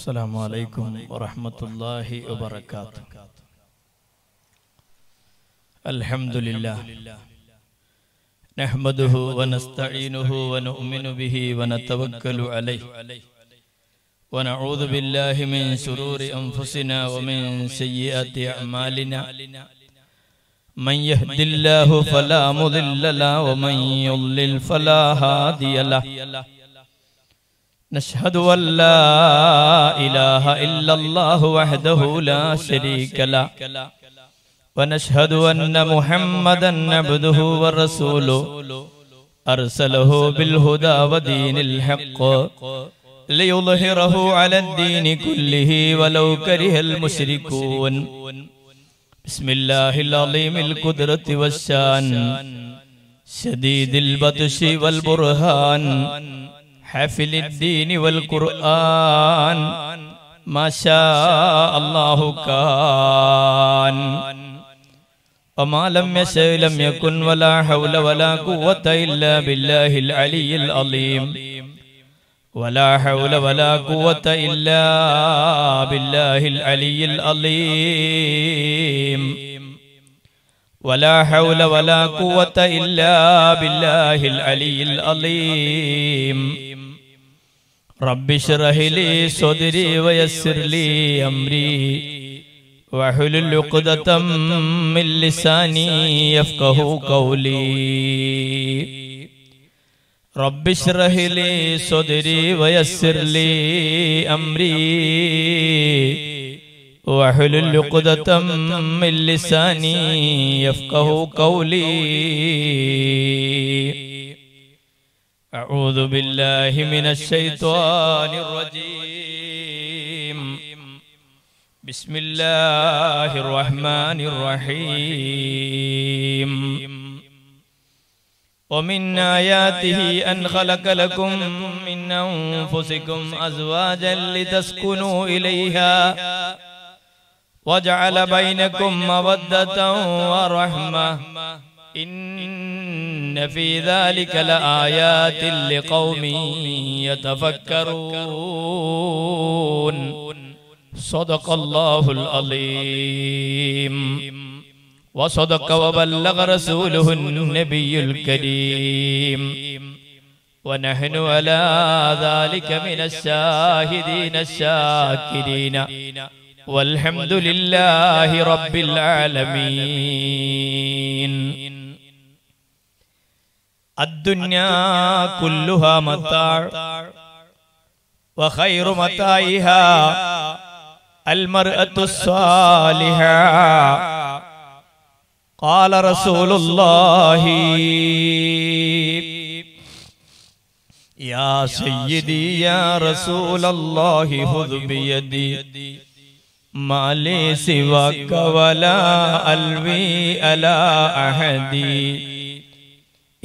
السلام عليكم ورحمة الله وبركاته الحمد لله نحمده ونستعينه ونؤمن به ونتوكل عليه ونعوذ بالله من شرور أنفسنا ومن سيئات أعمالنا من يهد الله فلا مضل له ومن يضلل فلا هادي له نشهد أن لا إله إلا الله وحده لا شريك له. ونشهد أن محمدا عبده ورسوله. أرسله بالهدى ودين الحق. ليظهره على الدين كله ولو كره المشركون. بسم الله العظيم القدرة والشان. شديد البطش والبرهان. حافل الدين والقرآن ما شاء الله كان. وما لم يشاء لم يكن ولا حول ولا قوة إلا بالله العلي العظيم. ولا حول ولا قوة إلا بالله العلي العظيم. ولا حول ولا قوة إلا بالله العلي العظيم. رب اشرح لي صدري ويسر لي أمري واحلل عقدة من لساني يفقه قولي رب اشرح لي صدري ويسر لي أمري واحلل عقدة من لساني يفقه قولي أعوذ بالله من الشيطان الرجيم. بسم الله الرحمن الرحيم. ومن آياته أن خلق لكم من أنفسكم أزواجا لتسكنوا إليها. وجعل بينكم مودة ورحمة. إن في ذلك لآيات لقوم يتفكرون. صدق الله العظيم. وصدق وبلغ رسوله النبي الكريم. ونحن على ذلك من الشاهدين الشاكرين. والحمد لله رب العالمين. الدنيا كلها متاع وخير متاعها المرأة الصالحة. قال رسول الله يا سيدي يا رسول الله خذ بيدي. ما لي سواك ولا ألوي على أحدي.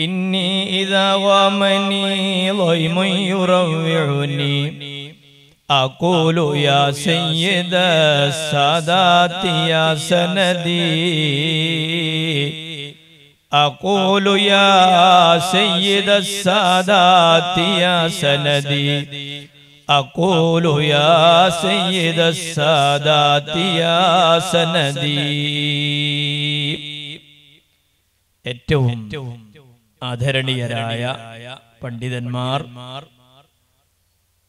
إني إذا غامني ضيم يروعني. أقول يا سيد السادات يا سندي. أقول يا سيد السادات يا سندي. أقول يا سيد السادات يا سندي. ആദരണീയരായ പണ്ഡിതന്മാർ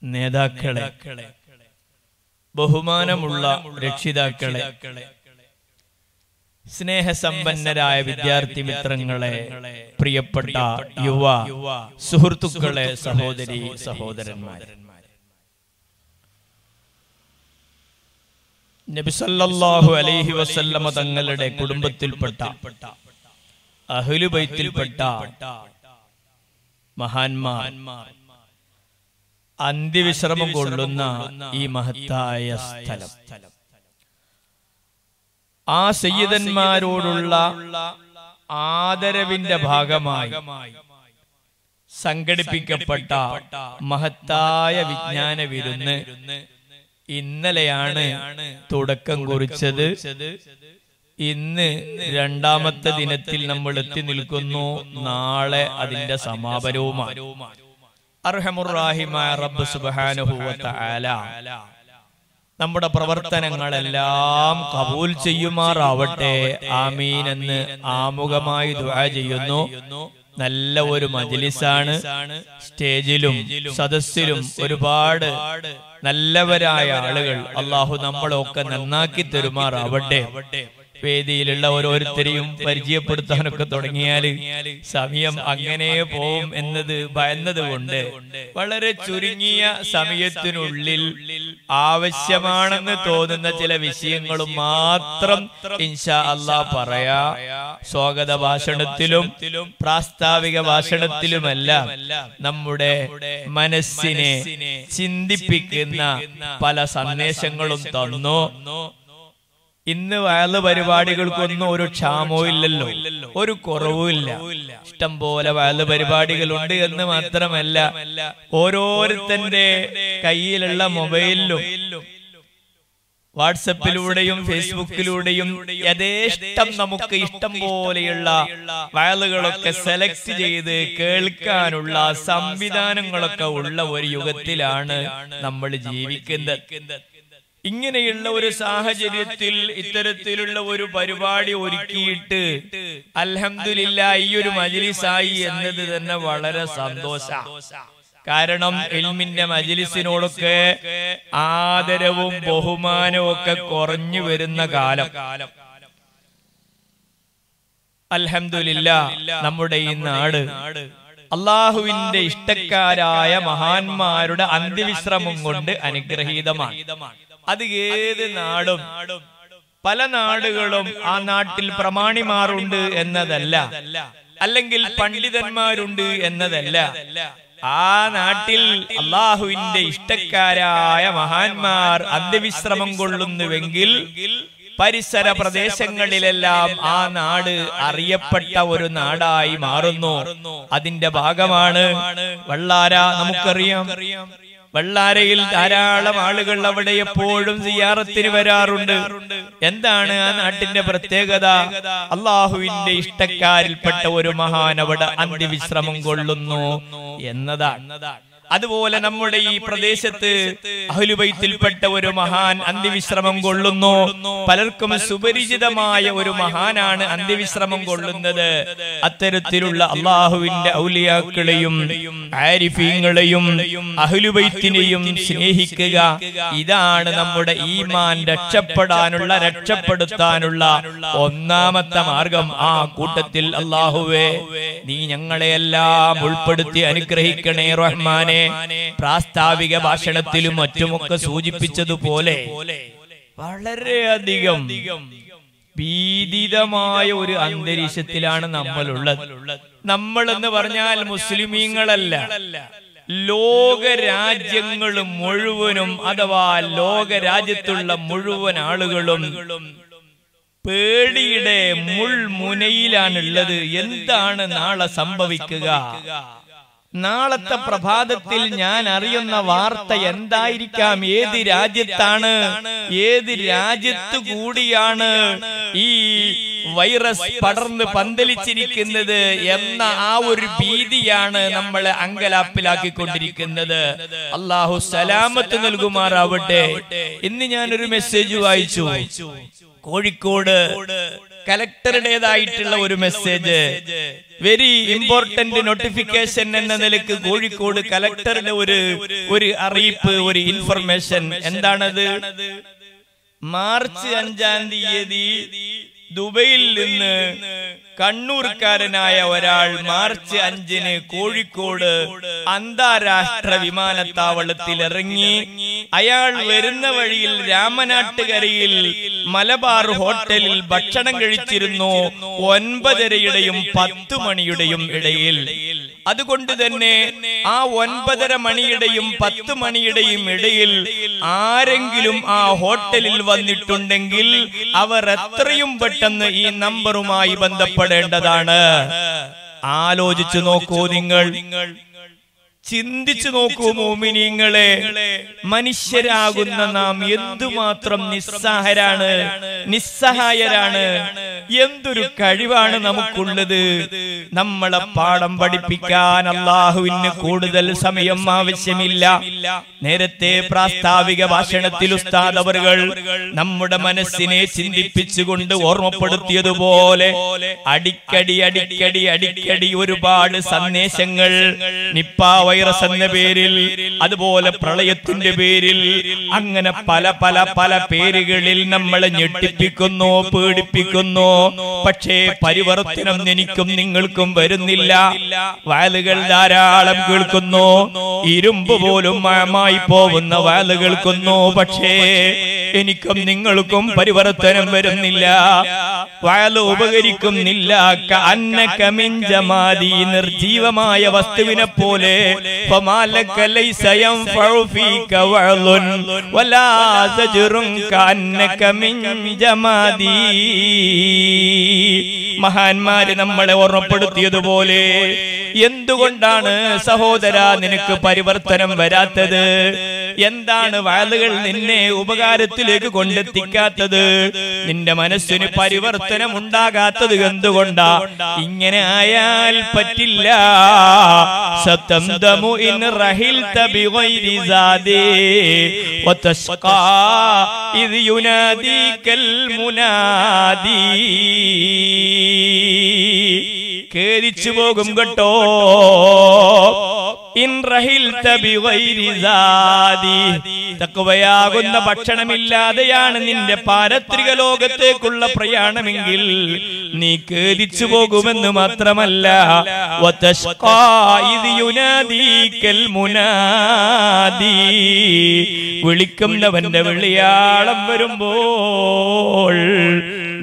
നേതാക്കളെ ബഹുമാനമുള്ള രക്ഷിതാക്കളെ സ്നേഹസമ്പന്നരായ വിദ്യാർത്ഥി മിത്രങ്ങളെ പ്രിയപ്പെട്ട യുവ സുഹൃത്തുക്കളെ സഹോദരി സഹോദരന്മാരെ. നബിസല്ലാഹു അലൈഹി വസല്ലമ തങ്ങളുടെ കുടുംബത്തിൽപ്പെട്ട അഹ്ലുബൈത്തിൽപ്പെട്ട മഹാന്മാർ അന്ത്യവിശ്രമം കൊള്ളുന്ന ഈ മഹത്തായ സ്ഥലം. ആ സയ്യിദന്മാരോടുള്ള ആദരവിന്റെ ഭാഗമായി സംഘടിപ്പിക്കപ്പെട്ട മഹത്തായ വിജ്ഞാന വിരുന്ന് ഇന്നലെയാണ് തുടക്കം കുറിച്ചത്. ഇന്ന് രണ്ടാമത്തെ ദിനത്തിൽ നമ്മൾ എത്തി നിൽക്കുന്നു. നാളെ അതിന്റെ സമാപനവുമാണ്. നമ്മുടെ പ്രവർത്തനങ്ങളെല്ലാം കബൂൽ ചെയ്യുമാറാവട്ടെ. ആമീൻ എന്ന് ആമുഖമായി ദുആ ചെയ്യുന്നു. നല്ല ഒരു മജിലിസാണ്. സ്റ്റേജിലും സദസ്സിലും ഒരുപാട് നല്ലവരായ ആളുകൾ അള്ളാഹു നമ്മളൊക്കെ നന്നാക്കി തരുമാറാവട്ടെ. വേദിയിലുള്ള ഓരോരുത്തരെയും പരിചയപ്പെടുത്താനൊക്കെ തുടങ്ങിയാൽ സമയം അങ്ങനെ പോവും എന്നത് ഭയന്നത് കൊണ്ട് വളരെ ചുരുങ്ങിയ സമയത്തിനുള്ളിൽ ആവശ്യമാണെന്ന് തോന്നുന്ന ചില വിഷയങ്ങളും മാത്രം ഇൻഷാ അള്ളാ പറയാ. സ്വാഗത ഭാഷണത്തിലും പ്രാസ്താവിക ഭാഷണത്തിലുമെല്ലാം നമ്മുടെ മനസ്സിനെ ചിന്തിപ്പിക്കുന്ന പല സന്ദേശങ്ങളും തന്നു. ഇന്ന് വയൽ പരിപാടികൾക്കൊന്നും ഒരു ക്ഷാമവും ഇല്ലല്ലോ. ഒരു കുറവുമില്ല ഇഷ്ടം പോലെ വയൽ പരിപാടികളുണ്ട് എന്ന് മാത്രമല്ല ഓരോരുത്തന്റെ കയ്യിലുള്ള മൊബൈലിലും വാട്സപ്പിലൂടെയും ഫേസ്ബുക്കിലൂടെയും യഥേഷ്ടം നമുക്ക് ഇഷ്ടം പോലെയുള്ള വയലുകളൊക്കെ സെലക്ട് ചെയ്ത് കേൾക്കാനുള്ള സംവിധാനങ്ങളൊക്കെ ഉള്ള ഒരു യുഗത്തിലാണ് നമ്മൾ ജീവിക്കുന്നത്. ഇങ്ങനെയുള്ള ഒരു സാഹചര്യത്തിൽ ഇത്തരത്തിലുള്ള ഒരു പരിപാടി ഒരുക്കിയിട്ട് അലഹമില്ല ഈ ഒരു മജിലിസായി എന്നത് തന്നെ വളരെ സന്തോഷ. കാരണം എൽമിന്റെ മജിലിസിനോടൊക്കെ ആദരവും ബഹുമാനവും ഒക്കെ കുറഞ്ഞു വരുന്ന കാലം. അലഹമില്ല നമ്മുടെ ഈ നാട്. അള്ളാഹുവിന്റെ ഇഷ്ടക്കാരായ മഹാന്മാരുടെ അന്ത്യവിശ്രമം കൊണ്ട് അനുഗ്രഹീതമാണ്. അത് ഏത് നാടും പല നാടുകളും ആ നാട്ടിൽ പ്രമാണിമാരുണ്ട് എന്നതല്ല. അല്ലെങ്കിൽ പണ്ഡിതന്മാരുണ്ട് എന്നതല്ല. ആ നാട്ടിൽ അള്ളാഹുവിന്റെ ഇഷ്ടക്കാരായ മഹാന്മാർ അന്ത്യവിശ്രമം കൊള്ളുന്നുവെങ്കിൽ പരിസര പ്രദേശങ്ങളിലെല്ലാം ആ നാട് അറിയപ്പെട്ട ഒരു നാടായി മാറുന്നു. അതിന്റെ ഭാഗമാണ് വള്ളാര നമുക്കറിയാം. വെള്ളാരയിൽ ധാരാളം ആളുകൾ അവിടെ എപ്പോഴും സിയാറത്തിന് വരാറുണ്ട്. എന്താണ് ആ നാട്ടിന്റെ പ്രത്യേകത? അള്ളാഹുവിന്റെ ഇഷ്ടക്കാരിൽപ്പെട്ട ഒരു മഹാൻ അവിടെ അന്ത്യവിശ്രമം കൊള്ളുന്നു എന്നതാണ്. അതുപോലെ നമ്മുടെ ഈ പ്രദേശത്ത് അഹ്ലുബൈത്തിൽപ്പെട്ട ഒരു മഹാൻ അന്ത്യവിശ്രമം കൊള്ളുന്നു. പലർക്കും സുപരിചിതമായ ഒരു മഹാനാണ് അന്ത്യവിശ്രമം കൊള്ളുന്നത്. അത്തരത്തിലുള്ള അള്ളാഹുവിന്റെ ഔലിയാക്കളെയും ആരിഫീങ്ങളെയും അഹ്ലുബൈത്തിനെയും സ്നേഹിക്കുക. ഇതാണ് നമ്മുടെ ഈമാൻ രക്ഷപ്പെടാനുള്ള രക്ഷപ്പെടുത്താനുള്ള ഒന്നാമത്തെ മാർഗം. ആ കൂട്ടത്തിൽ അള്ളാഹുവേ നീ ഞങ്ങളെയെല്ലാം ഉൾപ്പെടുത്തി അനുഗ്രഹിക്കണേ റഹ്മാനെ. പ്രാസ്താവിക ഭാഷണത്തിലും മറ്റുമൊക്കെ സൂചിപ്പിച്ചതുപോലെ വളരെയധികം ഭീതിതമായ ഒരു അന്തരീക്ഷത്തിലാണ് നമ്മളുള്ളത്. നമ്മൾ എന്ന് പറഞ്ഞാൽ മുസ്ലിമീങ്ങളല്ല. ലോക രാജ്യങ്ങൾ മുഴുവനും അഥവാ ലോക രാജ്യത്തുള്ള മുഴുവൻ ആളുകളും പേടിയുടെ മുൾമുനയിലാണുള്ളത്. എന്താണ് നാളെ സംഭവിക്കുക? നാളത്തെ പ്രഭാതത്തിൽ ഞാൻ അറിയുന്ന വാർത്ത എന്തായിരിക്കാം? ഏത് രാജ്യത്താണ്? ഏത് രാജ്യത്ത് കൂടിയാണ് ഈ വൈറസ് പടർന്ന് പന്തലിച്ചിരിക്കുന്നത് എന്ന ആ ഒരു ഭീതിയാണ് നമ്മൾ അങ്കലാപ്പിലാക്കിക്കൊണ്ടിരിക്കുന്നത്. അള്ളാഹു സലാമത്ത് നൽകുമാറാവട്ടെ. ഇന്ന് ഞാനൊരു മെസ്സേജ് വായിച്ചു. കോഴിക്കോട് കലക്ടറുടേതായിട്ടുള്ള ഒരു മെസ്സേജ് വെരി ഇമ്പോർട്ടന്റ് നോട്ടിഫിക്കേഷൻ എന്ന നിലയ്ക്ക് കോഴിക്കോട് കലക്ടറുടെ ഒരു ഒരു അറിയിപ്പ് ഒരു ഇൻഫർമേഷൻ എന്താണത്? മാർച്ച് അഞ്ചാം തീയതി ദുബൈയിൽ നിന്ന് കണ്ണൂർക്കാരനായ ഒരാൾ മാർച്ച് അഞ്ചിന് കോഴിക്കോട് അന്താരാഷ്ട്ര വിമാനത്താവളത്തിൽ ഇറങ്ങി അയാൾ വരുന്ന വഴിയിൽ രാമനാട്ടുകരയിൽ മലബാർ ഹോട്ടലിൽ ഭക്ഷണം കഴിച്ചിരുന്നു ഒൻപതരയുടെയും പത്തു മണിയുടെയും ഇടയിൽ. അതുകൊണ്ട് തന്നെ ആ ഒൻപതര മണിയുടെയും പത്ത് മണിയുടെയും ഇടയിൽ ആരെങ്കിലും ആ ഹോട്ടലിൽ വന്നിട്ടുണ്ടെങ്കിൽ അവർ എത്രയും പെട്ടെന്ന് ഈ നമ്പറുമായി ബന്ധപ്പെടേണ്ടതാണ് ആലോചിച്ചു നോക്കൂ നിങ്ങൾ. ചിന്തിച്ചു നോക്കൂ മോമിനിങ്ങളെ മനുഷ്യരാകുന്ന നാം എന്തുമാത്രം നിസ്സഹരാണ് നിസ്സഹായരാണ് എന്തൊരു കഴിവാണ് നമുക്കുള്ളത്. നമ്മളെ പാഠം പഠിപ്പിക്കാൻ അള്ളാഹുവിന് കൂടുതൽ സമയം ആവശ്യമില്ല. നേരത്തെ പ്രാസ്താവിക ഭാഷണത്തിൽ ഉസ്താദ് അവറുകൾ നമ്മുടെ മനസ്സിനെ ചിന്തിപ്പിച്ചുകൊണ്ട് ഓർമ്മപ്പെടുത്തിയതുപോലെ അടിക്കടി അടിക്കടി അടിക്കടി ഒരുപാട് സന്ദേശങ്ങൾ നിപ്പ വൈറസ് എന്ന പേരിൽ അതുപോലെ പ്രളയത്തിന്റെ പേരിൽ അങ്ങനെ പല പല പല പേരുകളിൽ നമ്മളെ ഞെട്ടിപ്പിക്കുന്നു പേടിപ്പിക്കുന്നു. പക്ഷേ പരിവർത്തനം എനിക്കും നിങ്ങൾക്കും വരുന്നില്ല. വയലുകൾ ധാരാളം കേൾക്കുന്നു. ഇരുമ്പ് പോലും മയമായി പോകുന്ന വയൽ കേൾക്കുന്നു പക്ഷേ എനിക്കും നിങ്ങൾക്കും പരിവർത്തനം വരുന്നില്ല. വയൽ ഉപകരിക്കുന്നില്ല. അന്നക്കമിഞ്ചമാതി നിർജീവമായ വസ്തുവിനെ പോലെ فمالك ليس ينفع فيك وعظ ولا زجر كأنك من جمادي മഹാന്മാര് നമ്മളെ ഓർമ്മപ്പെടുത്തിയതുപോലെ എന്തുകൊണ്ടാണ് സഹോദര നിനക്ക് പരിവർത്തനം വരാത്തത് എന്താണ് വാളുകൾ നിന്നെ ഉപകാരത്തിലേക്ക് കൊണ്ടെത്തിക്കാത്തത്? നിന്റെ മനസ്സിന് പരിവർത്തനം ഉണ്ടാകാത്തത് എന്തുകൊണ്ടാ? ഇങ്ങനെ ആയാൽ പറ്റില്ല. ഇൻ ബിഗൈരി സാദി. വതസ്ഖാ ഇദ് കേരിച്ചു പോകും കേട്ടോ തക്കവയാകുന്ന ഭക്ഷണമില്ലാതെയാണ് നിന്റെ പാരത്രിക ലോകത്തേക്കുള്ള പ്രയാണമെങ്കിൽ നീ കേരിച്ചു പോകുമെന്ന് മാത്രമല്ല വിളിക്കുന്നവന്റെ വിളിയാളം വരുമ്പോൾ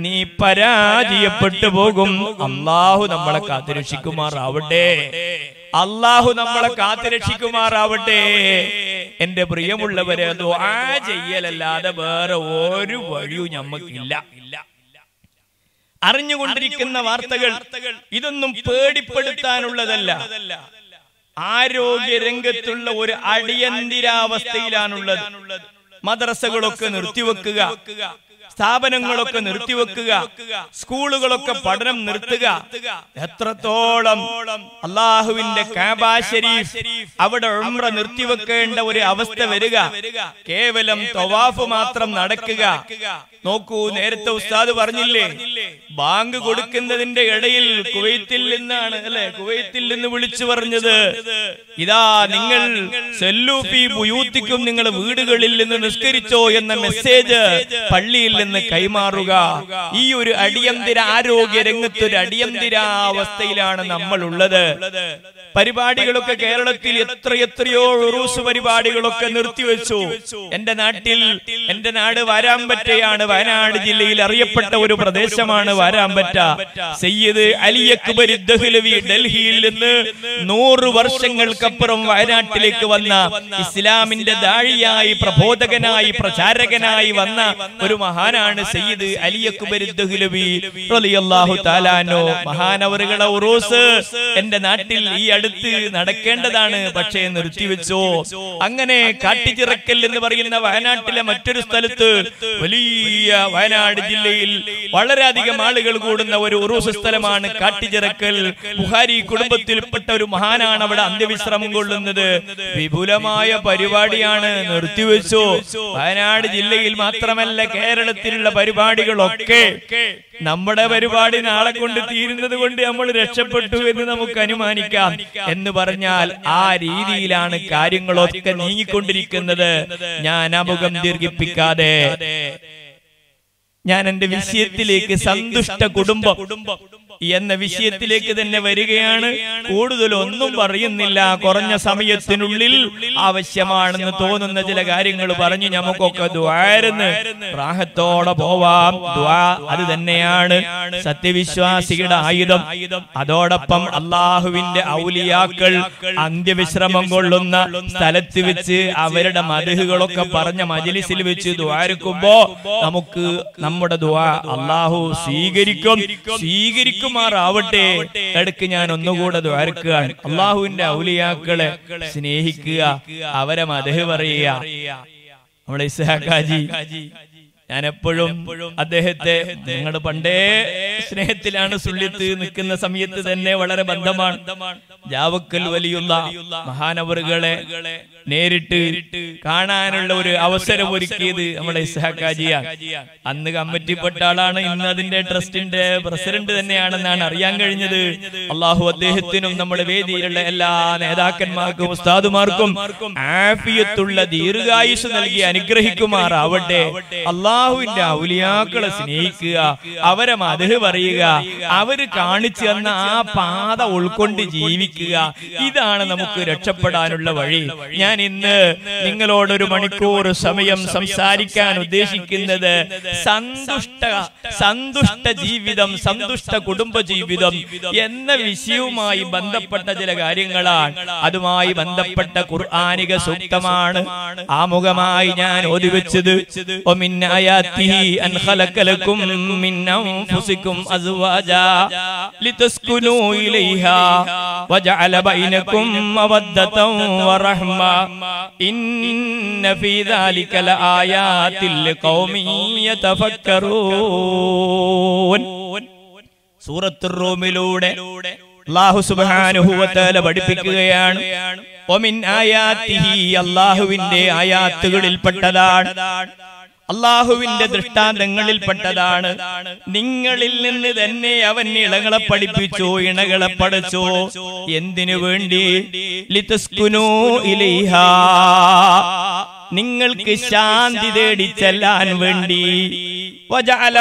നീ പരാജയപ്പെട്ടു പോകും. അള്ളാഹു നമ്മളെ കാത്തുരക്ഷിക്കുമാറാവട്ടെ. അള്ളാഹു നമ്മളെ കാത്തുരക്ഷിക്കുമാറാവട്ടെ. എന്റെ പ്രിയമുള്ളവരെ ദുആ ചെയ്യലല്ലാതെ വേറെ ഒരു വഴിയും ഞമ്മക്കില്ല അറിഞ്ഞുകൊണ്ടിരിക്കുന്ന വാർത്തകൾ ഇതൊന്നും പേടിപ്പെടുത്താനുള്ളതല്ല. ആരോഗ്യ രംഗത്തുള്ള ഒരു അടിയന്തിരാവസ്ഥയിലാണുള്ളത്. മദ്രസകളൊക്കെ നിർത്തിവെക്കുക. സ്ഥാപനങ്ങളൊക്കെ നിർത്തിവെക്കുക സ്കൂളുകളൊക്കെ പഠനം നിർത്തുക എത്രത്തോളം അള്ളാഹുവിന്റെ കാബാ ഷരീഫ് അവിടെ ഉമ്ര നിർത്തിവെക്കേണ്ട ഒരു അവസ്ഥ വരിക. കേവലം തവാഫ് മാത്രം നടക്കുക. നോക്കൂ നേരത്തെ ഉസ്താദ് പറഞ്ഞില്ലേ ബാങ്ക് കൊടുക്കുന്നതിന്റെ ഇടയിൽ കുവൈത്തിൽ നിന്നാണ് അല്ലെ? കുവൈത്തിൽ നിന്ന് വിളിച്ചു പറഞ്ഞത്. ഇതാ നിങ്ങൾ സെല്ലൂപ്പി ബുയൂത്തിക്കും നിങ്ങൾ വീടുകളിൽ നിന്ന് നിസ്കരിച്ചോ എന്ന മെസ്സേജ് പള്ളിയിൽ നിന്ന് കൈമാറുക. ഈ ഒരു അടിയന്തര ആരോഗ്യ രംഗത്ത് ഒരു അടിയന്തരാവസ്ഥയിലാണ് നമ്മൾ ഉള്ളത് പരിപാടികളൊക്കെ കേരളത്തിൽ എത്ര എത്രയോ ഉറൂസ് പരിപാടികളൊക്കെ നിർത്തിവെച്ചു. എന്റെ നാട്ടിൽ എന്റെ നാട് വാരാമ്പറ്റയാണ്. വയനാട് ജില്ലയിൽ അറിയപ്പെട്ട ഒരു പ്രദേശമാണ് വാരാമ്പറ്റ. സയ്യിദ് അലി അക്ബർ ദഹ്ലവി ഡൽഹിയിൽ നിന്ന് നൂറ് വർഷങ്ങൾക്കപ്പുറം വയനാട്ടിലേക്ക് വന്ന ഇസ്ലാമിന്റെ ദാഴിയായി പ്രബോധകനായി പ്രചാരകനായി വന്ന ഒരു മഹാനാണ് സയ്യിദ് അലി അക്ബർ ദഹ്ലവി റളിയല്ലാഹു തആലാനോ മഹാനവറുകളെ ഉറൂസ് എന്റെ നാട്ടിൽ ഈ അടുത്ത് നടക്കേണ്ടതാണ് പക്ഷേ നിർത്തിവെച്ചോ അങ്ങനെ കാട്ടിച്ചിറക്കൽ എന്ന് പറയുന്ന വയനാട്ടിലെ മറ്റൊരു സ്ഥലത്ത് വലിയ വയനാട് ജില്ലയിൽ വളരെയധികം ആളുകൾ കൂടുന്ന ഒരു ഉറൂസ് സ്ഥലമാണ് കാട്ടിച്ചിറക്കൽ. ബുഹാരി കുടുംബത്തിൽപ്പെട്ട ഒരു മഹാനാണ് അവിടെ അന്ത്യവിശ്രമം കൊള്ളുന്നത്. വിപുലമായ പരിപാടിയാണ് നിർത്തിവെച്ചു വയനാട് ജില്ലയിൽ മാത്രമല്ല കേരളത്തിലുള്ള പരിപാടികളൊക്കെ നമ്മുടെ പരിപാടി നാളെ കൊണ്ട് തീരുന്നത് കൊണ്ട് നമ്മൾ രക്ഷപ്പെട്ടു എന്ന് നമുക്ക് അനുമാനിക്കാം. എന്ന് പറഞ്ഞാൽ ആ രീതിയിലാണ് കാര്യങ്ങളൊക്കെ നീങ്ങിക്കൊണ്ടിരിക്കുന്നത്. ഞാൻ അമുഖം ദീർഘിപ്പിക്കാതെ. ഞാൻ എന്റെ വിഷയത്തിലേക്ക് സന്തുഷ്ട കുടുംബം എന്ന വിഷയത്തിലേക്ക് തന്നെ വരികയാണ്. കൂടുതൽ ഒന്നും പറയുന്നില്ല. കുറഞ്ഞ സമയത്തിനുള്ളിൽ ആവശ്യമാണെന്ന് തോന്നുന്ന ചില കാര്യങ്ങൾ പറഞ്ഞു നമുക്കൊക്കെ ദ്വാരുന്ന് പ്രാഹത്തോടെ പോവാം. അത് തന്നെയാണ്. സത്യവിശ്വാസിയുടെ ആയുധം. അതോടൊപ്പം അള്ളാഹുവിന്റെ ഔലിയാക്കൾ അന്ത്യവിശ്രമം കൊള്ളുന്ന സ്ഥലത്ത് വെച്ച് അവരുടെ മരുഹുകളൊക്കെ പറഞ്ഞ മജലിസിൽ വെച്ച് ദ്വാരക്കുമ്പോ നമുക്ക് നമ്മുടെ ദ്വാ അള്ളാഹു സ്വീകരിക്കും. സ്വീകരിക്കും. സ്വീകരിക്കുമാറാവട്ടെ ഇടയ്ക്ക് ഞാൻ ഒന്നുകൂടെ ദ്വാരക്കുകയാണ് അള്ളാഹുവിന്റെ ഔലിയാക്കളെ സ്നേഹിക്കുക അവരെ മതഹ് പറയുക. നമ്മുടെ ഇസ്ഹാഖാജി ഞാൻ എപ്പോഴും അദ്ദേഹത്തെ നിങ്ങൾ പണ്ടേ സ്നേഹത്തിലാണ് സുള്ളിത്ത് നിൽക്കുന്ന സമയത്ത് തന്നെ വളരെ ബന്ധമാണ്. ജാവക്കൽ വലിയുള്ള മഹാനവറുകളെ നേരിട്ട് കാണാനുള്ള ഒരു അവസരം ഒരുക്കിയത് നമ്മുടെ ഇസ്ഹാക്കാജിയ അന്ന് കമ്മിറ്റിപ്പെട്ട ആളാണ് ഇന്ന് അതിന്റെ ട്രസ്റ്റിന്റെ പ്രസിഡന്റ് തന്നെയാണെന്നാണ് അറിയാൻ കഴിഞ്ഞത്. അള്ളാഹു അദ്ദേഹത്തിനും നമ്മുടെ വേദിയിലുള്ള എല്ലാ നേതാക്കന്മാർക്കും ഉസ്താദുമാർക്കും ആഫിയത്തുള്ള ദീർഘായുസ് നൽകി അനുഗ്രഹിക്കുമാറാവട്ടെ. അള്ളാഹുവിന്റെ ഔലിയാക്കളെ സ്നേഹിക്കുക അവരെ മതഹ് പറയുക അവർ കാണിച്ചു തന്ന ആ പാത ഉൾക്കൊണ്ട് ജീവിക്കുക. ഇതാണ് നമുക്ക് രക്ഷപ്പെടാനുള്ള വഴി. ഞാൻ ഇന്ന് നിങ്ങളോട് ഒരു മണിക്കൂർ സമയം സംസാരിക്കാൻ ഉദ്ദേശിക്കുന്നത് സന്തുഷ്ട സന്തുഷ്ട ജീവിതം സന്തുഷ്ട കുടുംബ ജീവിതം എന്ന വിഷയവുമായി ബന്ധപ്പെട്ട ചില കാര്യങ്ങളാണ്. അതുമായി ബന്ധപ്പെട്ട ഖുർആാനിക സൂക്തമാണ്. ആമുഖമായി ഞാൻ ഒതുവെച്ചത് ഒമിന്നായ آياته أن خلق لكم من أنفسكم أزواجا لتسكنوا إليها وجعل بينكم مودة ورحمة إن في ذلك لآيات لقوم يتفكرون സൂറത്ത് റൂമിലൂടെ അള്ളാഹു സുബാനുഭൂവത്താല പഠിപ്പിക്കുകയാണ് ഒമിൻ ആയാത്തിഹി അള്ളാഹുവിന്റെ ആയാത്തുകളിൽപ്പെട്ടതാണ് അള്ളാഹുവിന്റെ ദൃഷ്ടാന്തങ്ങളിൽപ്പെട്ടതാണ് നിങ്ങളിൽ നിന്ന് തന്നെ അവൻ ഇളകളെ പഠിപ്പിച്ചു ഇണകളെ പഠിച്ചോ. എന്തിനു വേണ്ടി? ലിതസ്കുനു ഇലൈഹാ. നിങ്ങൾക്ക് ശാന്തി തേടി ചെല്ലാൻ വേണ്ടി.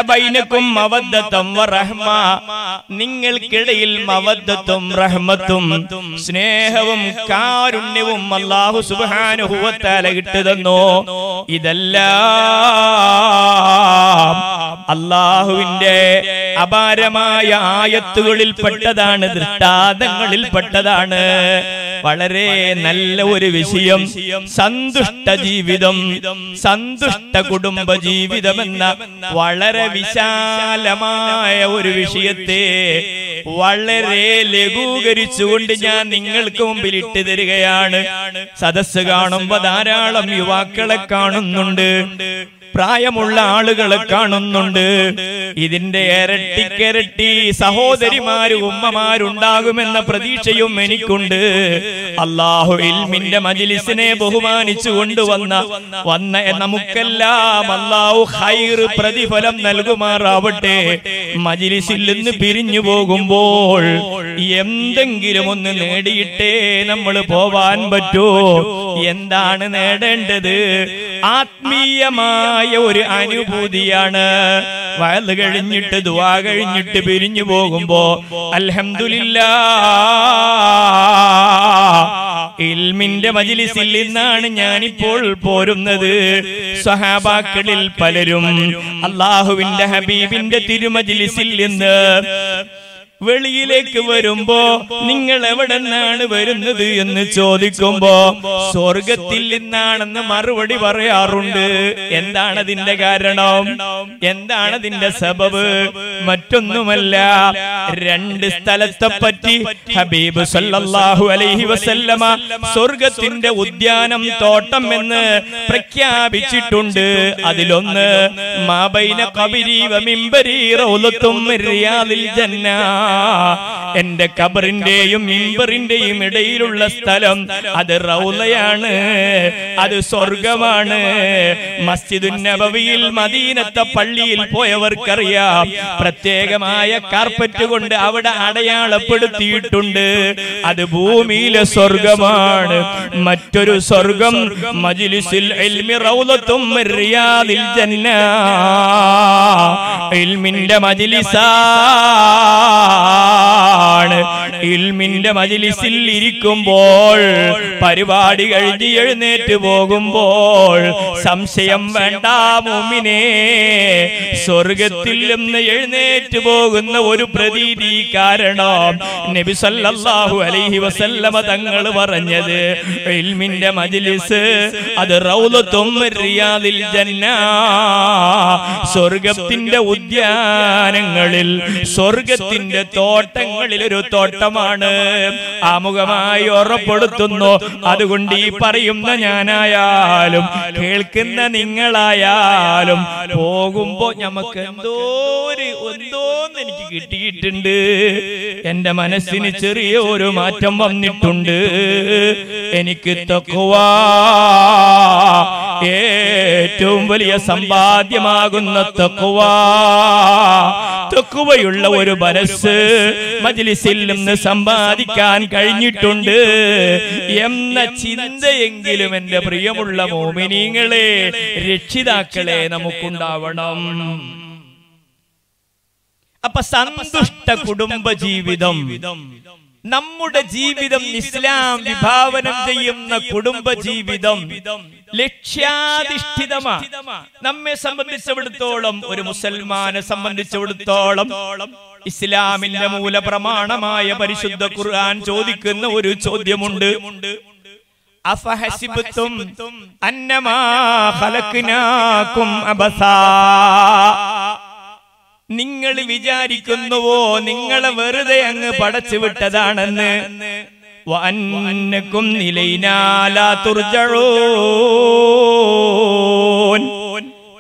ബൈനക്കും മവദ്ദത്തും റഹ്മ നിങ്ങൾക്കിടയിൽ മവദ്ദത്തും റഹ്മത്തും സ്നേഹവും കാരുണ്യവും അള്ളാഹു തആല ഇട്ടു തന്നു ഇതെല്ലാം അള്ളാഹുവിന്റെ അപാരമായ ആയത്തുകളിൽ പെട്ടതാണ് ദൃഷ്ടാന്തങ്ങളിൽ പെട്ടതാണ് വളരെ നല്ല ഒരു വിഷയം. സന്തുഷ്ട ജീവിതം. സന്തുഷ്ട കുടുംബ ജീവിതം എന്ന വളരെ വിശാലമായ ഒരു വിഷയത്തെ വളരെ ലഘൂകരിച്ചുകൊണ്ട് ഞാൻ നിങ്ങൾക്ക് മുമ്പിൽ ഇട്ട് തരികയാണ് സദസ്സ് കാണുമ്പോ ധാരാളം യുവാക്കളെ കാണുന്നുണ്ട്. പ്രായമുള്ള ആളുകളെ കാണുന്നുണ്ട്. ഇതിന്റെ ഇരട്ടിക്കരട്ടി സഹോദരിമാരും ഉമ്മമാരുണ്ടാകുമെന്ന പ്രതീക്ഷയും എനിക്കുണ്ട്. അള്ളാഹു ഇൽമിന്റെ മജിലിസിനെ ബഹുമാനിച്ചു കൊണ്ടുവന്ന വന്ന നമുക്കെല്ലാം അള്ളാഹു ഹൈർ പ്രതിഫലം നൽകുമാറാവട്ടെ. മജിലിസിൽ നിന്ന് പിരിഞ്ഞു പോകുമ്പോൾ എന്തെങ്കിലും ഒന്ന് നേടിയിട്ടേ നമ്മൾ പോവാൻ പറ്റൂ. എന്താണ് നേടേണ്ടത്? ആത്മീയമായ ഒരു അനുഭൂതിയാണ്. വയൽ കഴിഞ്ഞിട്ട് ദുവാ കഴിഞ്ഞിട്ട് പിരിഞ്ഞു പോകുമ്പോ അൽഹംദുലില്ലാ ഇൽമിന്റെ മജിലിസിൽ നിന്നാണ് ഞാനിപ്പോൾ പോരുന്നത്. സഹാബാക്കളിൽ പലരും അള്ളാഹുവിന്റെ ഹബീബിന്റെ തിരുമജിലിസിൽ നിന്ന് വെളിയിലേക്ക് വരുമ്പോ നിങ്ങൾ എവിടെ നിന്നാണ് വരുന്നത് എന്ന് ചോദിക്കുമ്പോ സ്വർഗത്തിൽ നിന്നാണെന്ന് മറുപടി പറയാറുണ്ട്. എന്താണ് അതിന്റെ കാരണം? എന്താണ് അതിന്റെ സബബ്? മറ്റൊന്നുമല്ല രണ്ട് സ്ഥലത്തെ പറ്റി ഹബീബ് സല്ലല്ലാഹു അലൈഹി വസല്ലമ സ്വർഗത്തിന്റെ ഉദ്യാനം തോട്ടം എന്ന് പ്രഖ്യാപിച്ചിട്ടുണ്ട്. അതിലൊന്ന് മാബൈന കബിരി വമിംബരി റൗലത്തും റിയാദിൽ ജന്ന. എന്റെ കബറിന്റെയും മിമ്പറിന്റെയും ഇടയിലുള്ള സ്ഥലം അത് റൗലയാണ്. അത് സ്വർഗമാണ്. മസ്ജിദു നബവിയിൽ മദീനത്തെ പള്ളിയിൽ പോയവർക്കറിയാം. പ്രത്യേകമായ കാർപ്പറ്റ് കൊണ്ട് അവിടെ അടയാളപ്പെടുത്തിയിട്ടുണ്ട്. അത് ഭൂമിയിലെ സ്വർഗമാണ്. മറ്റൊരു സ്വർഗം മജ്ലിസിൽ ഇൽമി റൗലത്തും റിയാദിൽ ജന്ന. ഇൽമിന്റെ മജ്ലിസാണ് ഇൽമിന്റെ മജിലിസിൽ ഇരിക്കുമ്പോൾ പരിപാടി കഴിഞ്ഞ് എഴുന്നേറ്റ് പോകുമ്പോൾ സംശയം വേണ്ട മുമിനെ സ്വർഗത്തിൽ നിന്ന് എഴുന്നേറ്റ് പോകുന്ന ഒരു പ്രതീതി കാരണം നബി സല്ലല്ലാഹു അലൈഹി വസല്ലമ തങ്ങൾ പറഞ്ഞത് ഇൽമിന്റെ മജിലിസ് അത് റൗലത്തും റിയാദിൽ ജന്ന. സ്വർഗത്തിന്റെ ഉദ്യാനങ്ങളിൽ സ്വർഗത്തിന്റെ തോട്ടങ്ങളിൽ ഒരു തോട്ടമാണ്. ആമുഖമായി ഉറപ്പെടുത്തുന്നു അതുകൊണ്ട് ഈ പറയുന്ന ഞാനായാലും കേൾക്കുന്ന നിങ്ങളായാലും പോകുമ്പോ നമുക്ക് എന്തോ ഒരു എന്തോന്ന് എനിക്ക് കിട്ടിയിട്ടുണ്ട്. എന്റെ മനസ്സിന് ചെറിയ ഒരു മാറ്റം വന്നിട്ടുണ്ട്. എനിക്ക് തക്കുവാ ഏറ്റവും വലിയ സമ്പാദ്യമാകുന്ന തക്കുവാ തക്കുവയുള്ള ഒരു മനസ്സ് മജ്ലിസിൽ നിന്ന് സമ്പാദിക്കാൻ കഴിഞ്ഞിട്ടുണ്ട്. എന്ന ചിന്തയെങ്കിലും എന്റെ പ്രിയമുള്ള മോമിനീങ്ങളെ രക്ഷിതാക്കളെ നമുക്കുണ്ടാവണം. അപ്പൊ സന്തുഷ്ട കുടുംബ ജീവിതം നമ്മുടെ ജീവിതം ഇസ്ലാം വിഭാവനം ചെയ്യുന്ന കുടുംബ ജീവിതം ലക്ഷ്യാധിഷ്ഠിതമാണ് നമ്മെ സംബന്ധിച്ചിടത്തോളം ഒരു മുസൽമാനെ സംബന്ധിച്ചിടത്തോളം ഇസ്ലാമിന്റെ മൂലപ്രമാണമായ പരിശുദ്ധ ഖുർആൻ ചോദിക്കുന്ന ഒരു ചോദ്യമുണ്ട്. അന്നമാ അബസാ. നിങ്ങൾ വിചാരിക്കുന്നുവോ നിങ്ങളെ വെറുതെ അങ്ങ് പടച്ചു വിട്ടതാണെന്ന് വന്നക്കും നിലയിനാലാ തുർജഴോൻ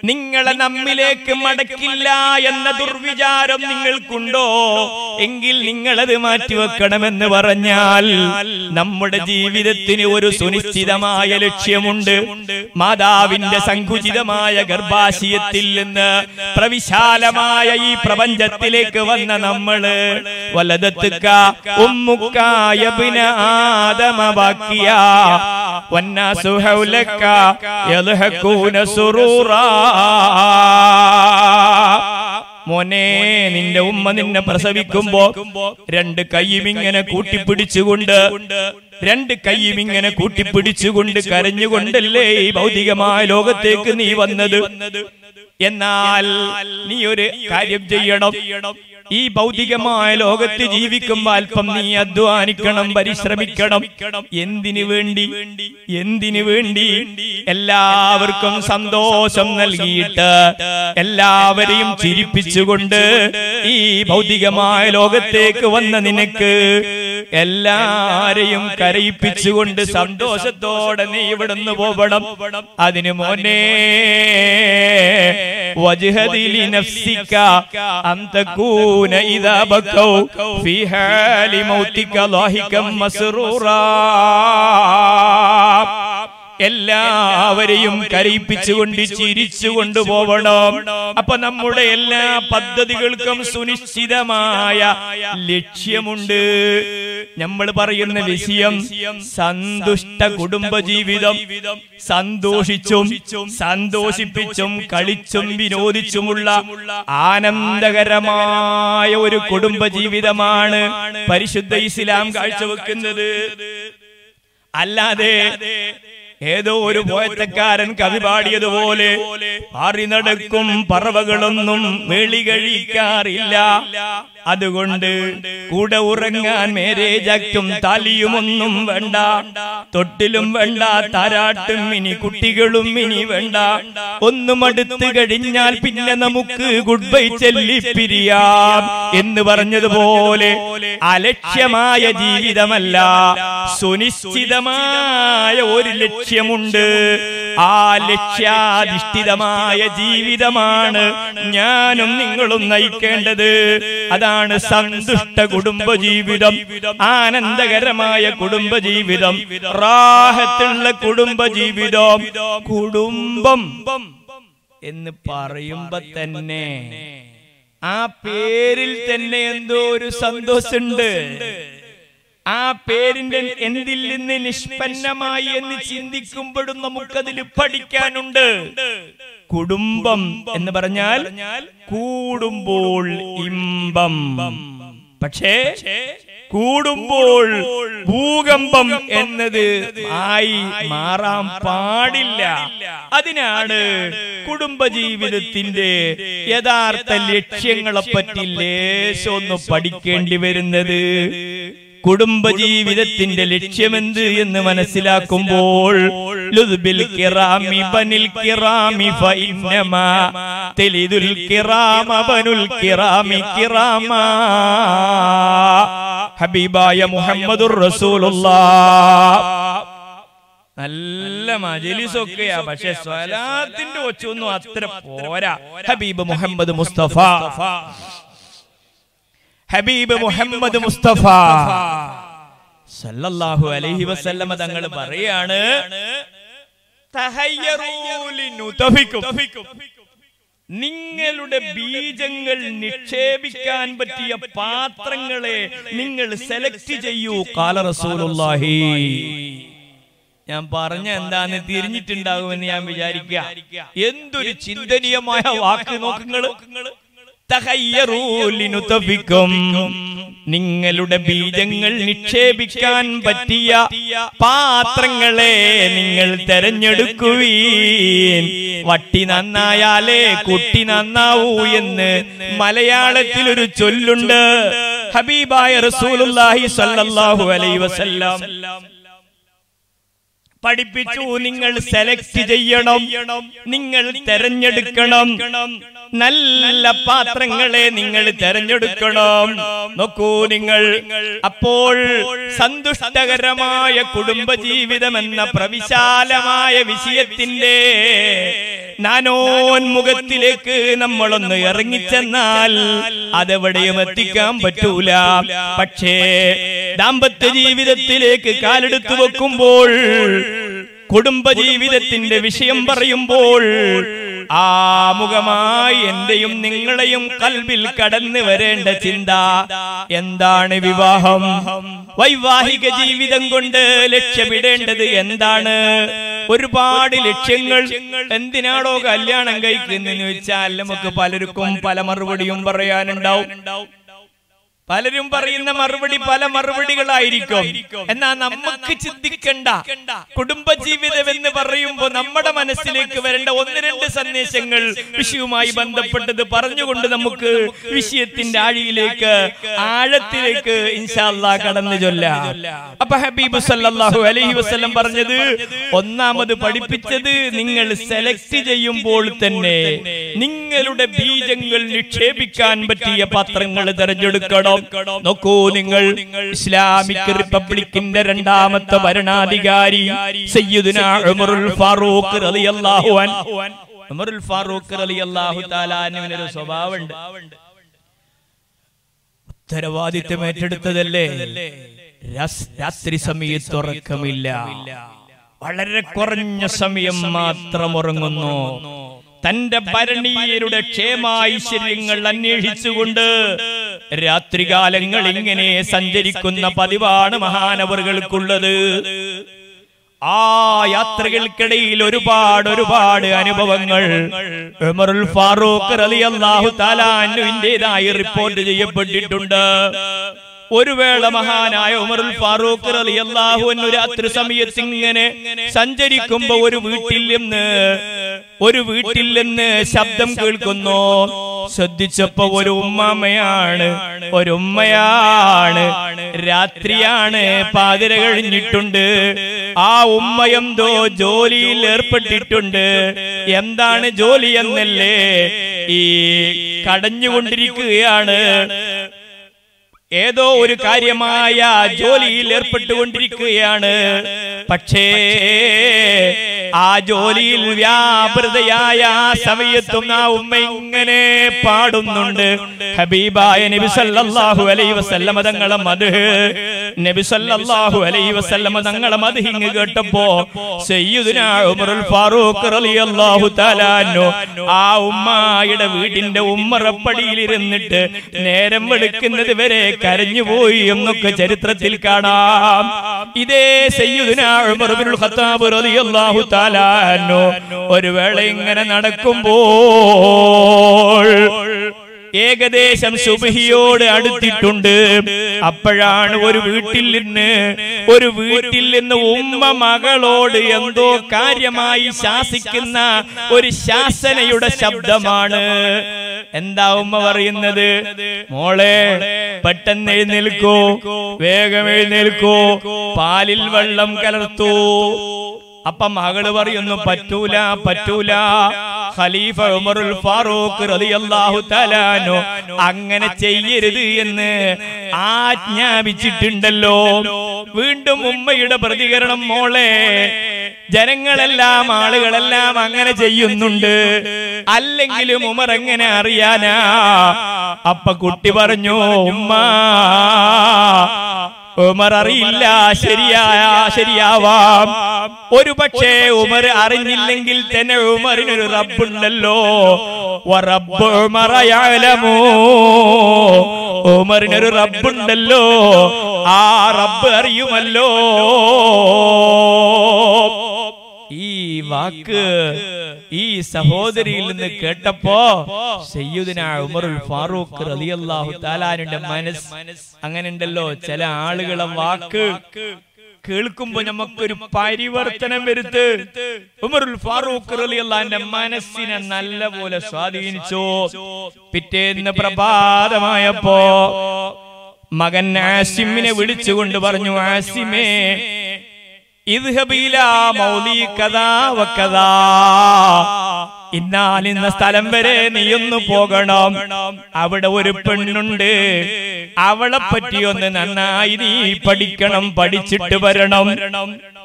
നിങ്ങളെ നമ്മിലേക്ക് മടക്കില്ല എന്ന ദുർവിചാരം നിങ്ങൾക്കുണ്ടോ? എങ്കിൽ നിങ്ങളത് മാറ്റിവെക്കണമെന്ന് പറഞ്ഞാൽ നമ്മുടെ ജീവിതത്തിന് ഒരു സുനിശ്ചിതമായ ലക്ഷ്യമുണ്ട്. മാതാവിന്റെ സങ്കുചിതമായ ഗർഭാശയത്തിൽ നിന്ന് പ്രവിശാലമായ ഈ പ്രപഞ്ചത്തിലേക്ക് വന്ന നമ്മൾ വലതത്തുക്ക ഉമ്മുക്കായ ആദമ ബാക്കിയ യൽഹഖൂന സുറൂറാ. മോനെ നിന്റെ ഉമ്മ നിന്നെ പ്രസവിക്കുമ്പോ രണ്ട് കൈയും ഇങ്ങനെ കൂട്ടിപ്പിടിച്ചുകൊണ്ട് രണ്ട് കൈയും ഇങ്ങനെ കൂട്ടിപ്പിടിച്ചുകൊണ്ട് കരഞ്ഞുകൊണ്ടല്ലേ ഈ ഭൗതികമായ ലോകത്തേക്ക് നീ വന്നത്? എന്നാൽ നീ ഒരു കാര്യം ചെയ്യണം. ഈ ഭൗതികമായ ലോകത്ത് ജീവിക്കുമ്പോ അല്പം നീ അധ്വാനിക്കണം പരിശ്രമിക്കണം. എന്തിനു വേണ്ടി? എന്തിനു വേണ്ടി? എല്ലാവർക്കും സന്തോഷം നൽകിയിട്ട് എല്ലാവരെയും ചിരിപ്പിച്ചുകൊണ്ട് ഈ ഭൗതികമായ ലോകത്തേക്ക് വന്ന നിനക്ക് എല്ലാരെയും കരയിപ്പിച്ചുകൊണ്ട് സന്തോഷത്തോടെ നീ ഇവിടുന്ന് പോകണം അതിനു മോനെ വജുഹദിലി നഫ്സിക അൻ يبكون إذا بكوا في حال موتك لاهكا مسرورا. എല്ലാവരെയും കരയിപ്പിച്ചുകൊണ്ട് ചിരിച്ചു കൊണ്ടുപോകണം അപ്പൊ നമ്മുടെ എല്ലാ പദ്ധതികൾക്കും സുനിശ്ചിതമായ ലക്ഷ്യമുണ്ട്. നമ്മൾ പറയുന്ന വിഷയം സന്തുഷ്ട കുടുംബജീവിതം. സന്തോഷിച്ചും സന്തോഷിപ്പിച്ചും കളിച്ചും വിനോദിച്ചുമുള്ള ആനന്ദകരമായ ഒരു കുടുംബജീവിതമാണ് പരിശുദ്ധ ഇസ്ലാം കാഴ്ചവെക്കുന്നത്. അല്ലാതെ ഏതോ ഒരു പോയത്തക്കാരൻ കവി പാടിയതുപോലെ പാറി നടക്കും പറവകളൊന്നും വെളി കഴിക്കാറില്ല. അതുകൊണ്ട് കൂടെ ഉറങ്ങാൻ മേരേജക്കും തലിയുമൊന്നും വേണ്ട. തൊട്ടിലും വേണ്ട താരാട്ടും ഇനി കുട്ടികളും ഇനി വേണ്ട. ഒന്നും അടുത്ത് കഴിഞ്ഞാൽ പിന്നെ നമുക്ക് ഗുഡ് ബൈ ചെല്ലിപ്പിരിയാം എന്ന് പറഞ്ഞതുപോലെ അലക്ഷ്യമായ ജീവിതമല്ല. സുനിശ്ചിതമായ ഒരു ലക്ഷ്യമുണ്ട്. ആ ലക്ഷ്യാധിഷ്ഠിതമായ ജീവിതമാണ് ഞാനും നിങ്ങളും നയിക്കേണ്ടത്. അതാണ് സന്തുഷ്ട കുടുംബ ജീവിതം ആനന്ദകരമായ കുടുംബ ജീവിതം റാഹത്തുള്ള കുടുംബ ജീവിതം കുടുംബം എന്ന് പറയുമ്പോ തന്നെ. ആ പേരിൽ തന്നെ എന്തോ ഒരു സന്തോഷമുണ്ട്. ആ പേരിന്റെ എന്തിൽ നിന്ന് നിഷ്പന്നമായി എന്ന് ചിന്തിക്കുമ്പോഴും നമുക്കതിൽ പഠിക്കാനുണ്ട്. കുടുംബം എന്ന് പറഞ്ഞാൽ കൂടുമ്പോൾ ഇമ്പം. പക്ഷേ കൂടുമ്പോൾ ഭൂകമ്പം എന്നത് ആയി മാറാൻ പാടില്ല. അതിനാണ് കുടുംബജീവിതത്തിന്റെ യഥാർത്ഥ ലക്ഷ്യങ്ങളെപ്പറ്റി ലേശമൊന്ന് പഠിക്കേണ്ടി വരുന്നത്. കുടുംബജീവിതത്തിന്റെ ലക്ഷ്യമെന്ത് എന്ന് മനസ്സിലാക്കുമ്പോൾ ഹബീബായ മുഹമ്മദുർ റസൂലുള്ള. നല്ല മജലിസൊക്കെയാ പക്ഷെ സ്വലാത്തിന്റെ ഒച്ചൊന്നും അത്ര പോരാ. ഹബീബ് മുഹമ്മദ് മുസ്തഫ. ഹബീബ് മുഹമ്മദ് മുസ്തഫ. സല്ലല്ലാഹു അലൈഹി വസല്ലമ തങ്ങൾ പറയാണ്. നിങ്ങളുടെ ബീജങ്ങൾ നിക്ഷേപിക്കാൻ പറ്റിയ പാത്രങ്ങളെ നിങ്ങൾ സെലക്ട് ചെയ്യൂ കാല റസൂലുള്ളാഹി. ഞാൻ പറഞ്ഞ എന്താന്ന് തിരിഞ്ഞിട്ടുണ്ടാകുമെന്ന് ഞാൻ വിചാരിക്കുക. എന്തൊരു ചിന്തനീയമായ വാക്ക് നോക്കുങ്ങൾ നിങ്ങളുടെ ബീജങ്ങൾ നിക്ഷേപിക്കാൻ പറ്റിയ പാത്രങ്ങളെ നിങ്ങൾ തെരഞ്ഞെടുക്കുവീൻ. വട്ടി നന്നായാലേ കുട്ടി നന്നാവൂ എന്ന് മലയാളത്തിൽ ഒരു ചൊല്ലുണ്ട്. ഹബീബായ റസൂലുള്ളാഹി സ്വല്ലല്ലാഹു അലൈഹി വസല്ലം. പഠിപ്പിച്ചു നിങ്ങൾ സെലക്ട് ചെയ്യണം. നിങ്ങൾ തെരഞ്ഞെടുക്കണം. നല്ല പാത്രങ്ങളെ നിങ്ങൾ തെരഞ്ഞെടുക്കണം. നോക്കൂ നിങ്ങൾ. അപ്പോൾ സന്തുഷ്ടകരമായ കുടുംബജീവിതം എന്ന പ്രവിശാലമായ വിഷയത്തിന്റെ നാനോന്മുഖത്തിലേക്ക് നമ്മളൊന്ന് ഇറങ്ങിച്ചെന്നാൽ അതെവിടെയും എത്തിക്കാൻ പറ്റൂല. പക്ഷേ ദാമ്പത്യ ജീവിതത്തിലേക്ക് കാലെടുത്തു വെക്കുമ്പോൾ കുടുംബജീവിതത്തിന്റെ വിഷയം പറയുമ്പോൾ ആമുഖമായി എന്റെയും നിങ്ങളെയും കൽവിൽ കടന്നു വരേണ്ട ചിന്ത എന്താണ് വിവാഹം? വൈവാഹിക ജീവിതം കൊണ്ട് ലക്ഷ്യമിടേണ്ടത് എന്താണ്? ഒരുപാട് ലക്ഷ്യങ്ങൾ എന്തിനാണോ കല്യാണം കഴിക്കുന്നതെന്ന് വെച്ചാൽ നമുക്ക് പലർക്കും പല മറുപടിയും പറയാനുണ്ടാവും. പലരും പറയുന്ന മറുപടി പല മറുപടികളായിരിക്കും. എന്നാ നമുക്ക് ചിന്തിക്കണ്ട. കുടുംബജീവിതം എന്ന് പറയുമ്പോൾ നമ്മുടെ മനസ്സിലേക്ക് വരേണ്ട ഒന്ന് രണ്ട് സന്ദേശങ്ങൾ വിഷയവുമായി ബന്ധപ്പെട്ടത് പറഞ്ഞുകൊണ്ട് നമുക്ക് വിഷയത്തിന്റെ ആഴിയിലേക്ക് ആഴത്തിലേക്ക് ഇൻഷാല്ലാ കടന്നു ചൊല്ലാം. അപ്പൊ ഹബീബ് സല്ലാഹു അലഹി വസ്ലം പറഞ്ഞത് ഒന്നാമത് പഠിപ്പിച്ചത് നിങ്ങൾ സെലക്ട് ചെയ്യുമ്പോൾ തന്നെ. നിങ്ങളുടെ ബീജങ്ങൾ നിക്ഷേപിക്കാൻ പറ്റിയ പത്രങ്ങൾ തിരഞ്ഞെടുക്കണം. നോക്കൂ നിങ്ങൾ ഇസ്ലാമിക് റിപ്പബ്ലിക്കിന്റെ രണ്ടാമത്തെ ഭരണാധികാരി സയ്യിദുന ഉമറുൽ ഫാറൂഖ് റളിയല്ലാഹു അൻഹു. ഉമറുൽ ഫാറൂഖ് റളിയല്ലാഹു തആല ഒരു സ്വഭാവമുണ്ട്. ഉത്തരവാദിത്വം ഏറ്റെടുത്തതല്ലേ? രാത്രി സമയത്ത് ഉറക്കമില്ല. വളരെ കുറഞ്ഞ സമയം മാത്രം ഉറങ്ങുന്നു. തന്റെ ഭരണീയരുടെ ക്ഷേമാഐശ്വര്യങ്ങൾ അന്വേഷിച്ചുകൊണ്ട് രാത്രികാലങ്ങൾ ഇങ്ങനെ സഞ്ചരിക്കുന്ന പതിവാണ് മഹാനവറുകൾക്കുള്ളത്. ആ യാത്രകൾക്കിടയിൽ ഒരുപാട് ഒരുപാട് അനുഭവങ്ങൾ. ഉമറുൽ ഫാറൂഖ് റളിയല്ലാഹു തആല റിപ്പോർട്ട് ചെയ്യപ്പെട്ടിട്ടുണ്ട്. ഒരു വേള മഹാനായ ഉമറുൽ ഫാറൂഖ് റളിയല്ലാഹു അൻഹു രാത്രി സമയത്ത് ഇങ്ങനെ സഞ്ചരിക്കുമ്പോ ഒരു വീട്ടിൽ നിന്ന് ഒരു വീട്ടിൽ നിന്ന് ശബ്ദം കേൾക്കുന്നു. ശ്രദ്ധിച്ചപ്പോ ഒരു ഉമ്മയാണ് ഒരു ഉമ്മയാണ്. രാത്രിയാണ് പാതിര കഴിഞ്ഞിട്ടുണ്ട്. ആ ഉമ്മ എന്തോ ജോലിയിൽ ഏർപ്പെട്ടിട്ടുണ്ട്. എന്താണ് ജോലി എന്നല്ലേ ഈ കടഞ്ഞുകൊണ്ടിരിക്കുകയാണ്. ഏതോ ഒരു കാര്യമായ ജോലിയിൽ ഏർപ്പെട്ടുകൊണ്ടിരിക്കുകയാണ്. പക്ഷേ ആ ജോലിയിൽ വ്യാപൃതയായ ആ സമയത്തും ആ ഉമ്മ ഇങ്ങനെ പാടുന്നുണ്ട്. ഹബീബായ നബി സല്ലല്ലാഹു അലൈഹി വസല്ലമ തങ്ങളെ മത് നബി സല്ലല്ലാഹു അലൈഹി വസല്ലമ തങ്ങളെ മത് ഹിങ് കേട്ടപ്പോ സയ്യിദുനാ ഉമറുൽ ഫാറൂഖ് റളിയല്ലാഹു തആല ആ ഉമ്മയുടെ വീടിന്റെ ഉമ്മറപ്പടിയിൽ ഇരുന്നിട്ട് നേരം വെളുക്കുന്നത് വരെ കരഞ്ഞുപോയി എന്നൊക്കെ ചരിത്രത്തിൽ കാണാം. ഇതേ സയ്യിദുനാ ഉമർ ഇബ്നുൽ ഖത്താബ് റളിയല്ലാഹു ഒരു വേള ഇങ്ങനെ നടക്കുമ്പോൾ ഏകദേശം സുബഹിയോട് അടുത്തിട്ടുണ്ട്. അപ്പോഴാണ് ഒരു വീട്ടിൽ നിന്ന് ഒരു വീട്ടിൽ നിന്ന് ഉമ്മ മകളോട് എന്തോ കാര്യമായി ശാസിക്കുന്ന ഒരു ശാസനയുടെ ശബ്ദമാണ്. എന്താ ഉമ്മ പറയുന്നത്? മോളെ പെട്ടെന്ന് എഴുന്നേൽക്കോ. വേഗം എഴുന്നേൽക്കോ. പാലിൽ വെള്ളം കലർത്തൂ. അപ്പൊ മകൾ പറയുന്നു പറ്റൂല പറ്റൂല. ഖലീഫ ഉമറുൽ ഫാറൂഖ് റളിയല്ലാഹു തആലാനു അങ്ങനെ ചെയ്യരുത് എന്ന് ആജ്ഞാപിച്ചിട്ടുണ്ടല്ലോ. വീണ്ടും ഉമ്മയുടെ പ്രതികരണം മോളെ ജനങ്ങളെല്ലാം ആളുകളെല്ലാം അങ്ങനെ ചെയ്യുന്നുണ്ട്. അല്ലെങ്കിലും ഉമർ എങ്ങനെ അറിയാനാ? അപ്പ കുട്ടി പറഞ്ഞു ഉമ്മ ഉമർ അറിയില്ല ശരിയായ ശരിയാവാം. ഒരു പക്ഷേ ഉമർ അറിഞ്ഞില്ലെങ്കിൽ തന്നെ ഉമറിനൊരു റബ്ബുണ്ടല്ലോ. റബ്ബ് ഉമറയാലമോ. ഉമറിനൊരു റബ്ബുണ്ടല്ലോ. ആ റബ്ബ് അറിയുമല്ലോ. ഈ വാക്ക് ഈ സഹോദരിയിൽ നിന്ന് കേട്ടപ്പോ സയ്യുദിന ഉമറുൽ ഫാറൂഖ് റളിയല്ലാഹു താലാനുന്റെ മനസ്സ് അങ്ങനെ ഉണ്ടല്ലോ ചില ആളുകളെ വാക്ക് കേൾക്കുമ്പോ നമുക്കൊരു പരിവർത്തനം വരുത്ത് ഉമറുൽ ഫാറൂഖ് റലിയല്ലാന്റെ മനസ്സിനെ നല്ല പോലെ സ്വാധീനിച്ചു പിറ്റേന്ന് പ്രഭാതമായപ്പോ മകൻ ആസിമിനെ വിളിച്ചുകൊണ്ട് പറഞ്ഞു ആസിമേ ഇന്നാൽ ഇന്ന സ്ഥലം വരെ നീയൊന്നു പോകണം. അവിടെ ഒരു പെണ്ണുണ്ട്. അവളെ പറ്റി ഒന്ന് നന്നായി നീ പഠിക്കണം പഠിച്ചിട്ട് വരണം.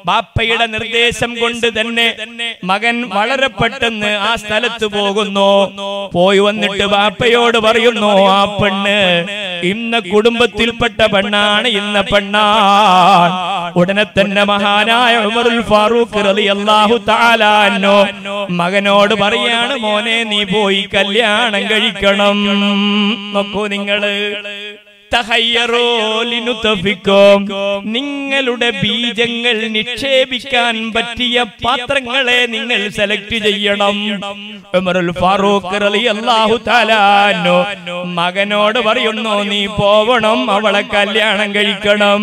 ബാപ്പയുടെ നിർദ്ദേശം കൊണ്ട് തന്നെ മകൻ വളരെ പെട്ടെന്ന് ആ സ്ഥലത്ത് പോകുന്നു. പോയി വന്നിട്ട് ബാപ്പയോട് പറയുന്നു ആ പെണ്ണ് ഇന്ന കുടുംബത്തിൽപ്പെട്ട പെണ്ണാണ് ഇന്ന പെണ്ണാണ് ഉടനെ തന്നെ മഹാനായ ഉമറുൽ ഫാറൂഖ് റളിയല്ലാഹു തആല അൻഹു മകനോട് പറയാണ് മോനെ നീ പോയി കല്യാണം കഴിക്കണം. നോക്കൂ നിങ്ങൾ. നിങ്ങളുടെ ബീജങ്ങൾ നിക്ഷേപിക്കാൻ പറ്റിയ പാത്രങ്ങളെ നിങ്ങൾ സെലക്ട് ചെയ്യണം. ഉമറുൽ ഫാറൂഖ് മകനോട് പറയുന്നു നീ പോവണം അവളെ കല്യാണം കഴിക്കണം.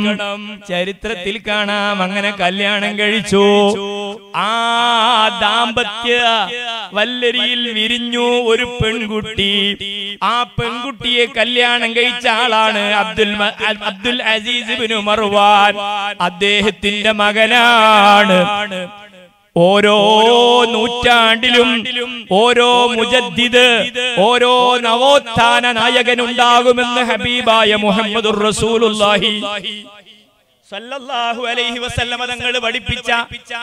ചരിത്രത്തിൽ കാണാം അങ്ങനെ കല്യാണം കഴിച്ചു. ആ ദാമ്പത്യ വല്ലരിയിൽ വിരിഞ്ഞു ഒരു പെൺകുട്ടി. ആ പെൺകുട്ടിയെ കല്യാണം കഴിച്ച ആളാണ് അബ്ദുൽ അബ്ദുൽ അസീസ് ബിനു മർവാൻ. അദ്ദേഹത്തിന്റെ മകനാണ്. ഓരോ നൂറ്റാണ്ടിലും ഓരോ മുജദ്ദിദ് ഓരോ നവോത്ഥാന നായകനുണ്ടാകുമെന്ന് ഹബീബായ മുഹമ്മദ് റസൂലുള്ളാഹി. സല്ലല്ലാഹു അലൈഹി വസല്ലമ തങ്ങൾ പഠിപ്പിച്ച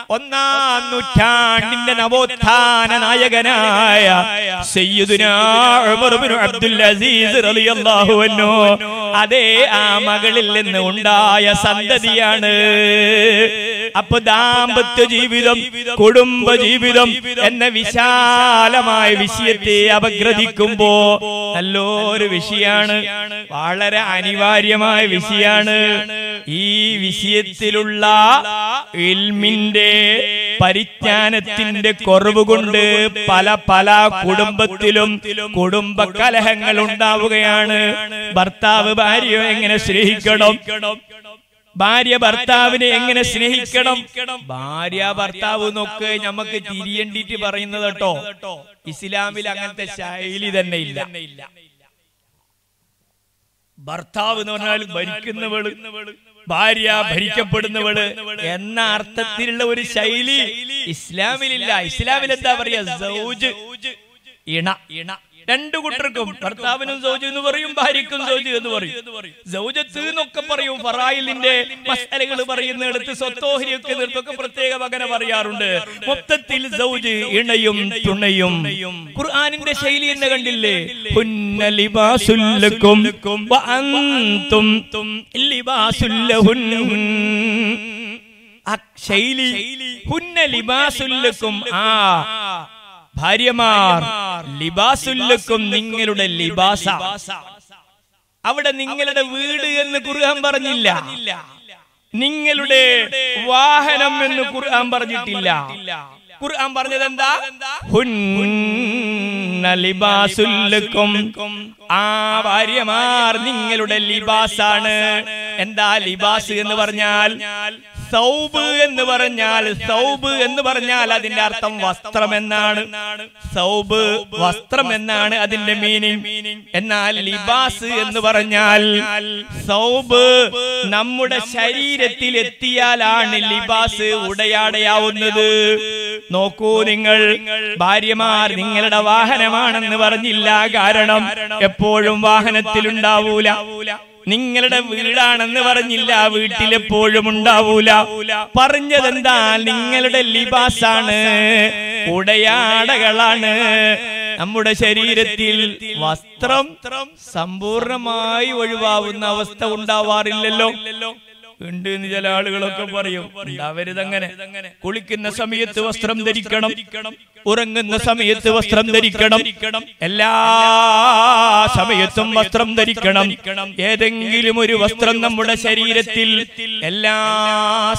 ഒന്നാം നൂറ്റാണ്ടിന്റെ നവോത്ഥാന നായകനായ സയ്യിദുനാ ഉമർ ഇബ്നു അബ്ദുൽ അസീസ് റളിയല്ലാഹു അൻഹു. അതേ ആ മകളിൽ നിന്ന് ഉണ്ടായ സന്തതിയാണ് അപ്പൊ ദാമ്പത്യ ജീവിതം കുടുംബ ജീവിതം എന്ന വിശാലമായ വിഷയത്തെ അപഗ്രഥിക്കുമ്പോ നല്ലൊരു വിഷയാണ്. വളരെ അനിവാര്യമായ വിഷയാണ് ഈ വിഷയത്തിലുള്ള ഇൽമിന്റെ പരിജ്ഞാനത്തിന്റെ കുറവ് കൊണ്ട് പല പല കുടുംബത്തിലും കുടുംബ കലഹങ്ങൾ ഉണ്ടാവുകയാണ്. ഭർത്താവ് ഭാര്യയെ എങ്ങനെ സ്നേഹിക്കണം? ഭാര്യ ഭർത്താവിനെ എങ്ങനെ സ്നേഹിക്കണം? ഭാര്യ ഭർത്താവ് നോക്ക് നമുക്ക് തിരിയണ്ടിട്ട് പറയുന്നത് കേട്ടോ. ഇസ്ലാമിൽ അങ്ങനത്തെ ശൈലി തന്നെ ഇല്ല. ഭർത്താവ് എന്ന് പറഞ്ഞാൽ ഭരിക്കുന്നവൾ. ഭാര്യ ഭരിക്കപ്പെടുന്നവൾ എന്ന അർത്ഥത്തിലുള്ള ഒരു ശൈലി ഇസ്ലാമിലില്ല. ഇസ്ലാമിൽ എന്താ പറയാ? ഇണ. ഇണ. രണ്ടു കൂട്ടർക്കും ഭർത്താവിനും സൗജു എന്ന് പറയും ഭാര്യക്കും സൗജു എന്ന് പറയും. സൗജത്ത് എന്നൊക്കെ പറയും ഫറായിലിന്റെ മസാലകൾ പറയുന്നിടത്ത് സ്വത്തോഹരിയൊക്കെ നിർത്തൊക്കെ പ്രത്യേക വകന പറയാറുണ്ട് മൊത്തത്തിൽ സൗജ് ഇണയും തുണയും. ഖുർആാനിന്റെ ശൈലി എന്നെ കണ്ടില്ലേ? ഹുന്ന ലിബാസുല്ലക്കും വ അൻതും ലിബാസുല്ലഹുൻ ആ ശൈലി ഹുന്ന ആ ഭാര്യമാർ ലിബാസുല്ലക്കും നിങ്ങളുടെ ലിബാസ. അവിടെ നിങ്ങളുടെ വീട് എന്ന് ഖുർആൻ പറഞ്ഞില്ല. നിങ്ങളുടെ വാഹനം എന്ന് കുറുഹാൻ പറഞ്ഞിട്ടില്ല. ഖുർആൻ പറഞ്ഞത് എന്താ? ലിബാസുല്ലക്കും. ആ ഭാര്യമാർ നിങ്ങളുടെ ലിബാസാണ്. എന്താ ലിബാസ് എന്ന് പറഞ്ഞാൽ? സൗബ് എന്ന് പറഞ്ഞാൽ സൗബ് എന്ന് പറഞ്ഞാൽ അതിന്റെ അർത്ഥം വസ്ത്രം എന്നാണ് സൗബ് വസ്ത്രം എന്നാണ് അതിന്റെ മീനിങ്. എന്നാൽ ലിബാസ് എന്ന് പറഞ്ഞാൽ സൗബ് നമ്മുടെ ശരീരത്തിൽ എത്തിയാലാണ് ലിബാസ് ഉടയാടയാവുന്നത്. നോക്കൂ നിങ്ങൾ ഭാര്യമാർ നിങ്ങളുടെ വാഹനമാണെന്ന് പറഞ്ഞില്ല കാരണം എപ്പോഴും വാഹനത്തിലുണ്ടാവൂല. നിങ്ങളുടെ വീടാണെന്ന് പറഞ്ഞില്ല വീട്ടിലെപ്പോഴും ഉണ്ടാവൂല. പറഞ്ഞതെന്താ? നിങ്ങളുടെ ലിബാസാണ് ഉടയാടകളാണ്. നമ്മുടെ ശരീരത്തിൽ വസ്ത്രം സമ്പൂർണമായി ഒഴിവാവുന്ന അവസ്ഥ ഉണ്ടാവാറില്ലല്ലോ. ഉണ്ട് എന്ന് ചില ആളുകളൊക്കെ പറയും. അവരിതങ്ങനെ? കുളിക്കുന്ന സമയത്ത് വസ്ത്രം ധരിക്കണം ഉറങ്ങുന്ന സമയത്ത് വസ്ത്രം ധരിക്കണം എല്ലാ സമയത്തും വസ്ത്രം ധരിക്കണം. ഏതെങ്കിലും ഒരു വസ്ത്രം നമ്മുടെ ശരീരത്തിൽ എല്ലാ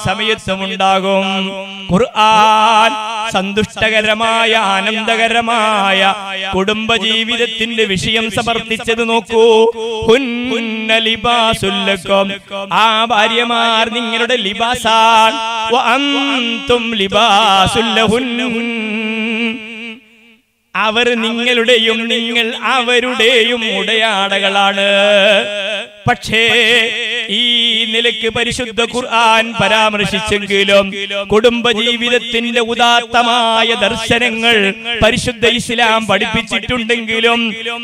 സമയത്തും ഉണ്ടാകും. ഖുർആൻ സന്തുഷ്ടകരമായ ആനന്ദകരമായ കുടുംബജീവിതത്തിന്റെ വിഷയം സമർപ്പിച്ചത് നോക്കൂ. ആ ഭാര്യമാർ നിങ്ങളുടെ ലിബാസാൻ. ലിബാസുല്ലഹുൻ അവർ നിങ്ങളുടെയും നിങ്ങൾ അവരുടെയും ഉടയാടകളാണ്. പക്ഷേ ഈ നിലയ്ക്ക് പരിശുദ്ധ ഖുർആൻ പരാമർശിച്ചെങ്കിലും കുടുംബജീവിതത്തിന്റെ ഉദാത്തമായ ദർശനങ്ങൾ പരിശുദ്ധ ഇസ്ലാം പഠിപ്പിച്ചിട്ടുണ്ടെങ്കിലും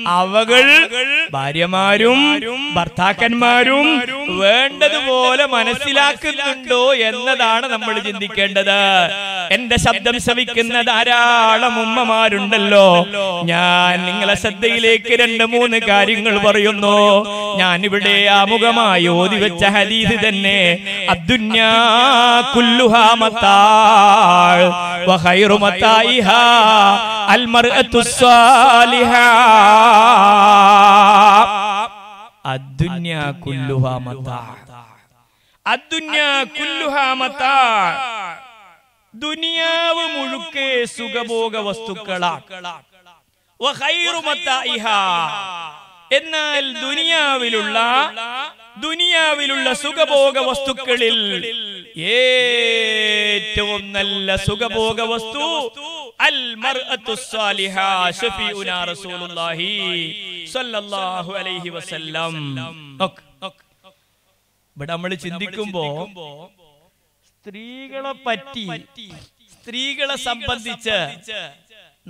അവകൾ ഭാര്യമാരും ഭർത്താക്കന്മാരും വേണ്ടതുപോലെ മനസ്സിലാക്കുന്നുണ്ടോ എന്നതാണ് നമ്മൾ ചിന്തിക്കേണ്ടത്. എന്റെ ശബ്ദം ശ്രവിക്കുന്ന ധാരാളം ഉമ്മമാരുണ്ടല്ലോ. ഞാൻ നിങ്ങളെ ശ്രദ്ധയിലേക്ക് രണ്ട് മൂന്ന് കാര്യങ്ങൾ പറയുന്നു. ഞാൻ ഇവിടെ ആമുഖമായി ഓതി വെച്ച ഹദീസ് തന്നെ അദ്ദുന്യാ കുല്ലുഹാ മത്താൾ വഖൈറു മത്തായിഹാ അൽ മർഅത്തു സ്വാലിഹാ. അദ്ദുന്യാ കുല്ലുഹാ ദുനിയാവ് മുഴുക്കെ സുഖഭോഗ വസ്തുക്കളാണ്. എന്നാൽ ദുനിയാവിലുള്ള ദുനിയാവിലുള്ള സുഖഭോഗ വസ്തുക്കളിൽ ഏറ്റവും നല്ല സുഖഭോഗ വസ്തു അൽ. ഇവിടെ നമ്മൾ ചിന്തിക്കുമ്പോ സ്ത്രീകളെ പറ്റി സ്ത്രീകളെ സംബന്ധിച്ച്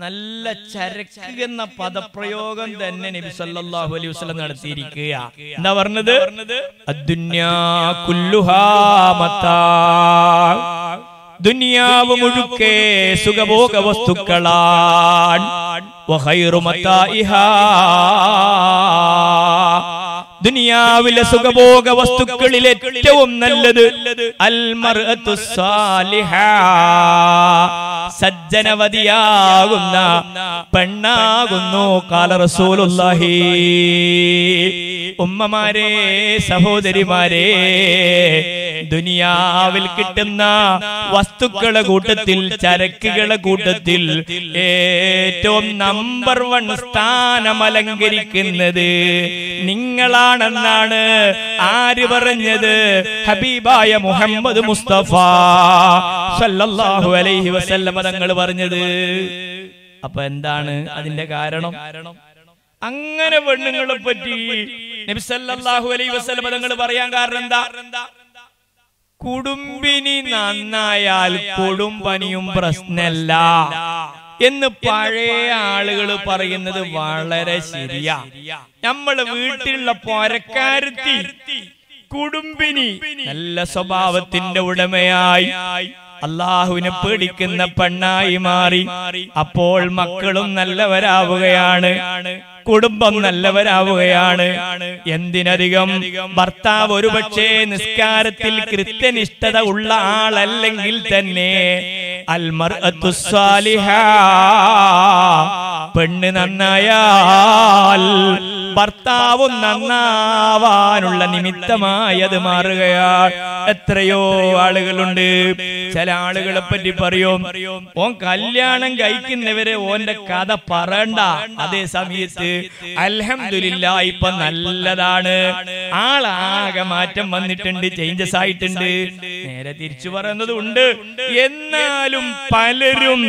നല്ല ചരക്ക് എന്ന പദപ്രയോഗം തന്നെ നബി സല്ലല്ലാഹു അലൈഹി വസല്ലം നടത്തിയിരിക്കുക. എന്താ പറഞ്ഞത്? ദുനിയാവ് മുഴുക്കെ സുഖഭോഗ വസ്തുക്കളാണ്. ദുനിയാവിലെ സുഖഭോഗ വസ്തുക്കളിൽ ഏറ്റവും നല്ലത് സജ്ജനവതിയാകുന്ന പെണ്ണാകുന്നു കാലറസൂലുല്ലാഹി ഉമ്മമാരെ സഹോദരിമാരെ ദുനിയാവിൽ കിട്ടുന്ന വസ്തുക്കളെ കൂട്ടത്തിൽ ചരക്കുകളെ കൂട്ടത്തിൽ ഏറ്റവും നമ്പർ വൺ സ്ഥാനം അലങ്കരിക്കുന്നത് നിങ്ങളാണെന്നാണ് ആര് പറഞ്ഞത്? ഹബീബായ മുഹമ്മദ് മുസ്തഫ സല്ലല്ലാഹു അലൈഹി വസല്ലമ തങ്ങൾ പറഞ്ഞത്. അപ്പൊ എന്താണ് അതിന്റെ കാരണം? അങ്ങനെ പെണ്ണുങ്ങളെ പറ്റി നബി സല്ലല്ലാഹു അലൈഹി വസല്ലമ തങ്ങൾ പറയാൻ കാരണം എന്താ? കുടുംബിനി നന്നായാൽ കൊടുമ്പനിയും പ്രശ്നല്ല. എന്ന് പഴയ ആളുകൾ പറയുന്നത് വളരെ ശരിയാ. നമ്മൾ വീട്ടിലുള്ള പൊരക്കാരത്തി കുടുംബിനി നല്ല സ്വഭാവത്തിന്റെ ഉടമയായി അള്ളാഹുവിനെ പേടിക്കുന്ന പെണ്ണായി മാറി. അപ്പോൾ മക്കളും നല്ലവരാവുകയാണ്. കുടുംബം നല്ലവരാവുകയാണ്. എന്തിനധികം ഭർത്താവ് ഒരുപക്ഷെ നിസ്കാരത്തിൽ കൃത്യനിഷ്ഠത ഉള്ള ആളല്ലെങ്കിൽ തന്നെ അൽമർ പെണ്ണ് നന്നായാൽ ഭർത്താവും നന്നാവാനുള്ള നിമിത്തമായി അത് മാറുകയാണ് എത്രയോ ആളുകളുണ്ട്. ചില ആളുകളെ പറ്റി പറയും ഓൻ കല്യാണം കഴിക്കുന്നവരെ ഓന്റെ കഥ പറണ്ട അതേ സമയത്ത് അൽഹംദുലില്ല ഇപ്പൊ നല്ലതാണ്. ആളാകെ മാറ്റം വന്നിട്ടുണ്ട് ചേഞ്ചസ് ആയിട്ടുണ്ട്. നേരെ തിരിച്ചു പറയുന്നത് ഉണ്ട്. എന്നാലും പലരും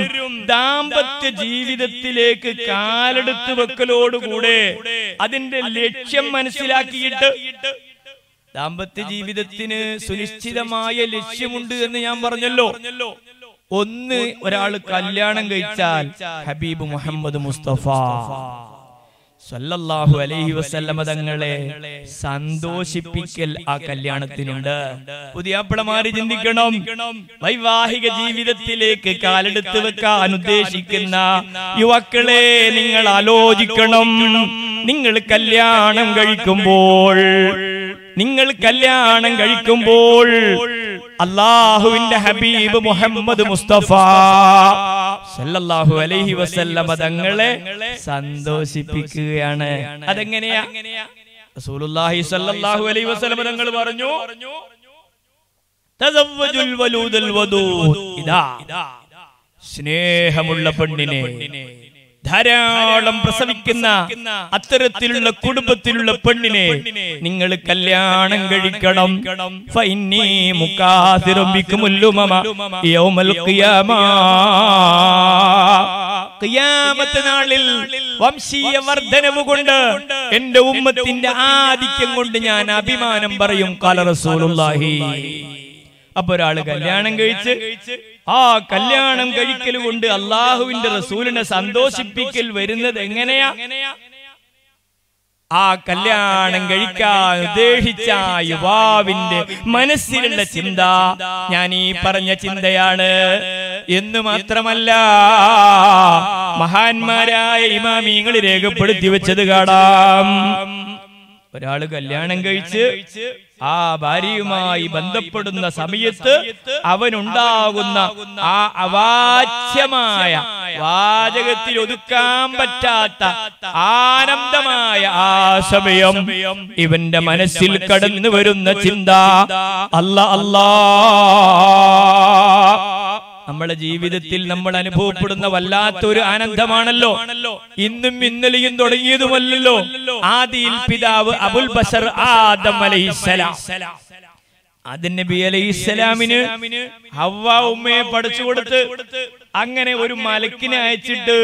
ദാമ്പത്യ ജീവിതത്തിലേക്ക് കാലെടുത്ത് വെക്കലോടുകൂടെ അതിന്റെ ലക്ഷ്യം മനസ്സിലാക്കിയിട്ട് ദാമ്പത്യ ജീവിതത്തിന് സുനിശ്ചിതമായ ലക്ഷ്യമുണ്ട് എന്ന് ഞാൻ പറഞ്ഞല്ലോ. ഒന്ന് ഒരാൾ കല്യാണം കഴിച്ചാൽ ഹബീബ് മുഹമ്മദ് മുസ്തഫ. സല്ലല്ലാഹു അലൈഹി വസല്ലമ തങ്ങളെ സന്തോഷിപ്പിക്കൽ ആ കല്യാണത്തിനുണ്ട്. പുതിയാപ്പിളമാര് ചിന്തിക്കണം. വൈവാഹിക ജീവിതത്തിലേക്ക് കാലെടുത്ത് വെക്കാൻ ഉദ്ദേശിക്കുന്ന യുവാക്കളെ നിങ്ങൾ ആലോചിക്കണം. നിങ്ങൾ കല്യാണം കഴിക്കുമ്പോൾ നിങ്ങൾ കല്യാണം കഴിക്കുമ്പോൾ അള്ളാഹുവിന്റെ ഹബീബ് മുഹമ്മദ് മുസ്തഫ. സല്ലല്ലാഹു അലൈഹി വസല്ലമ തങ്ങളെ സന്തോഷിപ്പിക്കുകയാണ്. അതെങ്ങനെയാ? റസൂലുള്ളാഹി സല്ലല്ലാഹു അലൈഹി വസല്ലമ തങ്ങൾ പറഞ്ഞു തസവ്വജുൽ വലൂദൽ വദൂദ് ഇദാ സ്നേഹമുള്ള പെണ്ണിനെ. ധാരാളം പ്രസവിക്കുന്ന അത്തരത്തിലുള്ള കുടുംബത്തിലുള്ള പെണ്ണിനെ നിങ്ങൾ കല്യാണം കഴിക്കണം. നാളിൽ വംശീയ വർധനവ് കൊണ്ട് എന്റെ ഉമ്മത്തിന്റെ ആധിക്യം കൊണ്ട് ഞാൻ അഭിമാനം പറയും. കാല റസൂലുള്ളാഹി. അപ്പൊ ഒരാൾ കല്യാണം കഴിച്ച് ആ കല്യാണം കഴിക്കൽ കൊണ്ട് അള്ളാഹുവിന്റെ റസൂലിനെ സന്തോഷിപ്പിക്കൽ വരുന്നത് എങ്ങനെയാ? ആ കല്യാണം കഴിക്കാൻ ഉദ്ദേശിച്ച യുവാവിന്റെ മനസ്സിലുള്ള ചിന്ത ഞാൻ ഈ പറഞ്ഞ ചിന്തയാണ്. എന്ന് മാത്രമല്ല മഹാന്മാരായ ഇമാമിങ്ങൾ രേഖപ്പെടുത്തി വെച്ചത് കാണാം. ഒരാൾ കല്യാണം കഴിച്ച് ആ ഭാര്യയുമായി ബന്ധപ്പെടുന്ന സമയത്ത് അവനുണ്ടാകുന്ന ആ അവാച്യമായ വാചകത്തിൽ ഒതുക്കാൻ പറ്റാത്ത ആനന്ദമായ ആ സമയം ഇവന്റെ മനസ്സിൽ കടന്നു വരുന്ന ചിന്ത. അല്ല അല്ലാ. നമ്മുടെ ജീവിതത്തിൽ നമ്മൾ അനുഭവപ്പെടുന്ന വല്ലാത്തൊരു ആനന്ദമാണല്ലോ. ഇന്നും ഇന്നലെയും തുടങ്ങിയതുമല്ലല്ലോ. ആദിയിൽ പിതാവ് അബുൽ ബസർ ആദം അലൈഹിസ്സലാം അതിന് നബി അലൈഹിസ്സലാമിന് ഹവ്വ ഉമ്മയെ പഠിച്ചു കൊടുത്ത് അങ്ങനെ ഒരു മലക്കിനെ അയച്ചിട്ട്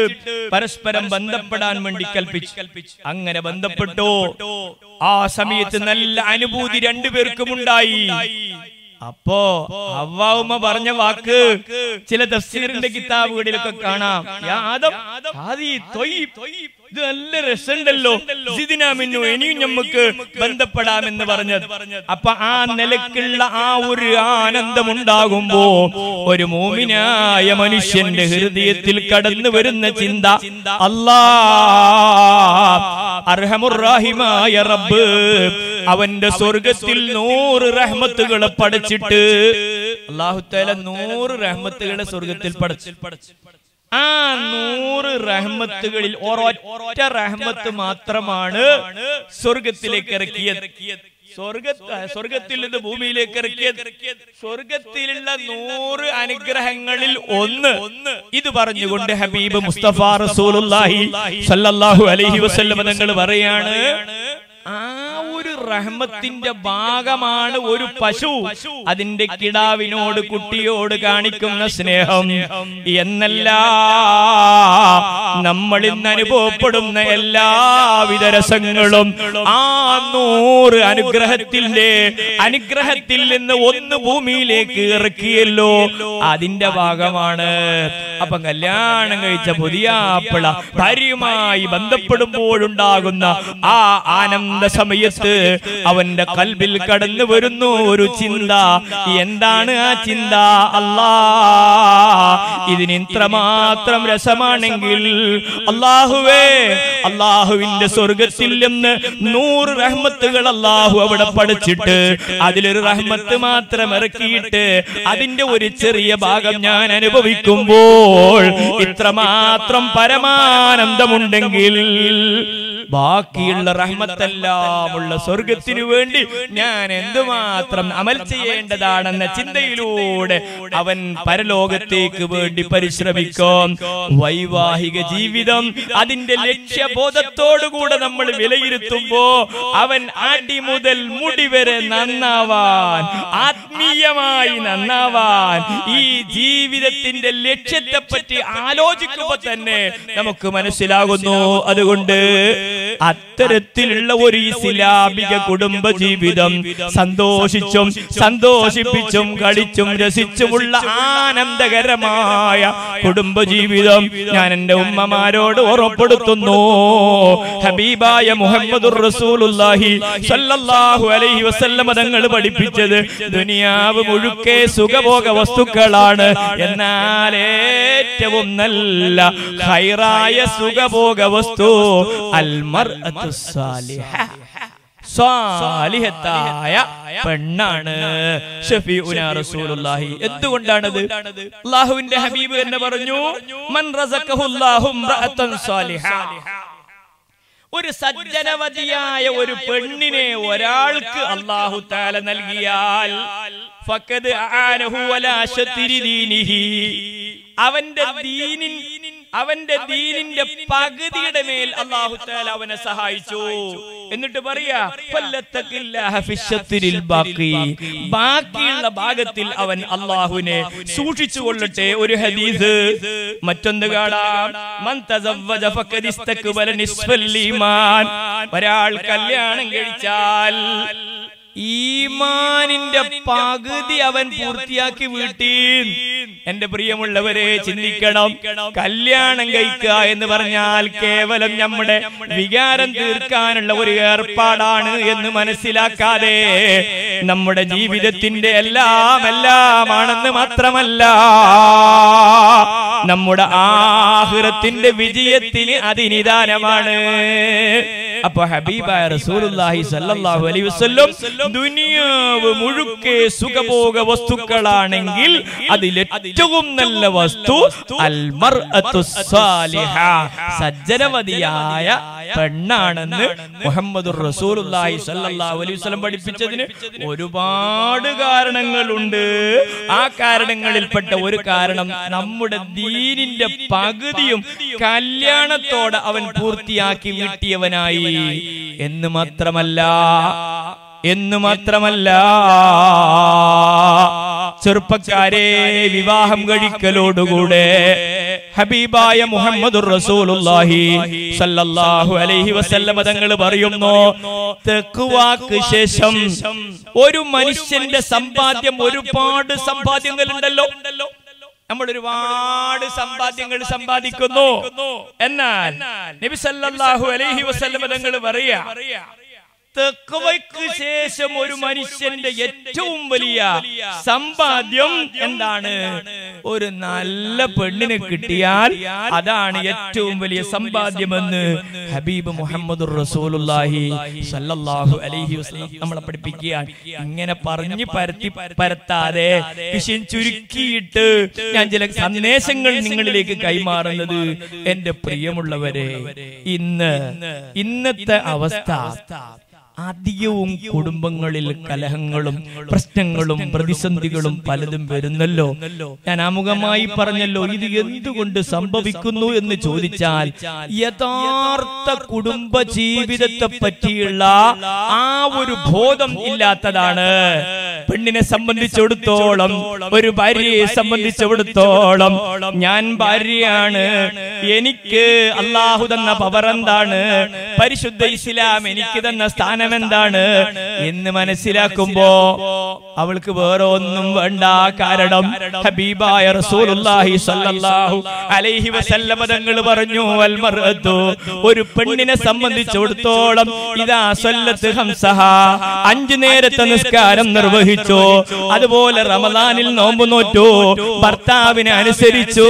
പരസ്പരം ബന്ധപ്പെടാൻ വേണ്ടി കൽപ്പിച്ചു. അങ്ങനെ ബന്ധപ്പെട്ടു? ആ സമയത്ത് നല്ല അനുഭൂതി രണ്ടുപേർക്കും ഉണ്ടായി അപ്പോ അവ്വാവുമ്മ പറഞ്ഞ വാക്ക് ചില തഫ്സീറിന്റെ കിതാബുകളിലൊക്കെ കാണാം ആദം ത്വയ്യിബ്. ഇത് നല്ല രസമുണ്ടല്ലോ. ജിദിനാമിന്നു ഇനിയും നമുക്ക് ബന്ധപ്പെടാമെന്ന് പറഞ്ഞത്. അപ്പൊ ആ നിലക്കുള്ള ആ ഒരു ആനന്ദമുണ്ടാകുമ്പോ ഒരു മോമിനായ മനുഷ്യന്റെ ഹൃദയത്തിൽ കടന്നു വരുന്ന ചിന്ത. അല്ലാ അർഹമുറാഹിമായ റബ്ബ്. അവന്റെ സ്വർഗത്തിൽ നൂറ് റഹ്മത്തുകളെ പഠിച്ചിട്ട് അള്ളാഹുത്തേല നൂറ് റഹ്മത്തുകളെ സ്വർഗത്തിൽ പഠിച്ചു. ആ നൂറ് റഹ്മത്തുകളിൽ ഒരൊറ്റ റഹ്മത്ത് മാത്രമാണ് സ്വർഗത്തിലേക്ക് ഇറക്കിയത്. സ്വർഗ സ്വർഗത്തിൽ നിന്ന് ഭൂമിയിലേക്ക് ഇറക്കിയത്. സ്വർഗത്തിലുള്ള നൂറ് അനുഗ്രഹങ്ങളിൽ ഒന്ന് ഇത് പറഞ്ഞുകൊണ്ട് ഹബീബ് മുസ്തഫ റസൂലുള്ളാഹി സല്ലല്ലാഹു അലൈഹി വസല്ലം തങ്ങൾ പറയാണ് ഒരു റഹ്മത്തിന്റെ ഭാഗമാണ് ഒരു പശു. അതിന്റെ കിടാവിനോട് കുട്ടിയോട് കാണിക്കുന്ന സ്നേഹം. എന്നല്ല നമ്മൾ ഇന്ന് അനുഭവപ്പെടുന്ന എല്ലാവിധ രസങ്ങളും ആ നൂറ് അനുഗ്രഹത്തിന്റെ അനുഗ്രഹത്തിൽ നിന്ന് ഒന്ന് ഭൂമിയിലേക്ക് ഇറക്കിയല്ലോ. അതിന്റെ ഭാഗമാണ്. അപ്പൊ കല്യാണം കഴിച്ച പുതിയ ഭാര്യയുമായി ബന്ധപ്പെടുമ്പോഴുണ്ടാകുന്ന ആ ആനന്ദ സമയത്ത് അവന്റെ കൽബിൽ കടന്നു വരുന്നു ഒരു ചിന്ത. എന്താണ് ആ ചിന്ത? അല്ലാ. ഇതിന് ഇത്രമാത്രം രസമാണെങ്കിൽ അള്ളാഹുവേ അള്ളാഹുവിന്റെ സ്വർഗത്തിൽ നിന്ന് നൂറ് റഹ്മത്തുകൾ അള്ളാഹു അവിടെ പഠിച്ചിട്ട് അതിലൊരു റഹ്മത്ത് മാത്രം ഇറക്കിയിട്ട് അതിന്റെ ഒരു ചെറിയ ഭാഗം ഞാൻ അനുഭവിക്കുമ്പോൾ ഇത്രമാത്രം പരമാനന്ദമുണ്ടെങ്കിൽ ബാക്കിയുള്ള റഹ്മത്തെല്ലാമുള്ള സ്വർഗത്തിനു വേണ്ടി ഞാൻ എന്തുമാത്രം അമൽ ചെയ്യേണ്ടതാണെന്ന ചിന്തയിലൂടെ അവൻ പരലോകത്തേക്ക് വേണ്ടി പരിശ്രമിക്കും. വൈവാഹിക ജീവിതം അതിന്റെ ലക്ഷ്യബോധത്തോടുകൂടെ നമ്മൾ വിലയിരുത്തുമ്പോ അവൻ അടി മുതൽ മുടി വരെ നന്നാവാൻ ആത്മീയമായി നന്നാവാൻ. ഈ ജീവിതത്തിന്റെ ലക്ഷ്യത്തെപ്പറ്റി ആലോചിക്കുമ്പോ തന്നെ നമുക്ക് മനസ്സിലാകുന്നു. അതുകൊണ്ട് അത്തരത്തിലുള്ള ഒരു ഇസ്ലാമിക കുടുംബ ജീവിതം സന്തോഷിച്ചും സന്തോഷിപ്പിച്ചും കളിച്ചും രസിച്ചുമുള്ള ആനന്ദകരമായ കുടുംബ ജീവിതം ഞാൻ എന്റെ ഉമ്മമാരോട് ഉറപ്പെടുത്തുന്നു ഹബീബായ മുഹമ്മദുർ റസൂലുള്ളാഹി സ്വല്ലല്ലാഹു അലൈഹി വസല്ലമ തങ്ങൾ പഠിപ്പിച്ചത് ദുനിയാവ് മുഴുക്കെ സുഖഭോഗ വസ്തുക്കളാണ്. എന്നാൽ ഏറ്റവും നല്ല ഹൈറായ സുഖഭോഗ വസ്തു അൽ മർഅത്തു സാലിഹ പെണ്ണാണ്. റസൂലുള്ളാഹി. എന്തുകൊണ്ടാണത്? അള്ളാഹുവിന്റെ ഹബീബ് എന്ന് പറഞ്ഞു മൻ ഒരു സജ്ജനവതിയായ ഒരു പെണ്ണിനെ ഒരാൾക്ക് അള്ളാഹു താല നൽകിയാൽ അവന്റെ ദീനിൻ അവന്റെ ദീനിന്റെ പകുതിയുടെ മേൽ അള്ളാഹു താല അവനെ സഹായിച്ചു. എന്നിട്ട് പറയാ ബാക്കിയുള്ള ഭാഗത്തിൽ അവൻ അള്ളാഹുവിനെ സൂക്ഷിച്ചു കൊള്ളട്ടെ. ഒരു ഹദീസ് മറ്റൊന്ന് കാണാം. ഒരാൾ കല്യാണം കഴിച്ചാൽ ഈമാനിന്റെ പകുതി അവൻ പൂർത്തിയാക്കി വീട്ടീൻ. എന്റെ പ്രിയമുള്ളവരെ ചിന്തിക്കണം. കല്യാണം കഴിക്കുക എന്ന് പറഞ്ഞാൽ കേവലം നമ്മുടെ വികാരം തീർക്കാനുള്ള ഒരു ഏർപ്പാടാണ് എന്ന് മനസ്സിലാക്കാതെ നമ്മുടെ ജീവിതത്തിന്റെ എല്ലാം എല്ലാമാണെന്ന് മാത്രമല്ല നമ്മുടെ ആഹൃത്തിന്റെ വിജയത്തിന് അതിനിദാനമാണ്. അപ്പൊ ഹബീബായ റസൂലുള്ളാഹി സ്വല്ലല്ലാഹു അലൈഹി വസല്ലം ദുനിയാവ് മുഴുക്കെ സുഖഭോഗ വസ്തുക്കളാണെങ്കിൽ അതിലേറ്റവും നല്ല വസ്തു അൽ മർഅത്തു സാലിഹ. സജ്ജനവതിയായ പെണ്ണാണെന്ന് മുഹമ്മദ് റസൂലുള്ളാഹി സ്വല്ലല്ലാഹു അലൈഹി വസല്ലം പഠിപ്പിച്ചതിന് ഒരുപാട് കാരണങ്ങളുണ്ട്. ആ കാരണങ്ങളിൽപ്പെട്ട ഒരു കാരണം നമ്മുടെ ദീനിന്റെ പകുതിയും കല്യാണത്തോടെ അവൻ പൂർത്തിയാക്കി വീട്ടിയവനായി. എന്ന് മാത്രമല്ല എന്ന് മാത്രമല്ല ചെറുപ്പക്കാരെ വിവാഹം കഴിക്കലോടുകൂടെ ഹബീബായ മുഹമ്മദ് അലൈഹി വസല്ലമ തങ്ങൾ പറയുന്നു തെക്കുവാക്ക് ശേഷം ഒരു മനുഷ്യന്റെ സമ്പാദ്യം ഒരുപാട് സമ്പാദ്യങ്ങൾ ഉണ്ടല്ലോ നമ്മൾ ഒരുപാട് സമ്പാദ്യങ്ങൾ സമ്പാദിക്കുന്നു. എന്നാൽ നബി സല്ലല്ലാഹു അലൈഹി വസല്ലമ തങ്ങൾ പറയാ തെക്കുവയ്ക്ക് ശേഷം ഒരു മനുഷ്യന്റെ ഏറ്റവും വലിയ സമ്പാദ്യം എന്താണ്? ഒരു നല്ല പെണ്ണിനെ കിട്ടിയാൽ അതാണ് ഏറ്റവും വലിയ സമ്പാദ്യമെന്ന് ഹബീബ് മുഹമ്മദ് സല്ലല്ലാഹു അലൈഹി വസല്ലം നമ്മളെ പഠിപ്പിക്കുക ഇങ്ങനെ പറഞ്ഞു പരത്തി പരത്താതെ വിഷയം ചുരുക്കിയിട്ട് ഞാൻ ചില സന്ദേശങ്ങൾ നിങ്ങളിലേക്ക് കൈമാറുന്നത് എന്റെ പ്രിയമുള്ളവരെ ഇന്ന് ഇന്നത്തെ അവസ്ഥ അധികവും കുടുംബങ്ങളിൽ കലഹങ്ങളും പ്രശ്നങ്ങളും പ്രതിസന്ധികളും പലതും വരുന്നല്ലോ. ഞാൻ ആമുഖമായി പറഞ്ഞല്ലോ ഇത് എന്തുകൊണ്ട് സംഭവിക്കുന്നു എന്ന് ചോദിച്ചാൽ യഥാർത്ഥ കുടുംബ ജീവിതത്തെ പറ്റിയുള്ള ആ ഒരു ബോധം ഇല്ലാത്തതാണ്. പെണ്ണിനെ സംബന്ധിച്ചിടത്തോളം ഒരു ഭാര്യയെ സംബന്ധിച്ചിടത്തോളം ഞാൻ ഭാര്യയാണ്. എനിക്ക് അള്ളാഹു തന്ന പവർ എന്താണ്? പരിശുദ്ധ ഇസ്ലാം എനിക്ക് തന്ന സ്ഥാനം എന്താണ് എന്ന് മനസ്സിലാക്കുമ്പോ അവൾക്ക് വേറെ ഒന്നും വേണ്ട കാരണം ഹബീബായ റസൂലുള്ളാഹി സല്ലല്ലാഹു അലൈഹി വസല്ലമ തങ്ങൾ പറഞ്ഞു അൽ മർഅത്തു ഒരു പെണ്ണിനെ സംബന്ധിച്ചിടത്തോളം ഇതാ സല്ലത്ത് ഹംസഹ. അഞ്ചു നേരത്തെ നിസ്കാരം നിർവഹിച്ചു. അതുപോലെ റമദാനിൽ നോമ്പ് നോറ്റു. ഭർത്താവിനെ അനുസരിച്ചു.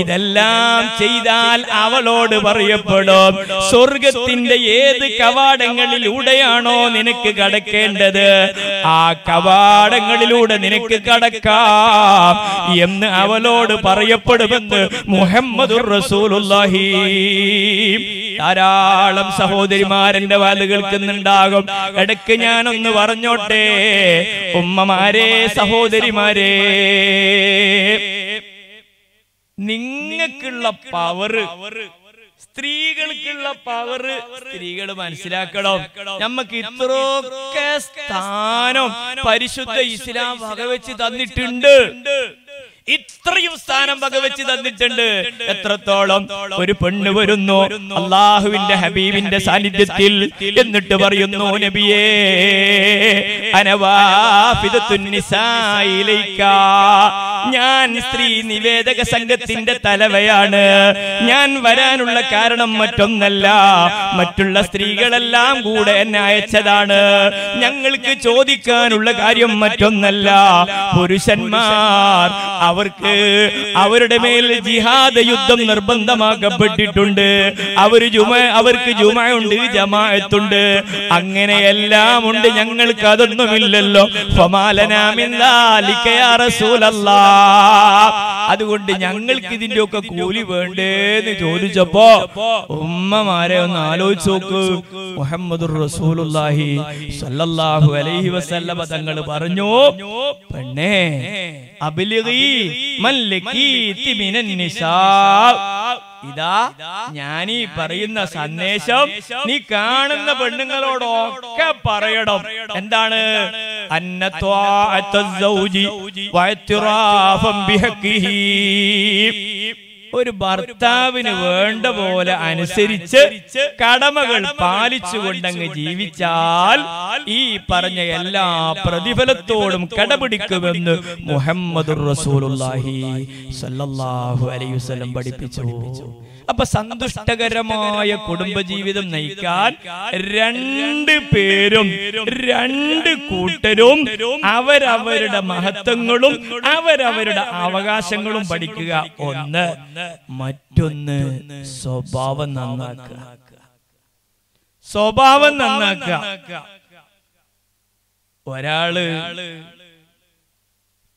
ഇതെല്ലാം ചെയ്താൽ അവളോട് പറയപ്പെടും. സ്വർഗത്തിന്റെ ഏത് കവാടങ്ങളിലൂടെയാണോ നിനക്ക് കടക്കേണ്ടത്? ആ കവാടങ്ങളിലൂടെ നിനക്ക് കടക്കാം എന്ന് അവലോട് പറയപ്പെടുമെന്ന് മുഹമ്മദ് റസൂലുള്ളാഹി. ധാരാളം സഹോദരിമാരെന്റെ വാൽ കേൾക്കുന്നുണ്ടാകും ഇടയ്ക്ക് ഞാനൊന്ന് പറഞ്ഞോട്ടെ? ഉമ്മമാരെ സഹോദരിമാരെ നിങ്ങൾക്കുള്ള പവറ് സ്ത്രീകൾക്കുള്ള പവർ സ്ത്രീകൾ മനസ്സിലാക്കണം. നമുക്ക് ഇത്രയൊക്കെ സ്ഥാനം പരിശുദ്ധ ഇസ്ലാം വകവെച്ച് തന്നിട്ടുണ്ട്. ഇത്രയും സ്ഥാനം വകവെച്ച് തന്നിട്ടുണ്ട്. എത്രത്തോളം ഒരു പെണ്ണ് വരുന്നു? അള്ളാഹുവിന്റെ ഹബീബിന്റെ സാന്നിധ്യത്തിൽ എന്നിട്ട് പറയുന്നു നബിയേ അനവാഫിദത്തുൻ ഞാൻ സ്ത്രീ നിവേദക സംഘത്തിന്റെ തലവയാണ്. ഞാൻ വരാനുള്ള കാരണം മറ്റൊന്നല്ല. മറ്റുള്ള സ്ത്രീകളെല്ലാം കൂടെ എന്നെ അയച്ചതാണ്. ഞങ്ങൾക്ക് ചോദിക്കാനുള്ള കാര്യം മറ്റൊന്നല്ല. പുരുഷന്മാർ അവർക്ക് അവരുടെ മേൽ ജിഹാദ് യുദ്ധം നിർബന്ധമാക്കപ്പെട്ടിട്ടുണ്ട്. അവർ ജുമ അവർക്ക് ജുമയുണ്ട് ജമാഅത്തുണ്ട്. അങ്ങനെ എല്ലാം ഉണ്ട് ഞങ്ങൾക്ക് അതൊന്നുമില്ലല്ലോ. അതുകൊണ്ട് ഞങ്ങൾക്ക് ഇതിന്റെ ഒക്കെ കൂലി വേണ്ടേന്ന് ചോദിച്ചപ്പോ ഉമ്മമാരെ ഒന്ന് ആലോചിച്ച് നോക്ക്. മുഹമ്മദ് അലൈഹി വസല്ലമ തങ്ങൾ പറഞ്ഞു പെണ്ണേ അബിലിഗി മല്ലകീതി ഞാൻ ഈ ഇതാ ഞാനീ പറയുന്ന സന്ദേശം നീ കാണുന്ന പെണ്ണുങ്ങളോടൊക്കെ പറയണം. എന്താണ്? അന്നത്വാ ഒരു ഭർത്താവിന് വേണ്ട പോലെ അനുസരിച്ച് കടമകൾ പാലിച്ചുകൊണ്ടങ്ങ് ജീവിച്ചാൽ ഈ പറഞ്ഞ എല്ലാ പ്രതിഫലത്തോടും കടപിടിക്കുമെന്ന് മുഹമ്മദ് റസൂലുള്ളാഹി സല്ലല്ലാഹു അലൈഹി വസല്ലം പഠിപ്പിച്ചു. അപ്പൊ സന്തുഷ്ടകരമായ കുടുംബജീവിതം നയിക്കാൻ രണ്ട് പേരും രണ്ട് കൂട്ടരും അവരവരുടെ മഹത്വങ്ങളും അവരവരുടെ അവകാശങ്ങളും പഠിക്കുക. ഒന്ന് മറ്റൊന്ന് സ്വഭാവം നന്നാക്കുക. സ്വഭാവം നന്നാക്കുക. ഒരാൾ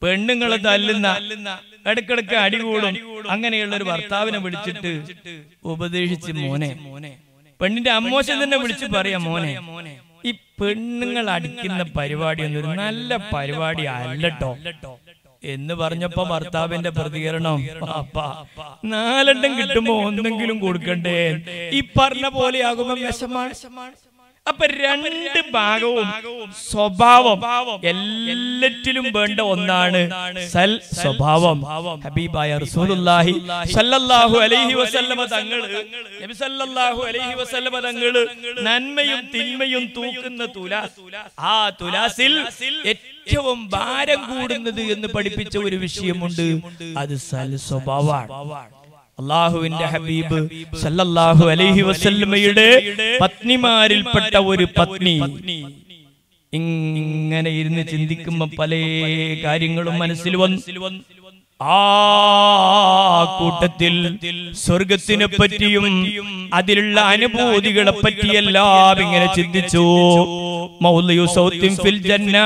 പെണ്ണുങ്ങളെ തല്ലുന്ന ഇടക്കിടക്ക് അടികൂടും അങ്ങനെയുള്ള ഒരു ഭർത്താവിനെ വിളിച്ചിട്ട് ഉപദേശിച്ച് മോനെ പെണ്ണിന്റെ അമ്മോശൻ തന്നെ വിളിച്ച് പറയാ മോനെ. ഈ പെണ്ണുങ്ങൾ അടിക്കുന്ന പരിപാടി എന്നൊരു നല്ല പരിപാടി അല്ലട്ടോ. എന്ന് പറഞ്ഞപ്പോ ഭർത്താവിന്റെ പ്രതികരണം അപ്പ നാലെണ്ണം കിട്ടുമ്പോ ഒന്നെങ്കിലും കൊടുക്കണ്ടേ? ഈ പറഞ്ഞ പോലെ ആകുമ്പോ വിഷമാണ്. അപ്പൊ രണ്ട് ഭാഗവും സ്വഭാവം എല്ലാറ്റിലും വേണ്ട ഒന്നാണ് സൽ സ്വഭാവം. ഹബീബായ റസൂലുള്ളാഹി സല്ലല്ലാഹു അലൈഹി വസല്ലമ തങ്ങൾ നബി സല്ലല്ലാഹു അലൈഹി വസല്ലമ തങ്ങൾ നന്മയും തിന്മയും തൂക്കുന്ന തുലാസ്. ആ തുലാസിൽ ഏറ്റവും ഭാരം കൂടുന്നത് എന്ന് പഠിപ്പിച്ച ഒരു വിഷയമുണ്ട്. അത് സൽ സ്വഭാവമാണ്. അള്ളാഹുവിന്റെ ഹബീബ് സല്ലല്ലാഹു അലൈഹി വസല്ലമയുടെ പത്നിമാരിൽപ്പെട്ട ഒരു പത്നി. ഇങ്ങനെ ഇരുന്ന് ചിന്തിക്കുമ്പോ പല കാര്യങ്ങളും മനസ്സിൽ വന്നു. ആ കൂട്ടത്തിൽ സ്വർഗത്തിനെ പറ്റിയും അതിലുള്ള അനുഭൂതികളെ പറ്റിയെല്ലാം ഇങ്ങനെ ചിന്തിച്ചു. ഫിൽ ജന്ന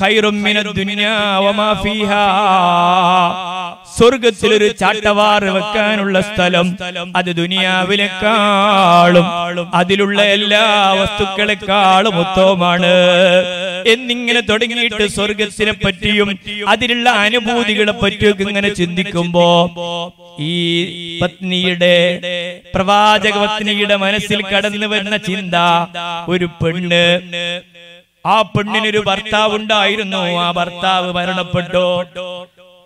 ഖൈറും മിനദ് ദുനിയാ വമാ ഫീഹാ. സ്വർഗത്തിൽ ഒരു ചാട്ടവാറ് വെക്കാനുള്ള സ്ഥലം അത് ദുനിയാവിനെക്കാളും അതിലുള്ള എല്ലാ വസ്തുക്കളെക്കാളും ഉത്തമമാണ്. എന്നിങ്ങനെ തുടങ്ങിയിട്ട് സ്വർഗത്തിനെ പറ്റിയും അതിലുള്ള അനുഭൂതികളെ പറ്റിയൊക്കെ ഇങ്ങനെ ചിന്തിക്കുമ്പോ ഈ പത്നിയുടെ പ്രവാചക പത്നിയുടെ മനസ്സിൽ കടന്നു വരുന്ന ചിന്ത ഒരു പെണ്ണ്. ആ പെണ്ണിനൊരു ഭർത്താവ് ഉണ്ടായിരുന്നു. ആ ഭർത്താവ് മരണപ്പെട്ടു?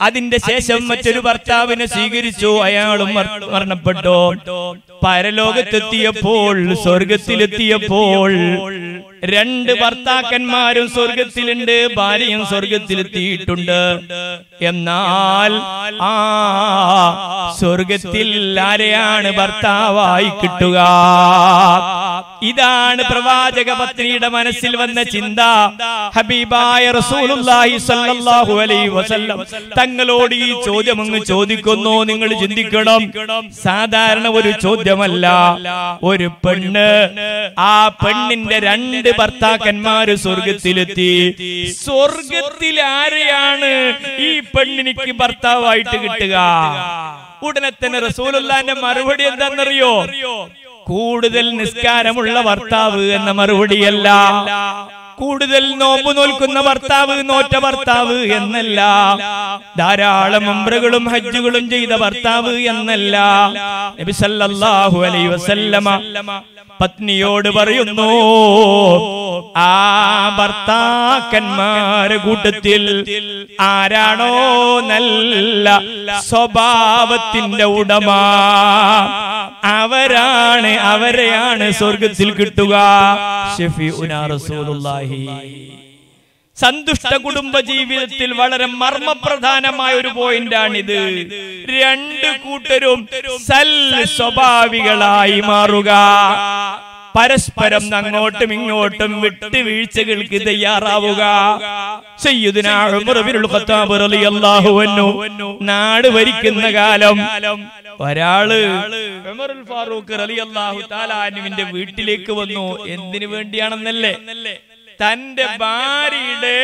അതിന്റെ ശേഷം മറ്റൊരു ഭർത്താവിനെ സ്വീകരിച്ചു. അയാളും മരണപ്പെട്ടു? പരലോകത്തെത്തിയപ്പോൾ സ്വർഗത്തിലെത്തിയപ്പോൾ രണ്ട് ഭർത്താക്കന്മാരും സ്വർഗത്തിലുണ്ട് ഭാര്യയും സ്വർഗത്തിലെത്തിയിട്ടുണ്ട്. എന്നാൽ ആ സ്വർഗത്തിൽ ആരെയാണ് ഭർത്താവായി കിട്ടുക? ഇതാണ് പ്രവാചക പത്നിയുടെ മനസ്സിൽ വന്ന ചിന്ത. ഹബീബായ റസൂലുള്ളാഹി സ്വല്ലല്ലാഹു അലൈഹി വസല്ലം. തങ്ങളോട് ഈ ചോദ്യം അങ്ങ് ചോദിക്കുന്നു നിങ്ങൾ ചിന്തിക്കണം. സാധാരണ ഒരു ചോദ്യമല്ല ഒരു പെണ്ണ്. ആ പെണ്ണിന്റെ രണ്ട് ഭർത്താക്കന്മാര് സ്വർഗത്തിലെത്തി. സ്വർഗത്തിൽ ആരെയാണ് ഈ പെണ്ണിനിക്ക് ഭർത്താവായിട്ട് കിട്ടുക? ഉടനെ തന്നെ റസൂലുള്ളാന്റെ മറുപടി എന്താണെന്നറിയോ? കൂടുതൽ നിസ്കാരമുള്ള ഭർത്താവ് എന്ന മറുപടിയല്ല. കൂടുതൽ നോമ്പ് നോൽക്കുന്ന ഭർത്താവ് നോറ്റ ഭർത്താവ് എന്നല്ല. ധാരാളം ഉംറകളും ഹജ്ജുകളും ചെയ്ത ഭർത്താവ് എന്നല്ല. നബി സല്ലല്ലാഹു അലൈഹി വസല്ലമ പത്നിയോട് പറയുന്നു ആ ഭർത്താക്കന്മാരെ കൂട്ടത്തിൽ ആരാണോ നല്ല സ്വഭാവത്തിന്റെ ഉടമ. അവരാണ് അവരെയാണ് സ്വർഗത്തിൽ കിട്ടുക. ഷഫീഉനാ റസൂലുള്ളാഹി. സന്തുഷ്ട കുടുംബ ജീവിതത്തിൽ വളരെ മർമ്മപ്രധാനമായ ഒരു പോയിന്റാണിത് രണ്ട് കൂട്ടരും സൽ സ്വഭാവികളായി മാറുക. പരസ്പരം അങ്ങോട്ടും ഇങ്ങോട്ടും വിട്ടുവീഴ്ചകൾക്ക് തയ്യാറാവുക. നാട് ഭരിക്കുന്ന കാലം ഒരാൾ ഫാറൂഖ് റളിയല്ലാഹു തആല അൻഹുവിന്റെ വീട്ടിലേക്ക് വന്നു. എന്തിനു വേണ്ടിയാണെന്നല്ലേ? തന്റെ ഭാര്യയുടെ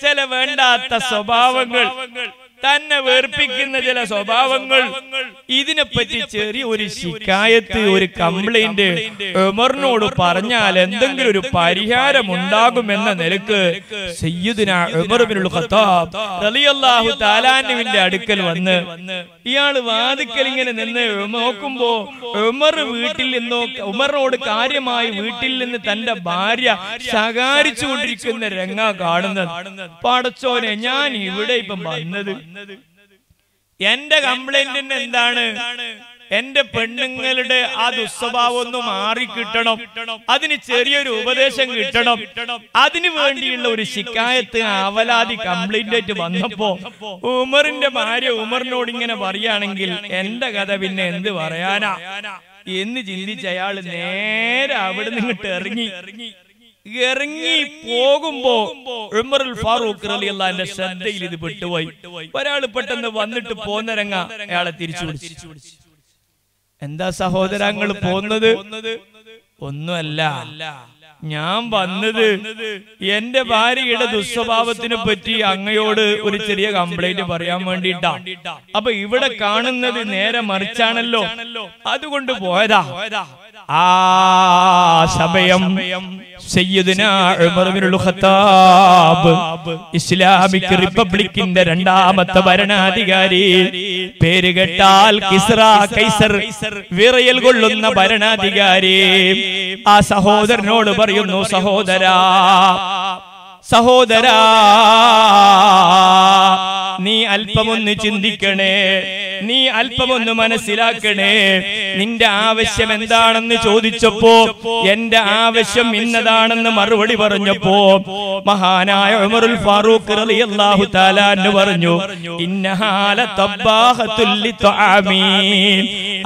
ചില വേണ്ടാത്ത സ്വഭാവങ്ങൾ തന്നെ വേർപ്പിക്കുന്ന ചില സ്വഭാവങ്ങൾ ഇതിനെപ്പറ്റി ചെറിയ ഒരു ശിക്കായത്ത് ഒരു കംപ്ലൈന്റ് ഉമറിനോട് പറഞ്ഞാൽ എന്തെങ്കിലും ഒരു പരിഹാരം ഉണ്ടാകുമെന്ന നിലയ്ക്ക് തആലാനുവിന്റെ അടുക്കൽ വന്ന് ഇയാൾ വാതിക്കൽ ഇങ്ങനെ നിന്ന് നോക്കുമ്പോ ഉമർ വീട്ടിൽ നിന്നോ ഉമറിനോട് കാര്യമായി വീട്ടിൽ നിന്ന് തന്റെ ഭാര്യ ശകാരിച്ചു കൊണ്ടിരിക്കുന്ന രംഗ കാണുന്നത്. പടച്ചോനെ ഞാൻ ഇവിടെ ഇപ്പം വന്നത് എന്റെ കംപ്ലൈന്റിന് എന്താണ്? എന്റെ പെണ്ണുങ്ങളുടെ ആ ദുസ്വഭാവം ഒന്ന് മാറി കിട്ടണം അതിന് ചെറിയൊരു ഉപദേശം കിട്ടണം. അതിനു വേണ്ടിയുള്ള ഒരു ശിക്കായത്ത് അവലാതി കംപ്ലൈന്റ് ആയിട്ട് വന്നപ്പോ ഉമറിന്റെ ഭാര്യ ഉമറിനോട് ഇങ്ങനെ പറയുകയാണെങ്കിൽ എന്റെ കഥ പിന്നെ എന്ത് പറയാനാ? എന്ന് ചിന്തിച്ച നേരെ അവിടെ നിന്നിട്ട് ഇറങ്ങി. ഇറങ്ങി പോകുമ്പോ ഉമറുൽ ഫാറൂഖ് റളിയല്ലാഹുവിന്റെ ശ്രദ്ധയിൽ ഇത് പെട്ടുപോയി. ഒരാൾ പെട്ടെന്ന് വന്നിട്ട് പോന്നിറങ്ങ അയാളെ തിരിച്ചു എന്താ സഹോദരങ്ങൾ പോന്നത്? ഒന്നുമല്ല. ഞാൻ വന്നത് എന്റെ ഭാര്യയുടെ ദുസ്വഭാവത്തിനെ പറ്റി അങ്ങയോട് ഒരു ചെറിയ കംപ്ലൈന്റ് പറയാൻ വേണ്ടിട്ടാ അപ്പൊ ഇവിടെ കാണുന്നത് നേരെ മറിച്ചാണല്ലോ. അതുകൊണ്ട് പോയതാ. ആ സമയം. ഖത്താബ്. ഇസ്ലാമിക് റിപ്പബ്ലിക്കിന്റെ രണ്ടാമത്തെ ഭരണാധികാരി. പേര് കേട്ടാൽ കിസ്റ കൈസർ വിറയൽ കൊള്ളുന്ന ഭരണാധികാരി. ആ സഹോദരനോട് പറയുന്നു സഹോദരാ സഹോദരാ നീ അല്പമൊന്ന് ചിന്തിക്കണേ. നീ അല്പമൊന്ന് മനസ്സിലാക്കണേ. നിന്റെ ആവശ്യം എന്താണെന്ന് ചോദിച്ചപ്പോ എന്റെ ആവശ്യം ഇന്നതാണെന്ന് മറുപടി പറഞ്ഞപ്പോ മഹാനായ ഉമറുൽ ഫാറൂഖ് റളിയല്ലാഹു തആല എന്ന് പറഞ്ഞു ഇന്നഹാല തബ്ബാഹത്തുൽ ലിത്വാമി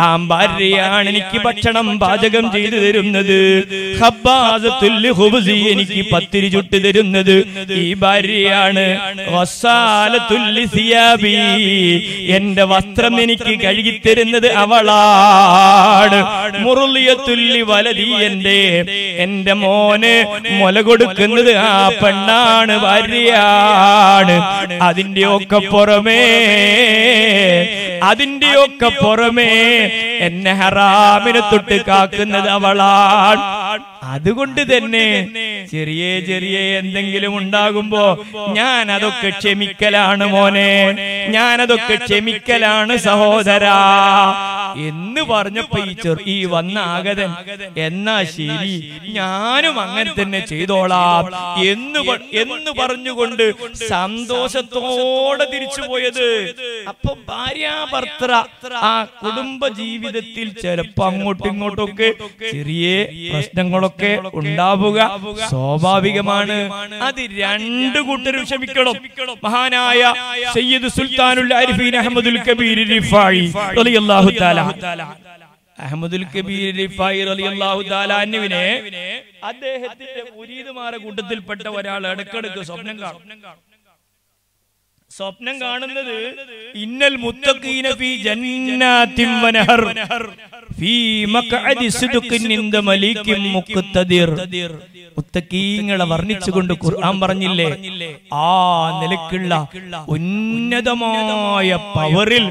ആ ഭാര്യയാണ് എനിക്ക് ഭക്ഷണം പാചകം ചെയ്തു തരുന്നത്. ഖബ്ബാസത്തുൽ ഖുബ്സി എനിക്ക് പത്തിരി ചുട്ടു തരുന്നത്. ഈ ഭാര്യയാണ്. വസാലത്തുൽ സിയാബി. എന്റെ വസ്ത്രം എനിക്ക് കഴുകിത്തരുന്നത് അവളാണ് മുറുളിയത്തുല്ലി വലതി എന്റെ. എന്റെ. മോന് മുല കൊടുക്കുന്നത് ആ പെണ്ണാണ് ഭാര്യയാണ് അതിന്റെ ഒക്കെ പുറമേ അതിന്റെ ഒക്കെ പുറമേ എന്നെ ഹറാമിനെ തൊട്ട് കാക്കുന്നത് അവളാണ്. അതുകൊണ്ട് തന്നെ ചെറിയ ചെറിയ എന്തെങ്കിലും ഉണ്ടാകുമ്പോ ഞാൻ അതൊക്കെ ക്ഷമിക്കലാണ് മോനെ. ഞാൻ അതൊക്കെ ക്ഷമിക്കലാണ് സഹോദരാ. എന്ന് പറഞ്ഞപ്പോ ഈ ചെറു ഈ വന്ന ആഗതൻ എന്നാ ശരി ഞാനും അങ്ങനെ തന്നെ ചെയ്തോളാം. എന്ന് എന്ന് പറഞ്ഞുകൊണ്ട് സന്തോഷത്തോടെ തിരിച്ചു പോയത്. അപ്പൊ ഭാര്യ ഭർത്തൃ ആ കുടുംബ ജീവിതത്തിൽ ചിലപ്പോ അങ്ങോട്ടും ഇങ്ങോട്ടും ഒക്കെ ചെറിയ പ്രശ്നങ്ങളൊക്കെ ഉണ്ടാവുക. സ്വാഭാവികമാണ്. അത് രണ്ടു കൂട്ടരും ക്ഷമിക്കണം. മഹാനായ സയ്യിദ് സുൽത്താനുൽ അരിഫീൻ അഹമ്മദുൽ കബീർ റിഫായി റളിയല്ലാഹു തആല. അഹമ്മദുൽ കബീർ റിഫായി റളിയല്ലാഹു തആല അന്നുവിനെ അദ്ദേഹത്തിന്റെ മുരീദുമാരുടെ കൂട്ടത്തിൽപ്പെട്ട ഒരാൾ ഇടക്കിടക്ക് സ്വപ്നം കാണും. സ്വപ്നം കാണുന്നത് ഇന്നൽ മുത്തഖീന ഫീ ജന്നാത്തിൻ വനഹർ. ഫീ മഖഅദി സിദ്ഖിൻ ഇൻദ മലീകിൻ മുഖ്തദിർ. മുത്തക്കീങ്ങളെ വർണിച്ചുകൊണ്ട് ഖുർആൻ പറഞ്ഞില്ലേ? ആ നിലക്കുള്ള ഉന്നതമായ പവറിൽ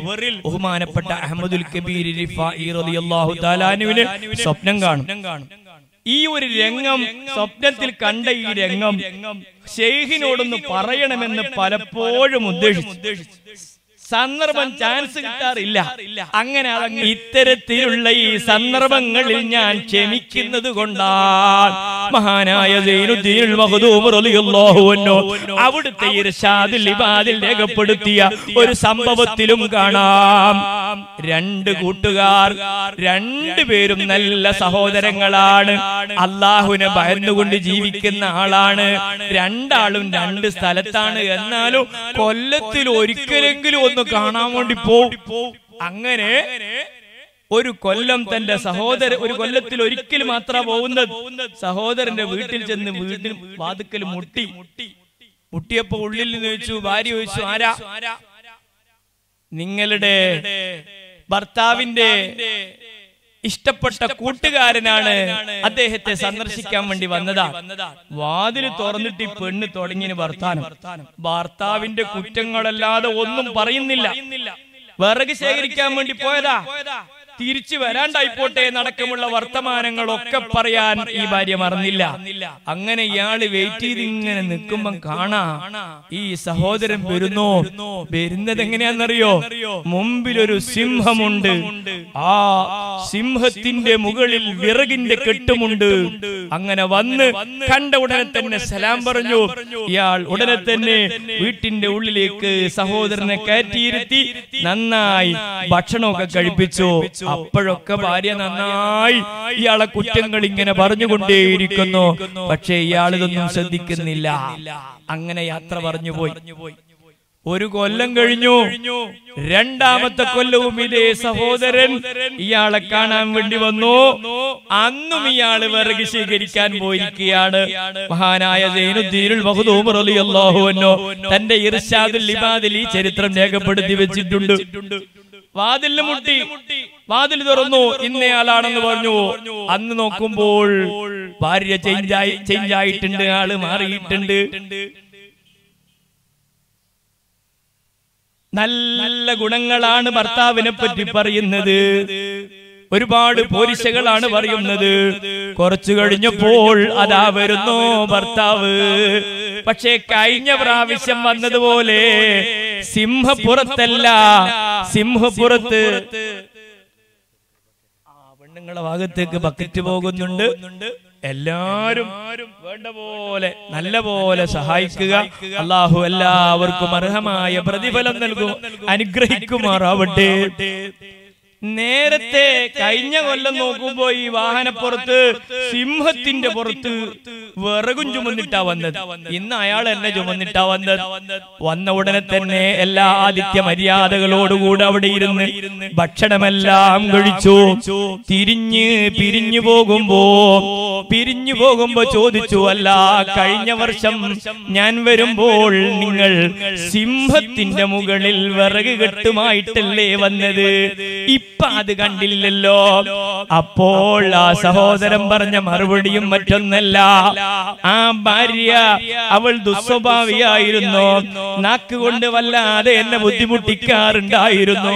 ബഹുമാനപ്പെട്ട അഹമ്മദുൽ കബീർ റിഫാഇ റളിയല്ലാഹു തആലാനുവിന് സ്വപ്നം കാണും. ഈ ഒരു രംഗം സ്വപ്നത്തിൽ കണ്ട ഈ രംഗം ഷെയ്ഖിനോടൊന്ന് പറയണമെന്ന് പലപ്പോഴും ഉദ്ദേശിച്ചു. സന്ദർഭം ചാൻസ് കിട്ടാറില്ല. അങ്ങനെ അതങ്ങ് ഇത്തരത്തിലുള്ള ഈ സന്ദർഭങ്ങളിൽ ഞാൻ ക്ഷമിക്കുന്നത് കൊണ്ടാണ് മഹാനായ അവിടുത്തെ ഇർഷാദുൽ ഇബാദിൽ രേഖപ്പെടുത്തിയ ഒരു സംഭവത്തിലും കാണാം. രണ്ട് കൂട്ടുകാർ രണ്ടുപേരും നല്ല സഹോദരങ്ങളാണ്. അള്ളാഹുവിനെ ഭയന്നുകൊണ്ട് ജീവിക്കുന്ന ആളാണ്. രണ്ടാളും രണ്ട് സ്ഥലത്താണ്. എന്നാലും കൊല്ലത്തിൽ ഒരിക്കലെങ്കിലും ഒന്ന് കാണാൻ വേണ്ടി പോവും അങ്ങനെ ഒരു കൊല്ലം തന്റെ സഹോദര ഒരു കൊല്ലത്തിൽ ഒരിക്കൽ മാത്രം പോകുന്നത്. സഹോദരന്റെ വീട്ടിൽ ചെന്ന് വീട്ടിൽ വാതുക്കൽ മുട്ടി. മുട്ടിയപ്പോ ഉള്ളിൽ നിന്ന് ചോദിച്ചു ഭാര്യ ചോദിച്ചു ആരാ? നിങ്ങളുടെ ഭർത്താവിന്റെ ഇഷ്ടപ്പെട്ട കൂട്ടുകാരനാണ് അദ്ദേഹത്തെ സന്ദർശിക്കാൻ വേണ്ടി വന്നതാ. വാതിൽ തുറന്നിട്ട് ഈ പെണ്ണ് തുടങ്ങിയ വർത്താനം. ഭർത്താവിന്റെ കുറ്റങ്ങളല്ലാതെ ഒന്നും പറയുന്നില്ല. വിറക് ശേഖരിക്കാൻ വേണ്ടി പോയതാ. തിരിച്ചു വരാണ്ടായിപ്പോട്ടെ നടക്കമുള്ള വർത്തമാനങ്ങളൊക്കെ പറയാൻ ഈ ഭാര്യ മറന്നില്ല. അങ്ങനെ ഇയാൾ വെയിറ്റ് ചെയ്ത് ഇങ്ങനെ നിൽക്കുമ്പം കാണാ. ഈ സഹോദരൻ വരുന്നോ? വരുന്നത് എങ്ങനെയാണെന്നറിയോ? മുമ്പിലൊരു സിംഹമുണ്ട്. ആ സിംഹത്തിന്റെ മുകളിൽ വിറകിന്റെ കെട്ടുമുണ്ട്. അങ്ങനെ വന്ന് കണ്ട ഉടനെ തന്നെ സലാം പറഞ്ഞു. ഇയാൾ ഉടനെ തന്നെ വീട്ടിന്റെ ഉള്ളിലേക്ക് സഹോദരനെ കയറ്റിയിരുത്തി നന്നായി ഭക്ഷണമൊക്കെ കഴിപ്പിച്ചു. അപ്പോഴൊക്കെ ഭാര്യ നന്നായി ഇയാളെ കുറ്റങ്ങൾ ഇങ്ങനെ പറഞ്ഞുകൊണ്ടേയിരിക്കുന്നു. പക്ഷേ ഇയാൾ ഇതൊന്നും ശ്രദ്ധിക്കുന്നില്ല. അങ്ങനെ യാത്ര പറഞ്ഞു പോയി. ഒരു കൊല്ലം കഴിഞ്ഞു. രണ്ടാമത്തെ കൊല്ലവും ഇതേ സഹോദരൻ ഇയാളെ കാണാൻ വേണ്ടി വന്നു. അന്നും ഇയാൾ വിറക് സ്വീകരിക്കാൻ പോയിരിക്കുകയാണ്. മഹാനായ സൈനുദ്ദീനുൽ റളിയല്ലാഹു അൻഹു തന്റെ ഇർഷാദുൽ ലിബാദിൽ ഈ ചരിത്രം രേഖപ്പെടുത്തി വെച്ചിട്ടുണ്ട്. വാതിലിന് മുട്ടി. വാതിൽ തുറന്നു. ഇന്നയാളാണെന്ന് പറഞ്ഞു. അന്ന് നോക്കുമ്പോൾ ഭാര്യ ചേഞ്ചായി ചേഞ്ചായിട്ടുണ്ട് ആൾ മാറിയിട്ടുണ്ട്. നല്ല ഗുണങ്ങളാണ് ഭർത്താവിനെ പറ്റി പറയുന്നത്. ഒരുപാട് പോലീസുകളാണ് പറയുന്നത്. കുറച്ചു കഴിഞ്ഞപ്പോൾ അതാ വരുന്നു ഭർത്താവ്. പക്ഷേ കഴിഞ്ഞ പ്രാവശ്യം വന്നതുപോലെ സിംഹപുറത്തല്ല സിംഹപുറത്ത് ആ പെണ്ണുങ്ങളെ ഭാഗത്തേക്ക് ബക്കറ്റ് പോകുന്നുണ്ട്. എല്ലാരും വേണ്ട പോലെ നല്ല പോലെ സഹായിക്കുക. അള്ളാഹു എല്ലാവർക്കും അർഹമായ പ്രതിഫലം നൽകും. അനുഗ്രഹിക്കുമാറാവട്ടെ. നേരത്തെ കഴിഞ്ഞ കൊല്ലം നോക്കുമ്പോ ഈ വാഹനപ്പുറത്ത് സിംഹത്തിന്റെ പുറത്ത് വിറകും ചുമന്നിട്ടാ വന്നത്. ഇന്ന് അയാൾ എന്നെ ചുമന്നിട്ടാ വന്നത്. വന്ന ഉടനെ തന്നെ എല്ലാ ആദിത്യ മര്യാദകളോടുകൂടെ അവിടെ ഇരുന്ന് ഭക്ഷണമെല്ലാം കഴിച്ചു. തിരിഞ്ഞ് പിരിഞ്ഞു പോകുമ്പോ പിരിഞ്ഞു പോകുമ്പോ ചോദിച്ചു അല്ല കഴിഞ്ഞ വർഷം ഞാൻ വരുമ്പോൾ നിങ്ങൾ സിംഹത്തിന്റെ മുകളിൽ വിറക് കെട്ടുമായിട്ടല്ലേ വന്നത്. ഇപ്പൊ അത് കണ്ടില്ലല്ലോ. അപ്പോൾ ആ സഹോദരൻ പറഞ്ഞ മറുപടിയും മറ്റൊന്നല്ല. ആ ഭാര്യ അവൾ ദുസ്വഭാവിയായിരുന്നു. നാക്ക് കൊണ്ട് വല്ലാതെ എന്നെ ബുദ്ധിമുട്ടിക്കാറുണ്ടായിരുന്നു.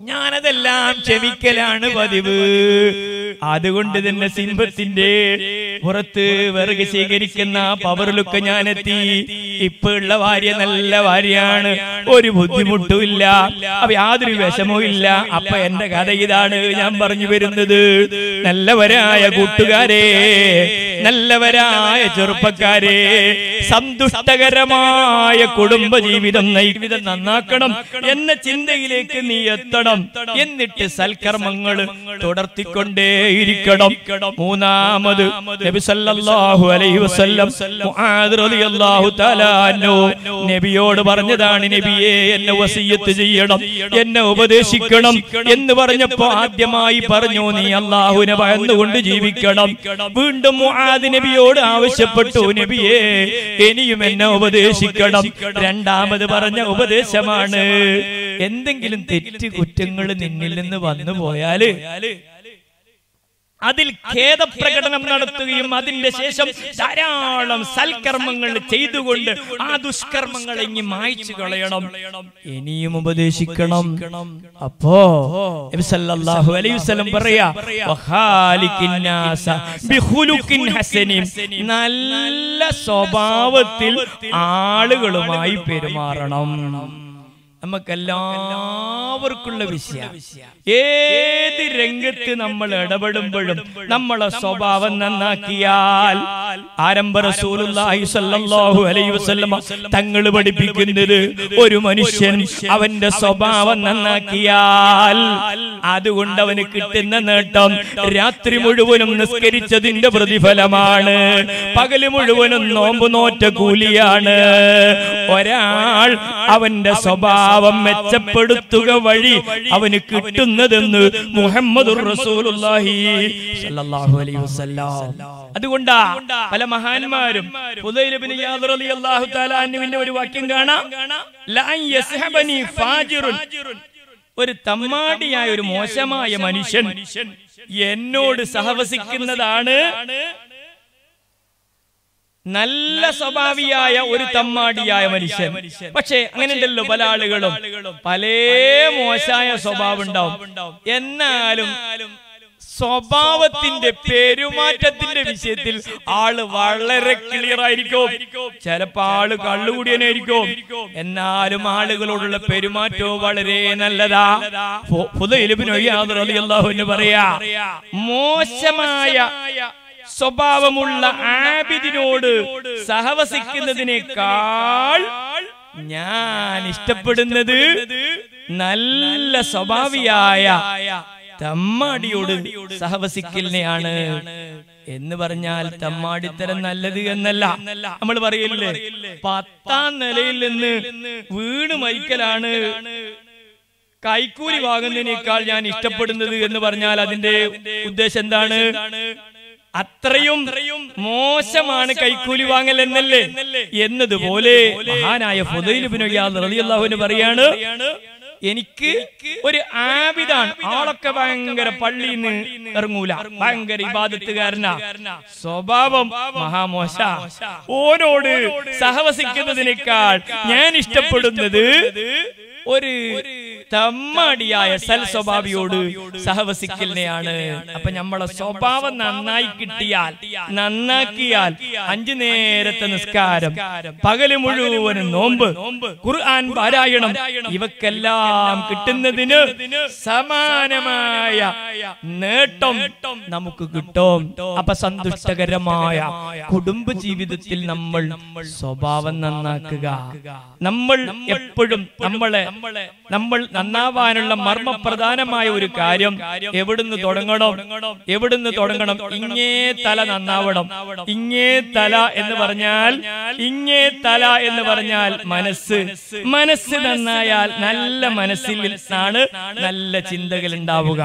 ഞാനതെല്ലാം ക്ഷമിക്കലാണ് പതിവ്. അതുകൊണ്ട് തന്നെ സിംഹത്തിന്റെ പുറത്ത് വിറക് സ്വീകരിക്കുന്ന പവറിലൊക്കെ ഞാനെത്തി. ഇപ്പൊ ഉള്ള ഭാര്യ നല്ല ഭാര്യയാണ്. ഒരു ബുദ്ധിമുട്ടുമില്ല. അപ്പൊ യാതൊരു വിഷമവും ഇല്ല അപ്പൊ എന്റെ കഥ ഇതാണ് ഞാൻ പറഞ്ഞു വരുന്നത്. നല്ലവരായ കൂട്ടുകാരെ നല്ലവരായ ചെറുപ്പക്കാരെ സന്തുഷ്ടകരമായ കുടുംബ ജീവിതം നയിക്കുന്നത് നന്നാക്കണം എന്ന ചിന്തയിലേക്ക് നീ എത്തണം. എന്നിട്ട് സൽക്കർമ്മങ്ങൾ തുടർത്തിക്കൊണ്ടേയിരിക്കണം. മൂന്നാമത് നബി സല്ലല്ലാഹു അലൈഹി വസല്ലം നബിയോട് പറഞ്ഞതാണ് നബിയെ എന്നെ വസീയത്ത് ചെയ്യണം എന്നെ ഉപദേശിക്കണം എന്ന് പറഞ്ഞപ്പോ ആദ്യമായി പറഞ്ഞു നീ അള്ളാഹുവിനെ ഭയന്നുകൊണ്ട് ജീവിക്കണം. വീണ്ടും മുആദ് നബിയോട് ആവശ്യപ്പെട്ടു നബിയെ ഇനിയും എന്നെ ഉപദേശിക്കണം. രണ്ടാമത് പറഞ്ഞ ഉപദേശമാണ് എന്തെങ്കിലും തെറ്റ് കുറ്റങ്ങൾ നിന്നിൽ നിന്ന് വന്നു പോയാൽ അതിൽ ഖേദപ്രകടനം നടത്തുകയും അതിന്റെ ശേഷം ധാരാളം സൽക്കർമ്മങ്ങൾ ചെയ്തുകൊണ്ട് ആ ദുഷ്കർമ്മങ്ങൾ ഇനി മായ്ച്ചു കളയണം ഇനിയും ഉപദേശിക്കണം. അപ്പോ പറയാ നല്ല സ്വഭാവത്തിൽ ആളുകളുമായി പെരുമാറണം. നമുക്കെല്ലാവർക്കുള്ള വിഷയം. ഏത് രംഗത്ത് നമ്മൾ ഇടപെടുമ്പോഴും നമ്മളെ സ്വഭാവം നന്നാക്കിയാൽ ആരംഭ റസൂലുള്ളാഹി സ്വല്ലല്ലാഹു അലൈഹി വസല്ലമ തങ്ങൾ പഠിപ്പിക്കുന്നത് ഒരു മനുഷ്യൻ അവന്റെ സ്വഭാവം നന്നാക്കിയാൽ അതുകൊണ്ട് അവന് കിട്ടുന്ന നേട്ടം രാത്രി മുഴുവനും നിസ്കരിച്ചതിന്റെ പ്രതിഫലമാണ്. പകൽ മുഴുവനും നോമ്പ് നോറ്റ കൂലിയാണ്. ഒരാൾ അവന്റെ സ്വഭാവം മെച്ചപ്പെടുത്തുക വഴി അവന് കിട്ടുന്നതെന്ന് മുഹമ്മദ് അതുകൊണ്ടാ പല മഹാന്മാരും ഒരു വാക്യം കാണാം. ഒരു തമ്മാടിയായ ഒരു മോശമായ മനുഷ്യൻ എന്നോട് സഹവസിക്കുന്നതാണ് നല്ല സ്വഭാവിയായ ഒരു തമ്മാടിയായ മനുഷ്യൻ. പക്ഷേ അങ്ങനെ ഉണ്ടല്ലോ പല ആളുകളും പല മോശമായ സ്വഭാവം ഉണ്ടാവും എന്നാലും സ്വഭാവത്തിന്റെ പെരുമാറ്റത്തിന്റെ വിഷയത്തിൽ ആൾ വളരെ ക്ലിയർ ആയിരിക്കും. ചിലപ്പോ ആൾ കള്ളുകൂടിയനായിരിക്കും. എന്നാലും ആളുകളോടുള്ള പെരുമാറ്റവും വളരെ നല്ലതാ. പുതിയ പറയാ മോശമായ സ്വഭാവമുള്ള ആബിദിനോട് സഹവസിക്കുന്നതിനേക്കാൾ ഞാൻ ഇഷ്ടപ്പെടുന്നത് നല്ല സ്വഭാവിയായ തമ്മാടിയോട് സഹവസിക്കലിനെയാണ് എന്ന് പറഞ്ഞാൽ തമ്മാടിത്തരം നല്ലത് എന്നല്ല. നമ്മൾ പറയില്ലേ? പത്താം നിലയിൽ നിന്ന് വീണ് മരിക്കലാണ്. കൈക്കൂലി വാങ്ങുന്നതിനേക്കാൾ ഞാൻ ഇഷ്ടപ്പെടുന്നത് എന്ന് പറഞ്ഞാൽ അതിന്റെ ഉദ്ദേശം എന്താണ്? അത്രയും മോശമാണ് കൈക്കൂലി വാങ്ങൽ എന്നല്ലേ? എന്നതുപോലെ മഹാനായ ഫുദൈലുബിന് പറയാണ് എനിക്ക് ഒരു ആബിദാണ് ആളൊക്കെ ഭയങ്കര പള്ളിയിൽ നിന്ന് ഇറങ്ങൂല ഭയങ്കര ഇബാദത്തുകാരനാ. സ്വഭാവം മഹാമോശ. ഓനോട് സഹവസിക്കുന്നതിനേക്കാൾ ഞാൻ ഇഷ്ടപ്പെടുന്നത് ഒരു തമ്മാടിയായ സൽ സ്വഭാവിയോട് സഹവസിക്കലിനെയാണ്. അപ്പൊ നമ്മളെ സ്വഭാവം നന്നായി കിട്ടിയാൽ നന്നാക്കിയാൽ അഞ്ചു നേരത്തെ നിസ്കാരം പകൽ മുഴുവനും നോമ്പ് ഖുർആൻ പാരായണം ഇവക്കെല്ലാം കിട്ടുന്നതിന് സമാനമായ നേട്ടം നമുക്ക് കിട്ടും. അപ്പൊ സന്തുഷ്ടകരമായ കുടുംബ ജീവിതത്തിൽ നമ്മൾ സ്വഭാവം നന്നാക്കുക. നമ്മൾ എപ്പോഴും നമ്മളെ നമ്മൾ നന്നാവാനുള്ള മർമ്മപ്രധാനമായ ഒരു കാര്യം എവിടുന്ന് തുടങ്ങണം? എവിടുന്ന് തുടങ്ങണം? ഇങ്ങേ തല നന്നാവണം. ഇങ്ങേ തല എന്ന് പറഞ്ഞാൽ ഇങ്ങേ തല എന്ന് പറഞ്ഞാൽ മനസ്സ്. മനസ്സ് നന്നായാൽ നല്ല മനസ്സിൽ ആണ് നല്ല ചിന്തകൾ ഉണ്ടാവുക.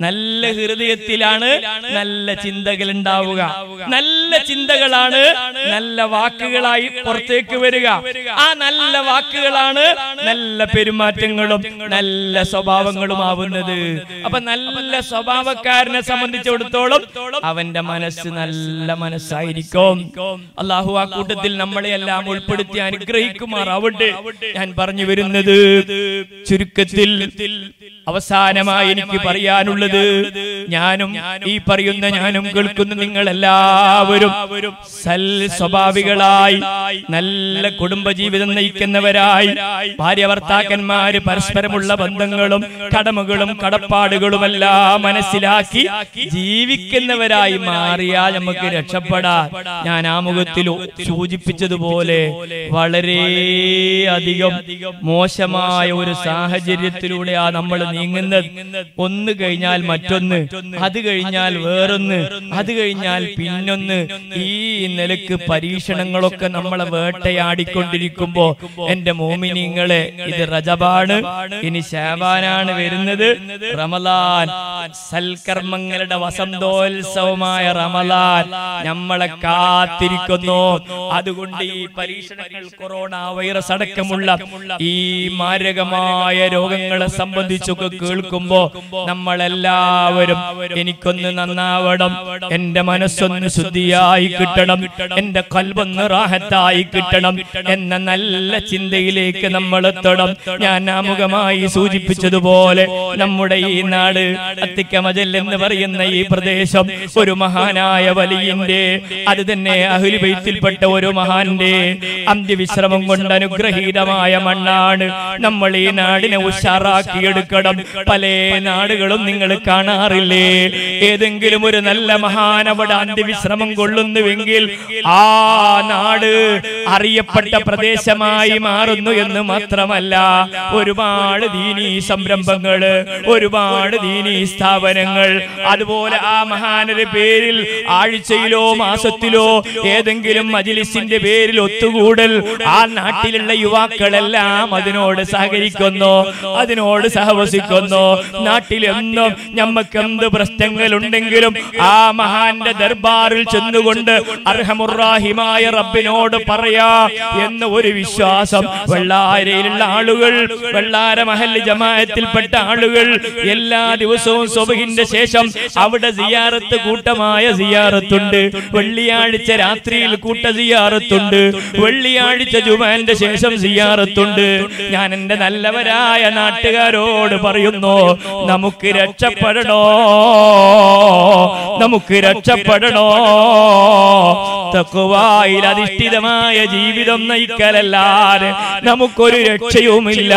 നല്ല ഹൃദയത്തിലാണ് നല്ല ചിന്തകൾ ഉണ്ടാവുക. നല്ല ചിന്തകളാണ് നല്ല വാക്കുകളായി പുറത്തേക്ക് വരിക. ആ നല്ല വാക്കുകളാണ് നല്ല പെരുമാറ്റങ്ങളും നല്ല സ്വഭാവങ്ങളും ആവുന്നത് അപ്പൊ നല്ല സ്വഭാവക്കാരനെ സംബന്ധിച്ചിടത്തോളം അവന്റെ മനസ്സ് നല്ല മനസ്സായിരിക്കും. അള്ളാഹു ആ കൂട്ടത്തിൽ നമ്മളെ എല്ലാം ഉൾപ്പെടുത്തി അനുഗ്രഹിക്കുമാറാവട്ടെ. ഞാൻ പറഞ്ഞു വരുന്നത് ചുരുക്കത്തിൽ അവസാനമായി എനിക്ക് പറയാനുള്ളത് ഞാനും ഈ പറയുന്ന ഞാനും കേൾക്കുന്ന നിങ്ങൾ എല്ലാവരും സൽ സ്വഭാവികളായി നല്ല കുടുംബജീവിതം നയിക്കുന്നവരായി ഭാര്യ ഭർത്താക്കന്മാര് പരസ്പരമുള്ള ബന്ധങ്ങളും കടമകളും കടപ്പാടുകളുമെല്ലാം മനസ്സിലാക്കി ജീവിക്കുന്നവരായി മാറിയാൽ നമുക്ക് രക്ഷപ്പെടാൻ ഞാൻ ആമുഖത്തിൽ സൂചിപ്പിച്ചതുപോലെ വളരെ അധികം മോശമായ ഒരു സാഹചര്യത്തിലൂടെയാ നമ്മൾ നീങ്ങുന്നത്. ഒന്ന് കഴിഞ്ഞാൽ മറ്റൊന്ന് അത് കഴിഞ്ഞാൽ വേറൊന്ന് അത് കഴിഞ്ഞാൽ പിന്നൊന്ന്. ഈ നിലയ്ക്ക് പരീക്ഷണങ്ങളൊക്കെ നമ്മളെ വേട്ടയാടിക്കൊണ്ടിരിക്കുമ്പോ എന്റെ മോമിനിങ്ങളെ ഇത് റജബാണ്. ഇനി ശാബാനാണ് വരുന്നത്. റമലാൻ. സൽക്കർമ്മങ്ങളുടെ വസന്തോത്സവമായ റമലാൻ. നമ്മളെ കാത്തിരിക്കുന്നു. അതുകൊണ്ട് ഈ പരീക്ഷണങ്ങൾ കൊറോണ വൈറസ് അടക്കമുള്ള ഈ മാരകമായ രോഗങ്ങളെ സംബന്ധിച്ചൊക്കെ കേൾക്കുമ്പോ നമ്മളെല്ലാവരും എനിക്കൊന്ന് നന്നാവണം. എന്റെ മനസ്സൊന്ന് ശുദ്ധിയായി കിട്ടണം. എന്റെ കൽവൊന്ന് റാഹത്തായി കിട്ടണം. എന്ന നല്ല ചിന്തയിലേക്ക് നമ്മൾ എത്തണം ഞാൻ ആമുഖമായി സൂചിപ്പിച്ചതുപോലെ നമ്മുടെ ഈ നാട് അത്തിക്കമജൽ എന്ന് പറയുന്ന ഈ പ്രദേശം ഒരു മഹാനായ വലിയന്റെ അത് തന്നെ അഹുലിബൈത്തിൽപ്പെട്ട ഒരു മഹാന്റെ അന്ത്യവിശ്രമം കൊണ്ട് അനുഗ്രഹീതമായ മണ്ണാണ്. നമ്മൾ ഈ നാടിനെ ഉഷാറാക്കിയെടുക്കണം. പല നാടുകളും നിങ്ങൾ കാണാറില്ലേ? ഏതെങ്കിലും ഒരു നല്ല മഹാൻ അവിടെ അന്ത്യവിശ്രമം കൊള്ളുന്നുവെങ്കിൽ ആ നാട് അറിയപ്പെട്ട പ്രദേശമായി മാറുന്നു എന്ന് മാത്രമല്ല. ഒരുപാട് ദീനീ സംരംഭങ്ങൾ ഒരുപാട് ദീനീ സ്ഥാപനങ്ങൾ. അതുപോലെ ആ മഹാനരുടെ പേരിൽ ആഴ്ചയിലോ മാസത്തിലോ ഏതെങ്കിലും മജിലിസിന്റെ പേരിൽ ഒത്തുകൂടൽ ആ നാട്ടിലുള്ള യുവാക്കളെല്ലാം അതിനോട് സഹകരിക്കുന്നു അതിനോട് സഹവസിക്കുന്നു. നാട്ടിലെന്നും ഞമ്മക്ക് എന്ത് പ്രശ്നങ്ങൾ ഉണ്ടെങ്കിലും ആ മഹാന്റെ ദർബാറിൽ ചെന്നുകൊണ്ട് അർഹമുറാഹിമായ റബ്ബിനോട് പറയാ എന്ന ഒരു വിശ്വാസം വെള്ളാരയിലുള്ള ആളുകൾ വെള്ളാര മഹൽ ജമാഅത്തിൽപ്പെട്ട ആളുകൾ എല്ലാ ദിവസവും സ്വബഹിന്റെ ശേഷം അവിടെ സിയാറത്ത് കൂട്ടമായ സിയാറത്തുണ്ട്. വെള്ളിയാഴ്ച രാത്രിയിൽ കൂട്ട സിയാറത്തുണ്ട്. വെള്ളിയാഴ്ച ജുമാന്റെ ശേഷം സിയാറത്തുണ്ട്. ഞാൻ എന്റെ നല്ലവരായ നാട്ടുകാരോട് പറയുന്നു നമുക്ക് രക്ഷപ്പെടണോ? നമുക്ക് രക്ഷപ്പെടണോ? തക്കുവായിൽ അധിഷ്ഠിതമായ ജീവിതം നയിക്കലല്ലാതെ നമുക്കൊരു രക്ഷയുമില്ല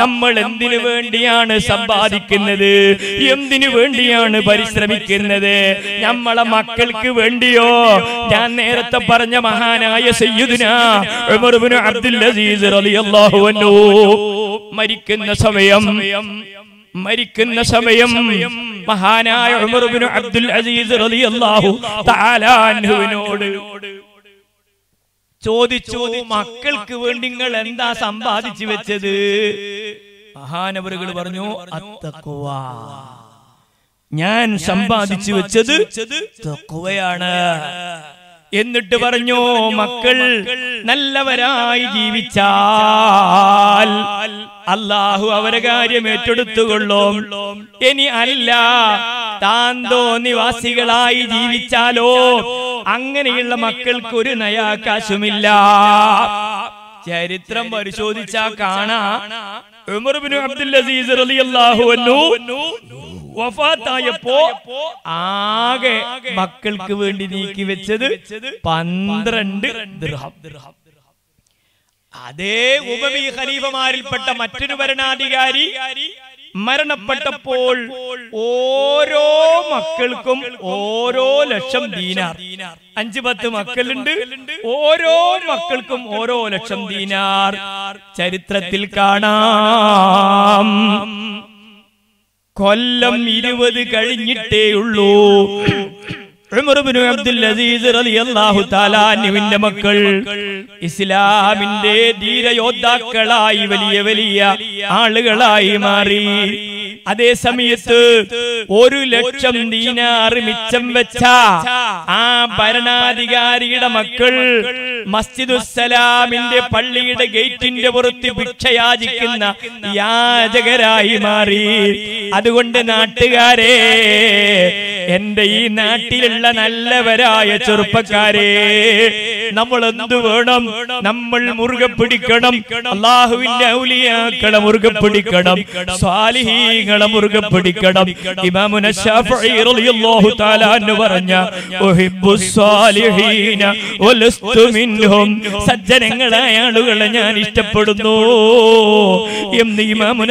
നമ്മൾ എന്തിനു വേണ്ടിയാണ് സമ്പാദിക്കുന്നത്? എന്തിനു വേണ്ടിയാണ് പരിശ്രമിക്കുന്നത്? നമ്മളെ മക്കൾക്ക് വേണ്ടിയോ? ഞാൻ നേരത്തെ പറഞ്ഞ മഹാനായ സയ്യിദുന അബ്ദുൽ അസീസ് റളിയല്ലാഹു അൻഹു മരിക്കുന്ന സമയം മരിക്കുന്ന സമയം മഹാനായ ഉമർ അബ്ദുൽ അസീസ് റളിയല്ലാഹു തആല അൻഹുവിനോട് ചോദിച്ചു മക്കൾക്ക് വേണ്ടി നിങ്ങൾ എന്താ സമ്പാദിച്ചു വെച്ചത്? മഹാനവറുകൾ പറഞ്ഞു അത്തക്കുവ. ഞാൻ സമ്പാദിച്ചു വെച്ചത് തക്കുവയാണ്. എന്നിട്ട് പറഞ്ഞു മക്കൾ നല്ലവരായി ജീവിച്ചാൽ അള്ളാഹു അവരെ കാര്യം ഏറ്റെടുത്തുകൊള്ളും. ഇനി അല്ല താന്തോ നിവാസികളായി ജീവിച്ചാലോ? അങ്ങനെയുള്ള മക്കൾക്ക് ഒരു നയാകാശമില്ല. ചരിത്രം പരിശോധിച്ചാ കാണാ. അബ്ദുൽ അസീസ് റളിയല്ലാഹു അൻഹു വഫാത്തായപ്പോ ആകെ മക്കൾക്ക് വേണ്ടി നീക്കി വെച്ചത് പന്ത്രണ്ട് ദിർഹം. അതേ ഉപമി ഖലീഫമാരിൽപ്പെട്ട മറ്റൊരു ഭരണാധികാരി മരണപ്പെട്ടപ്പോൾ ഓരോ മക്കൾക്കും ഓരോ ലക്ഷം ദീനാർ. അഞ്ചു പത്ത് മക്കളുണ്ട് ഓരോ മക്കൾക്കും ഓരോ ലക്ഷം ദീനാർ. ചരിത്രത്തിൽ കാണാം. കൊല്ലം ഇരുപത് കഴിഞ്ഞിട്ടേ ഉള്ളൂ ഉമർ ഇബ്നു അബ്ദുൽ മക്കൾ. ഇസ്ലാമിന്റെ ധീരയോദ്ധാക്കളായി വലിയ വലിയ ആളുകളായി മാറി. അതേ സമയത്ത് ഒരു ലക്ഷം ദീനാർ മിച്ചം വെച്ച ആ ഭരണാധികാരിയുടെ മക്കൾ മസ്ജിദുസലാമിന്റെ പള്ളിയുടെ ഗേറ്റിന്റെ പുറത്ത് ഭിക്ഷയാചിക്കുന്ന യാചകരായി മാറി. അതുകൊണ്ട് നാട്ടുകാരെ എന്റെ ഈ നാട്ടിലുള്ള നല്ലവരായ ചെറുപ്പക്കാരെ നമ്മൾ എന്തു വേണം? നമ്മൾ മുറുകെ പിടിക്കണം. അള്ളാഹുവിന്റെ ഔലിയാക്കളെ മുറുകെ പിടിക്കണം. സ്വാലിഹീങ്ങളെ മുറുകെ പിടിക്കണം. ഇമാമുന റളിയല്ലാഹു തആല എന്ന് പറഞ്ഞ ഉഹിബ്ബു സ്വാലിഹീന വലസ്തു മിൻഹും. സജ്ജനങ്ങളായ ആളുകളെ ഞാൻ ഇഷ്ടപ്പെടുന്നു എന്ന് ഇമാമുന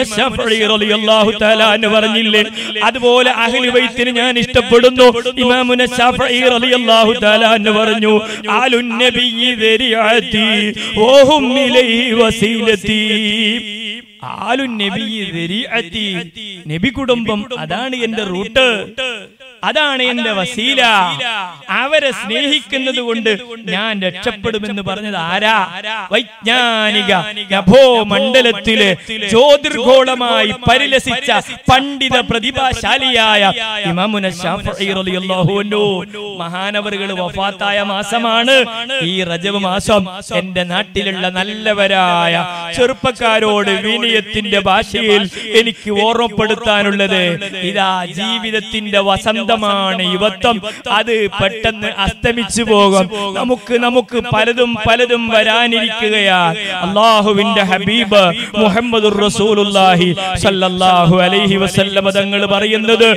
റളിയല്ലാഹു തആല എന്ന് പറഞ്ഞില്ലേ? അതുപോലെ അഹ്ലു ബൈത്തിനെ ഞാൻ ഇഷ്ടപ്പെടുന്നു. ഇമാമുന റളിയല്ലാഹു തആല എന്ന് പറഞ്ഞു ആലുൻ നബിയ്യി ദരിഅതി വഹും ഇലൈഹി വസീലതി ആലു നബി നബി കുടുംബം അതാണ് എന്റെ റൂട്ട്. അതാണ് എന്റെ വസീല. അവരെ സ്നേഹിക്കുന്നത് കൊണ്ട് ഞാൻ രക്ഷപ്പെടുമെന്ന് പറഞ്ഞത് ആരാ? വൈജ്ഞാനിക നഭോ മണ്ഡലത്തിലെ ജ്യോതിർഗോളമായി പരിലസിച്ച പണ്ഡിത പ്രതിഭാശാലിയായ ഇമാമുന മഹാനവറുകൾ വഫാത്തായ മാസമാണ്. ഈ റജബ് മാസം എന്റെ നാട്ടിലുള്ള നല്ലവരായ ചെറുപ്പക്കാരോട് വിനയത്തിന്റെ ഭാഷയിൽ എനിക്ക് ഓർമ്മപ്പെടുത്താനുള്ളത് ഇതാ ജീവിതത്തിന്റെ വസന്തമാണ് യുവത്വം. അത് പെട്ടെന്ന് അസ്തമിച്ചു പോകും. നമുക്ക് നമുക്ക് പലതും പലതും വരാനിരിക്കുകയാണ് അള്ളാഹുവിന്റെ ഹബീബ് മുഹമ്മദ് റസൂലുള്ളാഹി സല്ലല്ലാഹു അലൈഹി വസല്ലമ തങ്ങൾ പറയുന്നത്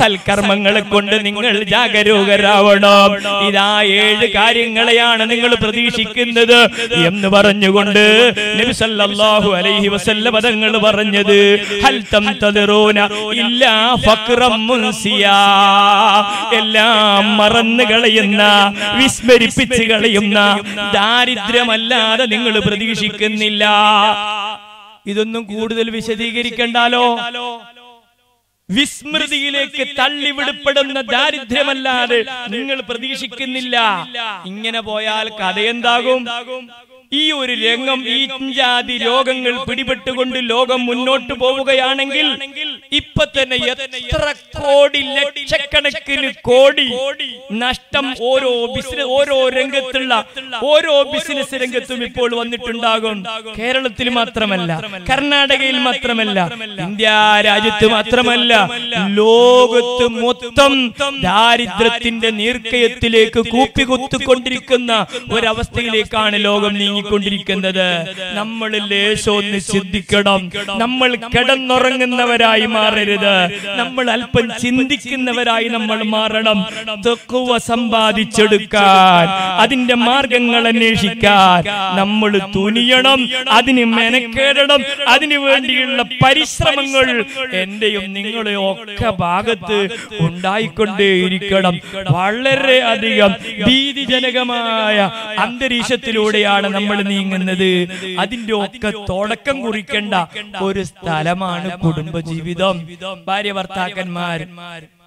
സൽക്കർമ്മങ്ങളെ കൊണ്ട് നിങ്ങൾ ജാഗരൂകരാവണം. ഇതാ ഏഴ് കാര്യങ്ങളെയാണ് നിങ്ങൾ പ്രതീക്ഷിക്കുന്നത് എന്ന് പറഞ്ഞുകൊണ്ട് നബി സല്ലല്ലാഹു അലൈഹി വസല്ലമ തങ്ങൾ പറഞ്ഞത് ഹൽ തംതദിറൂന ഇല്ലാ ഫക്രം എല്ലാം മറന്നു കളയുന്ന വിസ്മരിപ്പിച്ച് കളയുന്ന ദാരിദ്ര്യമല്ലാതെ നിങ്ങൾ പ്രതീക്ഷിക്കുന്നില്ല. ഇതൊന്നും കൂടുതൽ വിശദീകരിക്കണ്ടാലോ? വിസ്മൃതിയിലേക്ക് തള്ളിവിടപ്പെടുന്ന ദാരിദ്ര്യമല്ലാതെ നിങ്ങൾ പ്രതീക്ഷിക്കുന്നില്ല. ഇങ്ങനെ പോയാൽ കഥയെന്താകും ഈ ഒരു രംഗം ഈ ജാതി രോഗങ്ങൾ പിടിപെട്ടുകൊണ്ട് ലോകം മുന്നോട്ട് പോവുകയാണെങ്കിൽ ഇപ്പൊ തന്നെ എത്ര കോടി ലക്ഷക്കണക്കിന് കോടി നഷ്ടം ഓരോ ബിസിനസ് ഓരോ രംഗത്തുള്ള ഓരോ ബിസിനസ് രംഗത്തും ഇപ്പോൾ വന്നിട്ടുണ്ടാകും. കേരളത്തിൽ മാത്രമല്ല കർണാടകയിൽ മാത്രമല്ല ഇന്ത്യ രാജ്യത്ത് മാത്രമല്ല ലോകത്ത് മൊത്തം ദാരിദ്ര്യത്തിന്റെ നീർക്കയത്തിലേക്ക് കൂപ്പികുത്തിക്കൊണ്ടിരിക്കുന്ന ഒരവസ്ഥയിലേക്കാണ് ലോകം നീങ്ങിക്കൊണ്ടിരിക്കുന്നത് നമ്മൾ ലേശോന്ന് ചിന്തിക്കണം. നമ്മൾ കിടന്നുറങ്ങുന്നവരായി മാറരുത്. നമ്മൾ അല്പം ചിന്തിക്കുന്നവരായി നമ്മൾ മാറണം. തെക്കുവ സമ്പാദിച്ചെടുക്കാൻ. അതിന്റെ മാർഗങ്ങൾ അന്വേഷിക്കാൻ. നമ്മൾ തുനിയണം. അതിന് മെനക്കേടണം. അതിനു വേണ്ടിയുള്ള പരിശ്രമങ്ങൾ. എന്റെയും നിങ്ങളെയും ഒക്കെ ഭാഗത്ത് ഉണ്ടായിക്കൊണ്ടേയിരിക്കണം. വളരെ അധികം ഭീതിജനകമായ അന്തരീക്ഷത്തിലൂടെയാണ് നമ്മൾ നീങ്ങുന്നത് അതിന്റെ ഒക്കെ തുടക്കം കുറിക്കേണ്ട ഒരു സ്ഥലമാണ് കുടുംബജീവിതം. ഭാര്യ ഭർത്താക്കന്മാർ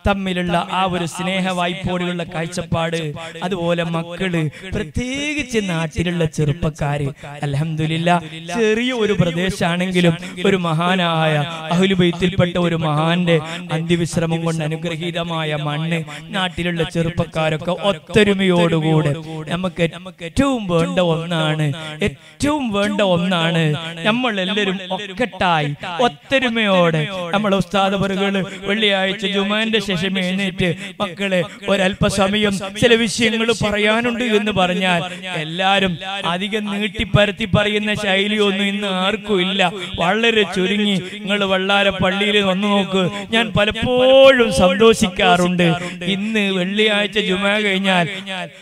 തമ്മിലുള്ള ആ ഒരു സ്നേഹ വായ്പോടുകളുടെ കാഴ്ചപ്പാട് അതുപോലെ മക്കൾ പ്രത്യേകിച്ച് നാട്ടിലുള്ള ചെറുപ്പക്കാര്. അലഹമില്ല ചെറിയ ഒരു പ്രദേശമാണെങ്കിലും ഒരു മഹാനായ അഹുലുബൈത്തിൽപ്പെട്ട ഒരു മഹാന്റെ അന്ത്യവിശ്രമം കൊണ്ട് അനുഗ്രഹീതമായ മണ്ണ് നാട്ടിലുള്ള ചെറുപ്പക്കാരൊക്കെ ഒത്തൊരുമയോടുകൂടെ നമുക്ക് ഏറ്റവും വേണ്ട ഒന്നാണ് ഏറ്റവും വേണ്ട ഒന്നാണ് നമ്മൾ എല്ലാവരും ഒക്കെട്ടായി ഒത്തൊരുമയോടെ നമ്മൾ ഉസ്താദപറുകൾ വെള്ളിയാഴ്ച ജുമാന്റെ ശേഷം എഴുന്നേറ്റ് മക്കളെ ഒരല്പസമയം ചില വിഷയങ്ങൾ പറയാനുണ്ട് എന്ന് പറഞ്ഞാൽ എല്ലാരും അധികം നീട്ടിപ്പരത്തി പറയുന്ന ശൈലിയൊന്നും ഇന്ന് ആർക്കും ഇല്ല. വളരെ ചുരുങ്ങി നിങ്ങൾ വള്ളാര പള്ളിയിൽ വന്നു നോക്ക്. ഞാൻ പലപ്പോഴും സന്തോഷിക്കാറുണ്ട്. ഇന്ന് വെള്ളിയാഴ്ച ജുമ കഴിഞ്ഞാൽ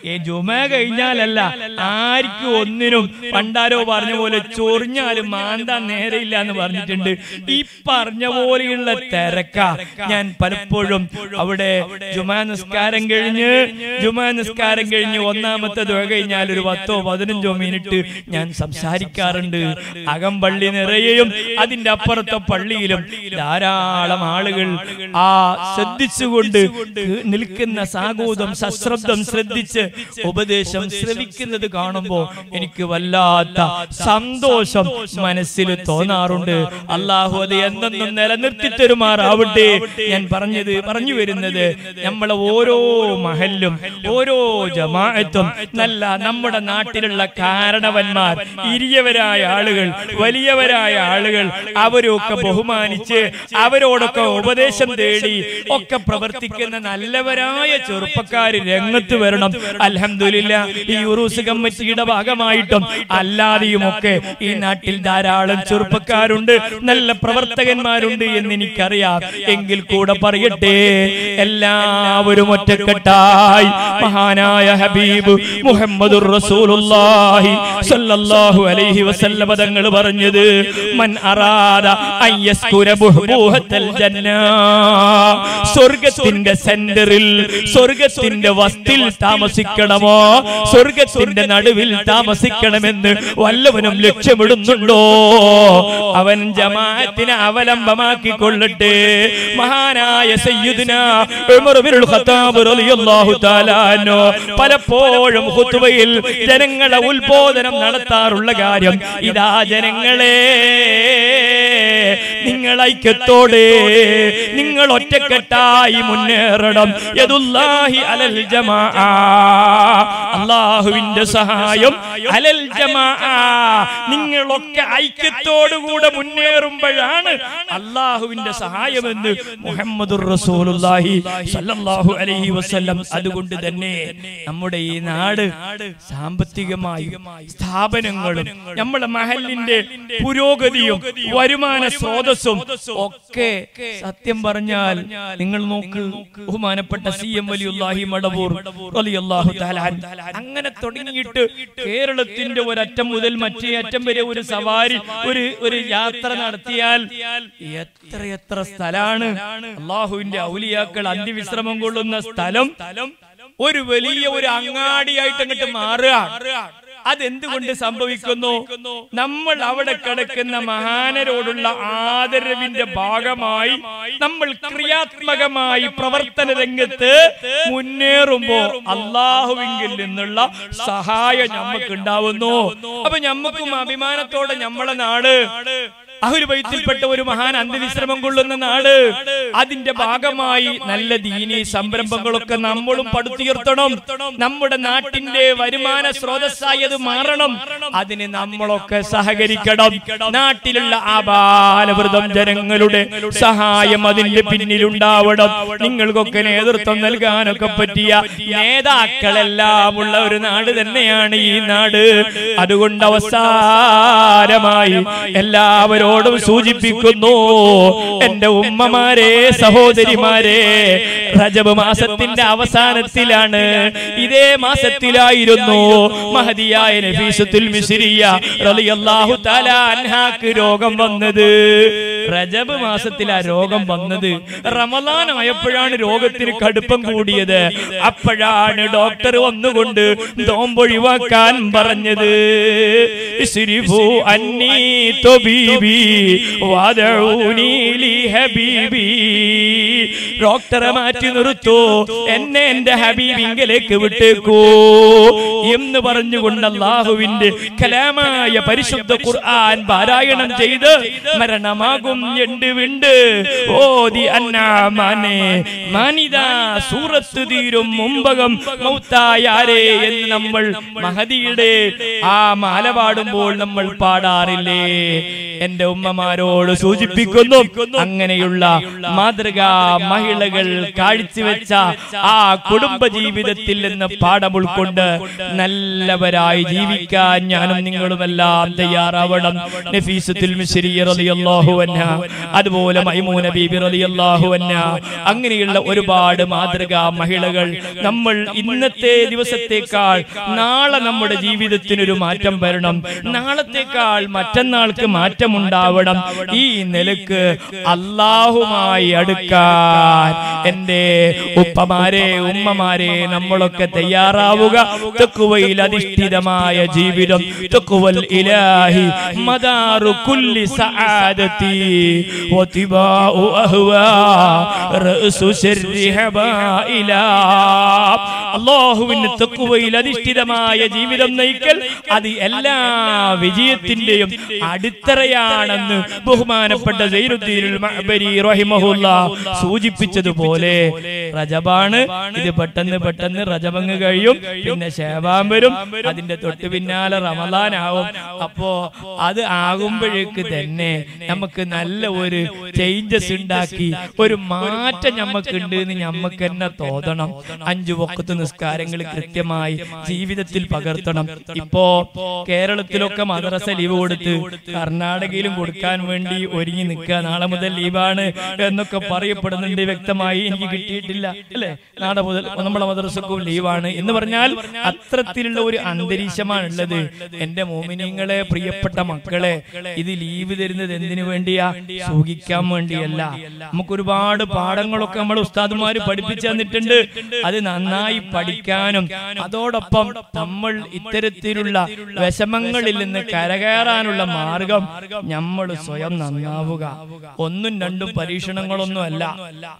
ഈ ജുമ കഴിഞ്ഞാലല്ല ആർക്കും ഒന്നിനും പണ്ടാരോ പറഞ്ഞ പോലെ ചൊറിഞ്ഞാലും മാന്താൻ നേരെയില്ല എന്ന് പറഞ്ഞിട്ടുണ്ട്. ഈ പറഞ്ഞ പോലെയുള്ള തിരക്ക. ഞാൻ പലപ്പോഴും അവിടെ ജുമാ നിസ്കാരം കഴിഞ്ഞ് ജുമാ നിസ്കാരം കഴിഞ്ഞ് ഒന്നാമത്തെ തുക കഴിഞ്ഞാൽ ഒരു പത്തോ പതിനഞ്ചോ മിനിറ്റ് ഞാൻ സംസാരിക്കാറുണ്ട്. അകമ്പള്ളി നിറയെയും അതിന്റെ അപ്പുറത്തെ പള്ളിയിലും ധാരാളം ആളുകൾ ആ ശ്രദ്ധിച്ചുകൊണ്ട് നിൽക്കുന്ന സാഗൂതം സശ്രദ്ധം ശ്രദ്ധിച്ച് ഉപദേശം ശ്രവിക്കുന്നത് കാണുമ്പോ എനിക്ക് വല്ലാത്ത സന്തോഷം മനസ്സിൽ തോന്നാറുണ്ട്. അള്ളാഹു അത് എന്തെന്നും നിലനിർത്തി തരുമാറാവട്ടെ. ഞാൻ പറഞ്ഞത് പറഞ്ഞു വരുന്നത് നമ്മളെ ഓരോ മഹല്ലും ഓരോ ജമാഅത്തും നല്ല നമ്മുടെ നാട്ടിലുള്ള കാരണവന്മാർ ഇരിയവരായ ആളുകൾ വലിയവരായ ആളുകൾ അവരൊക്കെ ബഹുമാനിച്ച് അവരോടൊക്കെ ഉപദേശം തേടി ഒക്കെ പ്രവർത്തിക്കുന്ന നല്ലവരായ ചെറുപ്പക്കാർ രംഗത്ത് വരണം. അലഹമില്ല ഈ ഉറൂസ് കമ്മിറ്റിയുടെ ഭാഗമായിട്ടും അല്ലാതെയും ഒക്കെ ഈ നാട്ടിൽ ധാരാളം ചെറുപ്പക്കാരുണ്ട്. നല്ല പ്രവർത്തകന്മാരുണ്ട് എന്ന് എനിക്കറിയാം എങ്കിൽ കൂടെ പറയട്ടെ. എല്ലാവരും ഒറ്റക്കെട്ടായി. മഹാനായ ഹബീബ് മുഹമ്മദ് റസൂലുള്ളാഹി സല്ലല്ലാഹു അലൈഹി വസല്ലമ തങ്ങൾ പറഞ്ഞത് മൻ അറാദ അയ്യസ്കുര ബുഹൂഹത്തൽ ജന്ന സ്വർഗത്തിന്റെ സെന്ററിൽ സ്വർഗത്തിന്റെ വസ്തിൽ താമസിക്കണമോ? സ്വർഗത്തിന്റെ നടുവിൽ താമസിക്കണമെന്ന് വല്ലവനും ലക്ഷ്യമിടുന്നുണ്ടോ? അവൻ ജമാഅത്തിനെ അവലംബമാക്കി കൊള്ളട്ടെ മഹാനായ സയ്യിദുന പലപ്പോഴും ഹുത്തുവയിൽ ജനങ്ങളെ ഉത്ബോധനം നടത്താറുള്ള കാര്യം ഇതാ ജനങ്ങളെ നിങ്ങൾ ഐക്യത്തോടെ നിങ്ങൾ ഒറ്റക്കെട്ടായി മുന്നേറണം. യദുല്ലാഹി അലൽ അള്ളാഹുവിന്റെ സഹായം അലൽ ജമാ നിങ്ങളൊക്കെ ഐക്യത്തോടുകൂടെ മുന്നേറുമ്പോഴാണ് അള്ളാഹുവിന്റെ സഹായമെന്ന് മുഹമ്മദുർ റസൂലുള്ളാഹി സല്ലല്ലാഹു അലൈഹി വസല്ലം അതുകൊണ്ട് തന്നെ നമ്മുടെ ഈ നാട് സാമ്പത്തികമായും സ്ഥാപനങ്ങളും നമ്മുടെ മഹലിന്റെ പുരോഗതിയും വരുമാന സ്രോതസ്സും ഒക്കെ സത്യം പറഞ്ഞാൽ നിങ്ങൾ നോക്ക് ബഹുമാനപ്പെട്ട സി എം വലിയുല്ലാഹി മടവൂർ. അങ്ങനെ തുടങ്ങിയിട്ട് കേരളത്തിന്റെ ഒരറ്റം മുതൽ മറ്റേ അറ്റം വരെ ഒരു സവാരി ഒരു ഒരു യാത്ര നടത്തിയാൽ എത്ര എത്ര സ്ഥലാണ് അള്ളാഹുവിന്റെ ഔലിയാക്കൾ അന്ത്യവിശ്രമം കൊള്ളുന്ന സ്ഥലം ഒരു വലിയ ഒരു അങ്ങാടിയായിട്ട് അങ്ങോട്ട് മാറുക. അതെന്തുകൊണ്ട് സംഭവിക്കുന്നു? നമ്മൾ അവിടെ കിടക്കുന്ന മഹാനരോടുള്ള ആദരവിന്റെ ഭാഗമായി നമ്മൾ ക്രിയാത്മകമായി പ്രവർത്തന രംഗത്ത് മുന്നേറുമ്പോ അള്ളാഹുവിങ്കിൽ നിന്നുള്ള സഹായം നമുക്ക് ഉണ്ടാവുന്നു അപ്പൊ ഞമ്മക്കും അഭിമാനത്തോടെ നമ്മളെ നാട് അഹുരുബൈത്തിൽപ്പെട്ട ഒരു മഹാൻ അന്ത്യവിശ്രമം കൊള്ളുന്ന നാട്. അതിന്റെ ഭാഗമായി നല്ല ദീനി സംരംഭങ്ങളൊക്കെ നമ്മളും പടുത്തുയർത്തണം. നമ്മുടെ നാട്ടിന്റെ വരുമാന സ്രോതസ്സായത് മാറണം. അതിന് നമ്മളൊക്കെ സഹകരിക്കണം. നാട്ടിലുള്ള ആബാലവൃതം ജനങ്ങളുടെ സഹായം അതിന്റെ പിന്നിലുണ്ടാവണം നിങ്ങൾക്കൊക്കെ നേതൃത്വം നൽകാനൊക്കെ പറ്റിയ നേതാക്കളെല്ലാം ഉള്ള ഒരു നാട് തന്നെയാണ് ഈ നാട്. അതുകൊണ്ട് അവസാനമായി എല്ലാവരോടും സൂചിപ്പിക്കുന്നു. എന്റെ ഉമ്മമാരെ സഹോദരിമാരെ റജബ് മാസത്തിന്റെ അവസാനത്തിലാണ് ഇതേ മാസത്തിലായിരുന്നു മഹതിയായ നഫീസത്തുൽ മിസ്രിയ റളിയല്ലാഹു തആല അൻഹാക്ക് രോഗം വന്നത്. റജബ് മാസത്തിലാ രോഗം വന്നത്. റമദാൻ ആയപ്പോഴാണ് രോഗത്തിന് കടുപ്പം കൂടിയത്. അപ്പോഴാണ് ഡോക്ടർ വന്നുകൊണ്ട് നോമ്പൊഴിവാക്കാൻ പറഞ്ഞത്. അന്നീ തൊബീബി وادعوني لحبيبي ഡോക്ടറെ മാറ്റി നിർത്തൂ. എന്നെ എന്റെ ഹബീബിങ്കിലേക്ക് വിട്ടേക്കൂ. എന്ന് പറഞ്ഞുകൊണ്ട് അള്ളാഹുവിന്റെ കലാമായ പരിശുദ്ധ ഖുർആൻ പാരായണം ചെയ്ത് മരണമാകും ഞണ്ട് വിണ്ട്? ഓതി അന്നാമാനെ മാനിതാ സൂറത്ത് തീരും മുമ്പകം മൗത്തായാരേ എന്ന് നമ്മൾ മഹദിയുടെ ആ മാല പാടുമ്പോൾ നമ്മൾ പാടാറില്ലേ? എന്റെ ഉമ്മമാരോട് സൂചിപ്പിക്കുന്നു. അങ്ങനെയുള്ള മാതൃകാ മഹിളകൾ കാഴ്ചവെച്ച ആ കുടുംബ ജീവിതത്തിൽ നിന്ന് പാഠം ഉൾക്കൊണ്ട് നല്ലവരായി ജീവിക്കാൻ ഞാനും നിങ്ങളുമെല്ലാം തയ്യാറാവണം. അതുപോലെ മൈമൂന ബീബി അങ്ങനെയുള്ള ഒരുപാട് മാതൃകാ മഹിളകൾ നമ്മൾ ഇന്നത്തെ ദിവസത്തേക്കാൾ നാളെ നമ്മുടെ ജീവിതത്തിനൊരു മാറ്റം വരണം. നാളത്തേക്കാൾ മറ്റന്നാൾക്ക് മാറ്റമുണ്ടാവണം. ഈ നിലയ്ക്ക് അള്ളാഹുമായി അടുക്കാൻ എന്റെ ഉപ്പമാരെ ഉമ്മമാരെ നമ്മളൊക്കെ തയ്യാറാവുക. തെക്കുവയിൽ അധിഷ്ഠിതമായ ജീവിതം തെക്കുവൽ ഇലാഹി മദാറു കുല്ലി സആദതി വതിബാഉ അഹ്വാ റഅസു ശർരി ഹബാ ഇലാ അല്ലാഹുവിന് തെക്കുവയിൽ അധിഷ്ഠിതമായ ജീവിതം നയിക്കൽ അത് എല്ലാ വിജയത്തിന്റെയും അടിത്തറയാണെന്ന് ബഹുമാനപ്പെട്ട സൂചിപ്പിച്ചു. സൂചിപ്പിച്ചതുപോലെ റജബാണ്. ഇത് പെട്ടെന്ന് പെട്ടെന്ന് റജബങ്ങ് കഴിയും. പിന്നെ ശേവാം വരും അതിന്റെ തൊട്ട് പിന്നാലെ റമദാനാവും. അപ്പോ അത് ആകുമ്പോഴേക്ക് തന്നെ നമുക്ക് നല്ല ഒരു ചേഞ്ചസ് ഉണ്ടാക്കി ഒരു മാറ്റം ഞമ്മക്കുണ്ട് എന്ന് ഞമ്മക്ക് തന്നെ തോന്നണം. അഞ്ചു പൊക്കത്ത് നിസ്കാരങ്ങൾ കൃത്യമായി ജീവിതത്തിൽ പകർത്തണം. ഇപ്പോ കേരളത്തിലൊക്കെ മദ്രസ ലീവ് കൊടുത്ത് കർണാടകയിലും കൊടുക്കാൻ വേണ്ടി ഒരുങ്ങി നിൽക്കുക നാളെ മുതൽ ലീവാണ് എന്നൊക്കെ പറയപ്പെടുന്നുണ്ട് വ്യക്തമായി എനിക്ക് കിട്ടിയിട്ടില്ല. അല്ലെ? നാളെ മുതൽ നമ്മുടെ മദ്രസക്കും ലീവാണ് എന്ന് പറഞ്ഞാൽ അത്രത്തിലുള്ള ഒരു അന്തരീക്ഷമാണ് ഉള്ളത്. എന്റെ മോമിനിങ്ങളെ പ്രിയപ്പെട്ട മക്കളെ ഇത് ലീവ് തരുന്നത് എന്തിനു വേണ്ടിയാ? സൂഹിക്കാൻ വേണ്ടിയല്ല. നമുക്ക് ഒരുപാട് പാഠങ്ങളൊക്കെ നമ്മൾ ഉസ്താദുമാര് പഠിപ്പിച്ചു തന്നിട്ടുണ്ട്. അത് നന്നായി പഠിക്കാനും അതോടൊപ്പം നമ്മൾ ഇത്തരത്തിലുള്ള വിഷമങ്ങളിൽ നിന്ന് കരകയറാനുള്ള മാർഗം നമ്മൾ സ്വയം നന്നാവുക. ഒന്നും രണ്ടും പരീക്ഷണങ്ങളൊന്നും അല്ല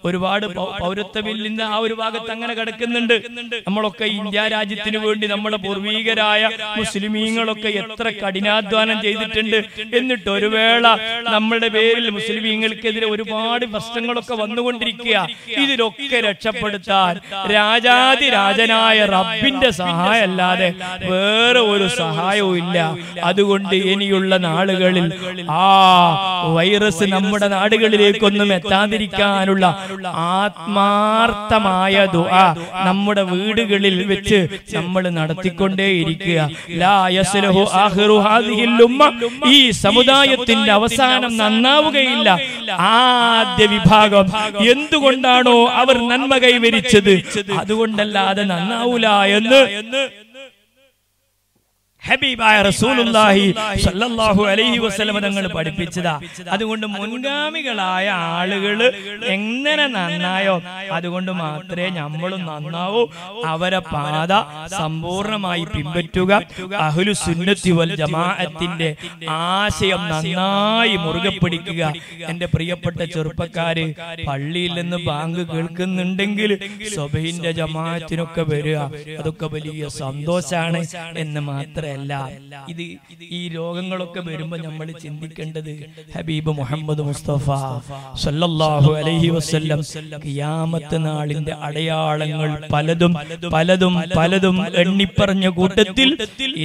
ഒരുപാട് പൗരത്വ ബില്ലിന്റെ ആ ഒരു ഭാഗത്ത് അങ്ങനെ കിടക്കുന്നുണ്ട്. നമ്മളൊക്കെ ഇന്ത്യ രാജ്യത്തിന് വേണ്ടി നമ്മുടെ പൂർവീകരായ മുസ്ലിമീങ്ങളൊക്കെ എത്ര കഠിനാധ്വാനം ചെയ്തിട്ടുണ്ട്. എന്നിട്ട് ഒരു വേള നമ്മുടെ പേരിൽ മുസ്ലിമീങ്ങൾക്കെതിരെ ഒരുപാട് പ്രശ്നങ്ങളൊക്കെ വന്നുകൊണ്ടിരിക്കുക. ഇതിലൊക്കെ രക്ഷപ്പെടുത്താൻ രാജാതി രാജനായ റബ്ബിന്റെ സഹായം അല്ലാതെ വേറെ ഒരു സഹായവും ഇല്ല. അതുകൊണ്ട് ഇനിയുള്ള നാളുകളിൽ ആ വൈറസ് നമ്മുടെ നാടുകളിലേക്കൊന്നും എത്താതിരിക്കാനുള്ള ആത്മാർത്ഥമായ ദുആ നമ്മുടെ വീടുകളിൽ വെച്ച് നമ്മൾ നടത്തിക്കൊണ്ടേയിരിക്കുക ഈ സമുദായത്തിന്റെ അവസാനം നന്നാവുകയില്ല. ആദ്യ വിഭാഗം. എന്തുകൊണ്ടാണോ അവർ നന്മ കൈവരിച്ചത്? അതുകൊണ്ടല്ലാതെ നന്നാവൂല എന്ന് ഹബീബായ റസൂലുള്ളാഹി സല്ലല്ലാഹു അലൈഹി വസല്ലം തങ്ങൾ പഠിപ്പിച്ചതാ. അതുകൊണ്ട് മുൻഗാമികളായ ആളുകൾ എങ്ങനെ നന്നായോ? അതുകൊണ്ട് മാത്രമേ നമ്മളും നന്നാവൂ. അവരെ പാത സമ്പൂർണമായി പിൻപറ്റുക. അഹ്ലു സുന്നത്തി വൽ ജമാഅത്തിന്റെ ആശയം നന്നായി മുറുകെ പിടിക്കുക. എന്റെ പ്രിയപ്പെട്ട ചെറുപ്പക്കാര് പള്ളിയിൽ നിന്ന് ബാങ്ക് കേൾക്കുന്നുണ്ടെങ്കിൽ സ്വബഹിന്റെ ജമാഅത്തിനൊക്കെ വരിക. അതൊക്കെ വലിയ സന്തോഷാണ് എന്ന് മാത്രമല്ല ഇത് ഈ രോഗങ്ങളൊക്കെ വരുമ്പോ നമ്മൾ ചിന്തിക്കേണ്ടത് ഹബീബ് മുഹമ്മദ് മുസ്തഫ സല്ലല്ലാഹു അലൈഹി വസല്ലം ഖിയാമത്ത് നാളിന്റെ അടയാളങ്ങൾ പലതും പലതും പലതും എണ്ണിപ്പറഞ്ഞ കൂട്ടത്തിൽ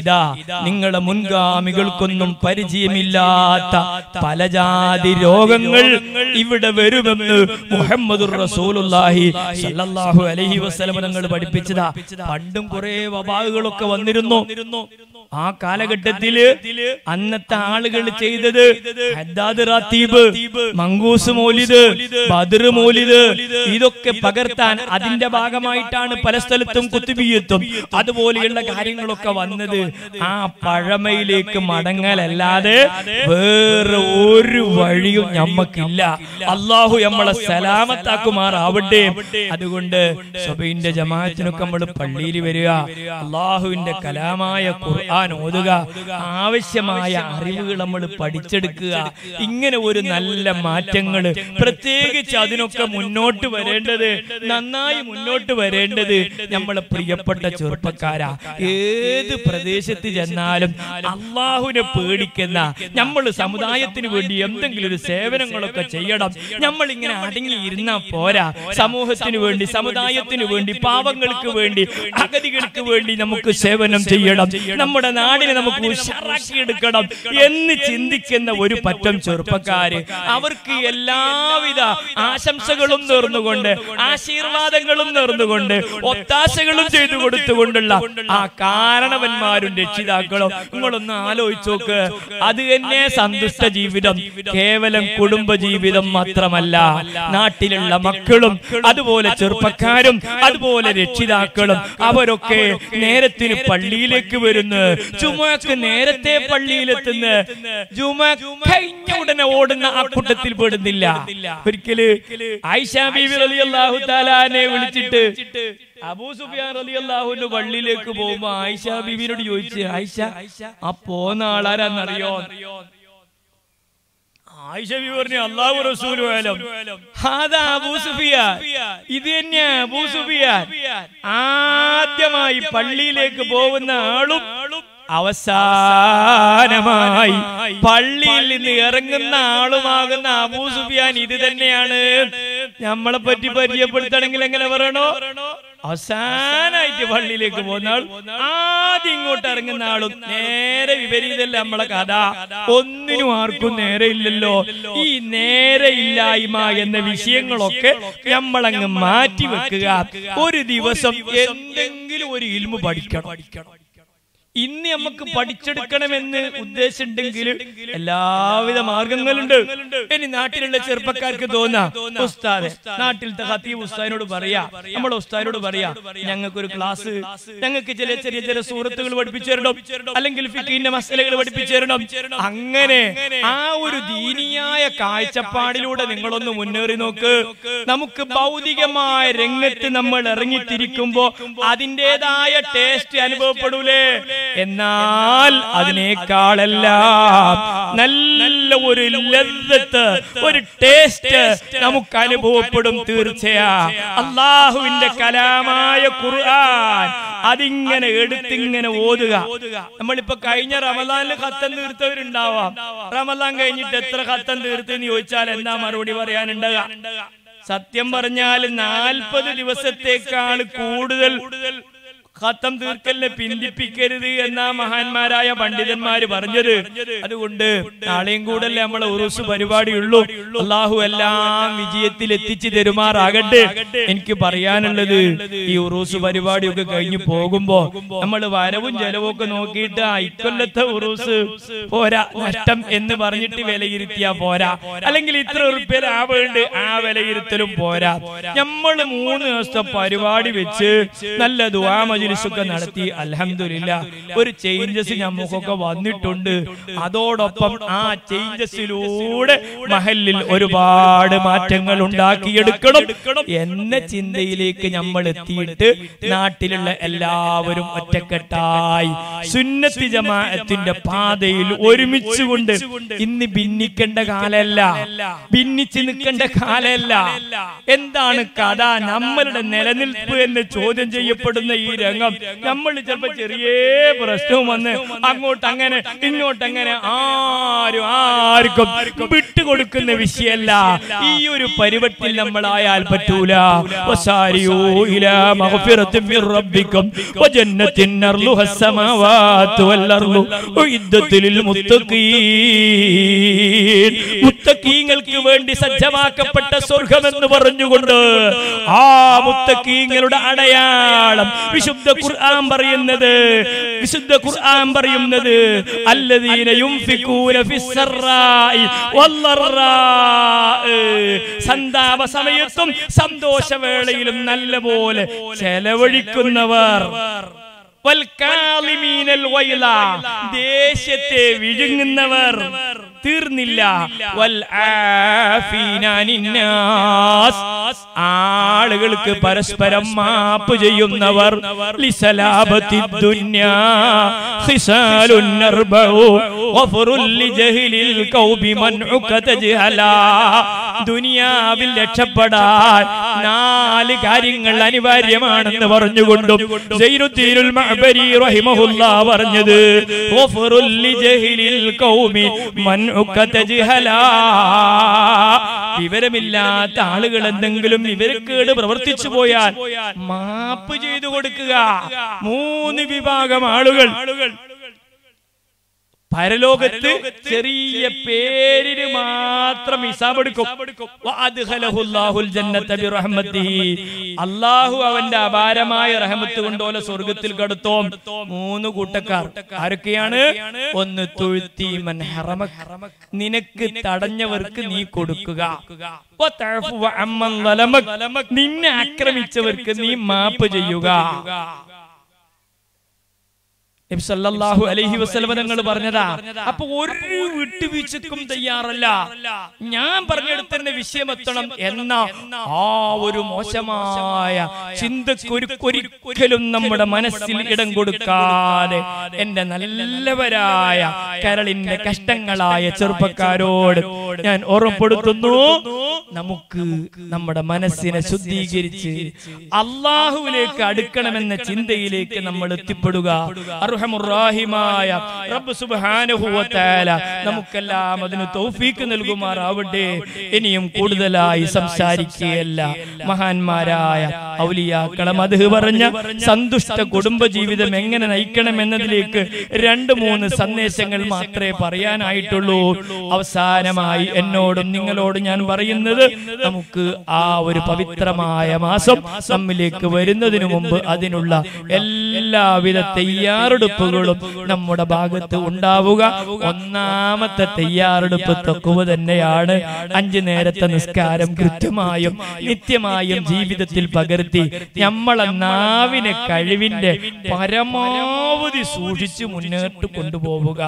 ഇതാ നിങ്ങളെ മുൻഗാമികൾക്കൊന്നും പരിചയമില്ലാത്ത പല ജാതി രോഗങ്ങൾ ഇവിടെ വരുമെന്ന് മുഹമ്മദ് റസൂലുള്ളാഹി സല്ലല്ലാഹു അലൈഹി വസല്ലം തങ്ങൾ പഠിപ്പിച്ചതാ. പണ്ടും കുറെ വബാകുകളൊക്കെ വന്നിരുന്നു. ആ കാലഘട്ടത്തിൽ അന്നത്തെ ആളുകൾ ചെയ്തത് ഹദ്ദാദ് റാത്തീബ് മങ്കൂസ് മോലിദ് ബദർ മോലിദ് ഇതൊക്കെ പകർത്താൻ അതിന്റെ ഭാഗമായിട്ടാണ് പല സ്ഥലത്തും കുത്തുബിയത്തും അതുപോലെയുള്ള കാര്യങ്ങളൊക്കെ വന്നത് ആ പഴമയിലേക്ക് മടങ്ങലല്ലാതെ വേറെ ഒരു വഴിയും ഞമ്മക്കില്ല. അള്ളാഹു നമ്മളെ സലാമത്താക്കുമാറാവട്ടെ. അതുകൊണ്ട് സബയിന്റെ ജമാഅത്തിനൊക്കെ നമ്മൾ പള്ളിയിൽ വരിക. അള്ളാഹുവിന്റെ കലാമായ ഖുർആൻ ഓതുക ആവശ്യമായ അറിവുകൾ നമ്മൾ പഠിച്ചെടുക്കുക. ഇങ്ങനെ ഒരു നല്ല മാറ്റങ്ങൾ പ്രത്യേകിച്ച് അതിനൊക്കെ മുന്നോട്ട് വരേണ്ടത്. നന്നായി മുന്നോട്ട് വരേണ്ടത് നമ്മളെ പ്രിയപ്പെട്ട ചെറുപ്പക്കാരാ. ഏത് പ്രദേശത്ത് ചെന്നാലും അള്ളാഹുവിനെ പേടിക്കുന്ന നമ്മൾ സമുദായത്തിന് വേണ്ടി എന്തെങ്കിലും ഒരു സേവനങ്ങളൊക്കെ ചെയ്യണം. നമ്മൾ ഇങ്ങനെ അടങ്ങി ഇരുന്നാ പോരാ. സമൂഹത്തിന് വേണ്ടി സമുദായത്തിന് വേണ്ടി പാവങ്ങൾക്ക് വേണ്ടി അഗതികൾക്ക് വേണ്ടി നമുക്ക് സേവനം ചെയ്യണം. നമ്മുടെ നാടിനെ നമുക്ക് ഉഷാറാക്കി എടുക്കണം എന്ന് ചിന്തിക്കുന്ന ഒരു പറ്റം ചെറുപ്പക്കാര് അവർക്ക് എല്ലാവിധ ആശംസകളും നേർന്നുകൊണ്ട് ആശീർവാദങ്ങളും നേർന്നുകൊണ്ട് ഒത്താശകളും ചെയ്തു കൊടുത്തുകൊണ്ടുള്ള ആ കാരണവന്മാരും രക്ഷിതാക്കളും നിങ്ങളൊന്ന് ആലോചിച്ചു നോക്ക്. അത് തന്നെ സന്തുഷ്ട ജീവിതം. കേവലം കുടുംബ ജീവിതം മാത്രമല്ല നാട്ടിലുള്ള മക്കളും അതുപോലെ ചെറുപ്പക്കാരും അതുപോലെ രക്ഷിതാക്കളും അവരൊക്കെ നേരത്തിന് പള്ളിയിലേക്ക് വരുന്നു. ജുമാക്ക് നേരത്തെ പള്ളിയിലെത്തുന്ന ജുമ കഴിഞ്ഞ ഉടനെ ഓടുന്ന ആ കൂട്ടത്തിൽ പെടുന്നില്ല. ഒരിക്കൽ ആയിഷാ റളിയല്ലാഹു തആലാനെ വിളിച്ചിട്ട് അബൂ സുഫിയാൻ റളിയല്ലാഹുവിന്റെ പള്ളിയിലേക്ക് പോകുമ്പോ ആയിഷ ബീവിനോട് ചോദിച്ചു ആയിഷ ആ പോന്ന ആളാരാന്നറിയോ അള്ളാഹു റസൂലു അബൂ സുഫിയാൻ. ഇത് തന്നെയാ അബൂ സുഫിയാൻ. ആദ്യമായി പള്ളിയിലേക്ക് പോകുന്ന ആളും അവസാനമായി പള്ളിയിൽ നിന്ന് ഇറങ്ങുന്ന ആളുമാകുന്ന അബൂ സുഫിയാൻ ഇത് തന്നെയാണ്. നമ്മളെ പറ്റി പരിചയപ്പെടുത്തണമെങ്കിൽ എങ്ങനെ പറയണോ? അവസാനായിട്ട് പള്ളിയിലേക്ക് പോകുന്ന ആൾ ആദ്യം ഇങ്ങോട്ട് ഇറങ്ങുന്ന ആളും നേരെ വിപരീതല്ല നമ്മളെ കഥ? ഒന്നിനും ആർക്കും നേരെ ഇല്ലല്ലോ ഈ നേരെ ഇല്ലായ്മ എന്ന വിഷയങ്ങളൊക്കെ നമ്മളങ്ങ് മാറ്റി വെക്കുക ഒരു ദിവസം എന്തെങ്കിലും ഒരു ഇൽമു പഠിക്കണം. ഇന്ന് നമുക്ക് പഠിച്ചെടുക്കണമെന്ന് ഉദ്ദേശമുണ്ടെങ്കിൽ എല്ലാവിധ മാർഗങ്ങളുണ്ട്. ഇനി നാട്ടിലുള്ള ചെറുപ്പക്കാർക്ക് തോന്നാം. ഉസ്താദ് നാട്ടിലത്തെ ഹത്തീബ് ഉസ്താദിനോട് പറയാ. നമ്മുടെ ഉസ്താദിനോട് പറയാ. ഞങ്ങൾക്ക് ഒരു ക്ലാസ് ഞങ്ങൾക്ക് ചില ചെറിയ ചെറിയ സൂറത്തുകൾ പഠിപ്പിച്ചേരണം. അല്ലെങ്കിൽ ഫിക്കിന്റെ മസലകൾ പഠിപ്പിച്ചേരണം. അങ്ങനെ ആ ഒരു ദീനിയായ കാഴ്ചപ്പാടിലൂടെ നിങ്ങളൊന്ന് മുന്നേറി നോക്ക്. നമുക്ക് ഭൗതികമായ രംഗത്ത് നമ്മൾ ഇറങ്ങിത്തിരിക്കുമ്പോ അതിന്റെതായ ടേസ്റ്റ് അനുഭവപ്പെടൂലേ? എന്നാൽ അതിനേക്കാളെല്ലാം നല്ല ഒരു ലദ്ദത്ത് ഒരു ടേസ്റ്റ് നമുക്ക് അനുഭവപ്പെടും തീർച്ചയാ അള്ളാഹുവിന്റെ കലാമായ ഖുർആൻ അതിങ്ങനെ എടുത്തിങ്ങനെ ഓതുക. നമ്മളിപ്പോ കഴിഞ്ഞ റമദാനിൽ ഖത്തം തീർത്തവരുണ്ടാവാം. റമദാൻ കഴിഞ്ഞിട്ട് എത്ര ഖത്തം തീർത്തെന്ന് ചോദിച്ചാൽ എന്താ മറുപടി പറയാനുണ്ടാകുക സത്യം പറഞ്ഞാൽ നാൽപ്പത് ദിവസത്തേക്കാൾ കൂടുതൽ ഖത്തം തീർക്കലിനെ പിന്തിപ്പിക്കരുത് എന്ന മഹാന്മാരായ പണ്ഡിതന്മാര് പറഞ്ഞത്. അതുകൊണ്ട് നാളെയും കൂടല്ലേ നമ്മളെ ഉറുസ് പരിപാടിയുള്ളൂ. അള്ളാഹു എല്ലാം വിജയത്തിൽ എത്തിച്ചു തരുമാറാകട്ടെ. എനിക്ക് പറയാനുള്ളത് ഈ ഉറൂസ് പരിപാടിയൊക്കെ കഴിഞ്ഞു പോകുമ്പോ നമ്മൾ വരവും ചെലവും ഒക്കെ നോക്കിയിട്ട് ഇക്കൊല്ലത്തെ ഉറൂസ് പോരാ നഷ്ടം എന്ന് പറഞ്ഞിട്ട് വിലയിരുത്തിയാ പോരാ. അല്ലെങ്കിൽ ഇത്ര ഉറുപ്പ്യ ലാഭമുണ്ട് ആ വിലയിരുത്തലും പോരാ. നമ്മൾ മൂന്ന് ദിവസത്തെ പരിപാടി വെച്ച് നല്ല ദുവാ മജിലിസൊക്കെ നടത്തി. അലഹമില്ല ഒരു ചേഞ്ചസ് നമുക്കൊക്കെ വന്നിട്ടുണ്ട്. അതോടൊപ്പം ആ ചേഞ്ചസിലൂടെ മഹലിൽ ഒരുപാട് മാറ്റങ്ങൾ ഉണ്ടാക്കിയെടുക്കണം എന്ന ചിന്തയിലേക്ക് നമ്മൾ എത്തിയിട്ട് നാട്ടിലുള്ള എല്ലാവരും ഒറ്റക്കെട്ടായി സുന്നത്തി ജമാഅത്തിന്റെ പാതയിൽ ഒരുമിച്ചുകൊണ്ട് ഇന്ന് ഭിന്നിക്കേണ്ട കാലല്ല ഭിന്നിച്ച് നിൽക്കേണ്ട കാലല്ല എന്താണ് കഥ? നമ്മളുടെ നിലനിൽപ്പ് എന്ന് ചോദ്യം ചെയ്യപ്പെടുന്ന ഈ രംഗം. നമ്മൾ ചിലപ്പോ ചെറിയ പ്രശ്നവും വന്ന് അങ്ങോട്ട് അങ്ങനെ ഇങ്ങോട്ട് അങ്ങനെ ആരും ആർക്കും വിട്ടുകൊടുക്കുന്ന വിഷയല്ല ഈ ഒരു പരിവത്തിൽ നമ്മളായാൽ പറ്റൂല. മുത്തക്കീങ്ങൾക്ക് വേണ്ടി സജ്ജമാക്കപ്പെട്ട സ്വർഗമെന്ന് പറഞ്ഞുകൊണ്ട് ആ മുത്തക്കീങ്ങളുടെ അടയാളം. വിശുദ്ധ ഖുർആൻ പറയുന്നത് വിശുദ്ധ ഖുർആൻ പറയുന്നത് അല്ലദീന യുംഫിഖൂന ഫിസ്സറായി വല്ലറാ സന്താപ സമയത്തും സന്തോഷവേളയിലും നല്ലപോലെ ചെലവഴിക്കുന്നവർ. ദേശത്തെ വിഴുങ്ങുന്നവർ തീർന്നില്ല. ആളുകൾക്ക് പരസ്പരം മാപ്പ് ചെയ്യുന്നവർ ദുനിയാവിൽ രക്ഷപ്പെടാൻ നാല് കാര്യങ്ങൾ അനിവാര്യമാണെന്ന് പറഞ്ഞുകൊണ്ടും മഅബരി റഹിമഹുല്ലാ പറഞ്ഞത് ലിജഹ്ലിൽ ഖൗമി തജ്ഹലാ. വിവരമില്ലാത്ത ആളുകൾ എന്തെങ്കിലും വിവരക്കേട് പ്രവർത്തിച്ചു പോയാൽ മാപ്പ് ചെയ്തു കൊടുക്കുക. മൂന്ന് വിഭാഗം ആളുകൾ. പരലോകത്ത് ചെറിയ പേരിന് മാത്രം ഇസാബെടുക്കും. അള്ളാഹു അവന്റെ അപാരമായ റഹമത്ത് കൊണ്ടോലെ സ്വർഗത്തിൽ കടത്തോം. മൂന്ന് കൂട്ടക്കാർ. ആരൊക്കെയാണ്? ഒന്ന് തൊഴുത്തി. നിനക്ക് തടഞ്ഞവർക്ക് നീ കൊടുക്കുക. നിന്നെ ആക്രമിച്ചവർക്ക് നീ മാപ്പ് ചെയ്യുക. നബി സല്ലല്ലാഹു അലൈഹി വസല്ലമ പറഞ്ഞതാ അപ്പൊ ഒരു വിട്ടുവീഴ്ചക്കും തയ്യാറല്ല. ഞാൻ പറഞ്ഞെടുത്തന്നെ വിഷയം എത്തണം എന്ന ആ ഒരു മോശമായ ചിന്തക്കൊരുക്കൊരിക്കലും നമ്മുടെ മനസ്സിൽ ഇടം കൊടുക്കാതെ എന്റെ നല്ലവരായ കരളിന്റെ കഷ്ടങ്ങളായ ചെറുപ്പക്കാരോട് ഞാൻ ഓർമ്മപ്പെടുത്തുന്നു. നമുക്ക് നമ്മുടെ മനസ്സിനെ ശുദ്ധീകരിച്ച് അള്ളാഹുവിലേക്ക് അടുക്കണമെന്ന ചിന്തയിലേക്ക് നമ്മൾ എത്തിപ്പെടുക. അർഹമുറാഹിമായ റബ്ബ് തആല നമുക്കെല്ലാം അതിന് തൗഫീക്ക് നൽകുമാറാവട്ടെ. ഇനിയും കൂടുതലായി സംസാരിക്കുകയല്ല. മഹാന്മാരായ ഔലിയാക്കളെ മധു പറഞ്ഞ സന്തുഷ്ട കുടുംബ ജീവിതം എങ്ങനെ നയിക്കണം എന്നതിലേക്ക് രണ്ട് മൂന്ന് സന്ദേശങ്ങൾ മാത്രമേ പറയാനായിട്ടുള്ളൂ. അവസാനമായി എന്നോടും നിങ്ങളോടും ഞാൻ പറയുന്നത് നമുക്ക് ആ ഒരു പവിത്രമായ മാസം നമ്മിലേക്ക് വരുന്നതിനു മുമ്പ് അതിനുള്ള എല്ലാവിധ എല്ലാവിധ തയ്യാറെടുപ്പുകളും നമ്മുടെ ഭാഗത്ത് ഉണ്ടാവുക. ഒന്നാമത്തെ തയ്യാറെടുപ്പ് തക്കുവ തന്നെയാണ്. അഞ്ചു നേരത്തെ നിസ്കാരം കൃത്യമായും നിത്യമായും ജീവിതത്തിൽ പകർത്തി നമ്മളെ നാവിനെ കഴിവിന്റെ പരമാവധി സൂക്ഷിച്ച് മുന്നോട്ട് കൊണ്ടുപോവുക.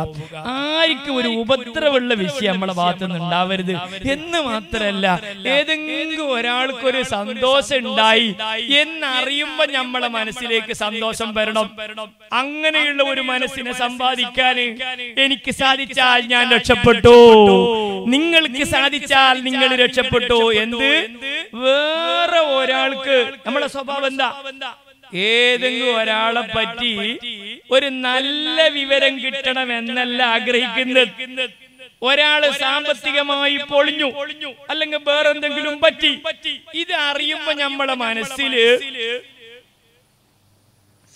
ആർക്കും ഒരു ഉപദ്രവമുള്ള വിഷയം നമ്മളെ ഭാഗത്ത് നിന്ന് ഉണ്ടാവരുത് എന്ന് മാത്രല്ല ഏതെങ്കിലും ഒരാൾക്കൊരു സന്തോഷം ഉണ്ടായി എന്നറിയുമ്പോ നമ്മളെ മനസ്സിലേക്ക് സന്തോഷം വരണം. അങ്ങനെയുള്ള ഒരു മനസ്സിനെ സമ്പാദിക്കാൻ എനിക്ക് സാധിച്ചാൽ ഞാൻ രക്ഷപ്പെട്ടു. നിങ്ങൾക്ക് സാധിച്ചാൽ നിങ്ങൾ രക്ഷപ്പെട്ടു എന്ത്? വേറെ ഒരാൾക്ക് നമ്മളെ സ്വഭാവം എന്താ? ഏതെങ്കിലും ഒരാളെ പറ്റി ഒരു നല്ല വിവരം കിട്ടണം എന്നല്ല ആഗ്രഹിക്കുന്നത്. ഒരാൾ സാമ്പത്തികമായി പൊളിഞ്ഞു അല്ലെങ്കിൽ വേറെന്തെങ്കിലും പറ്റി. ഇത് അറിയുമ്പോ നമ്മളെ മനസ്സിൽ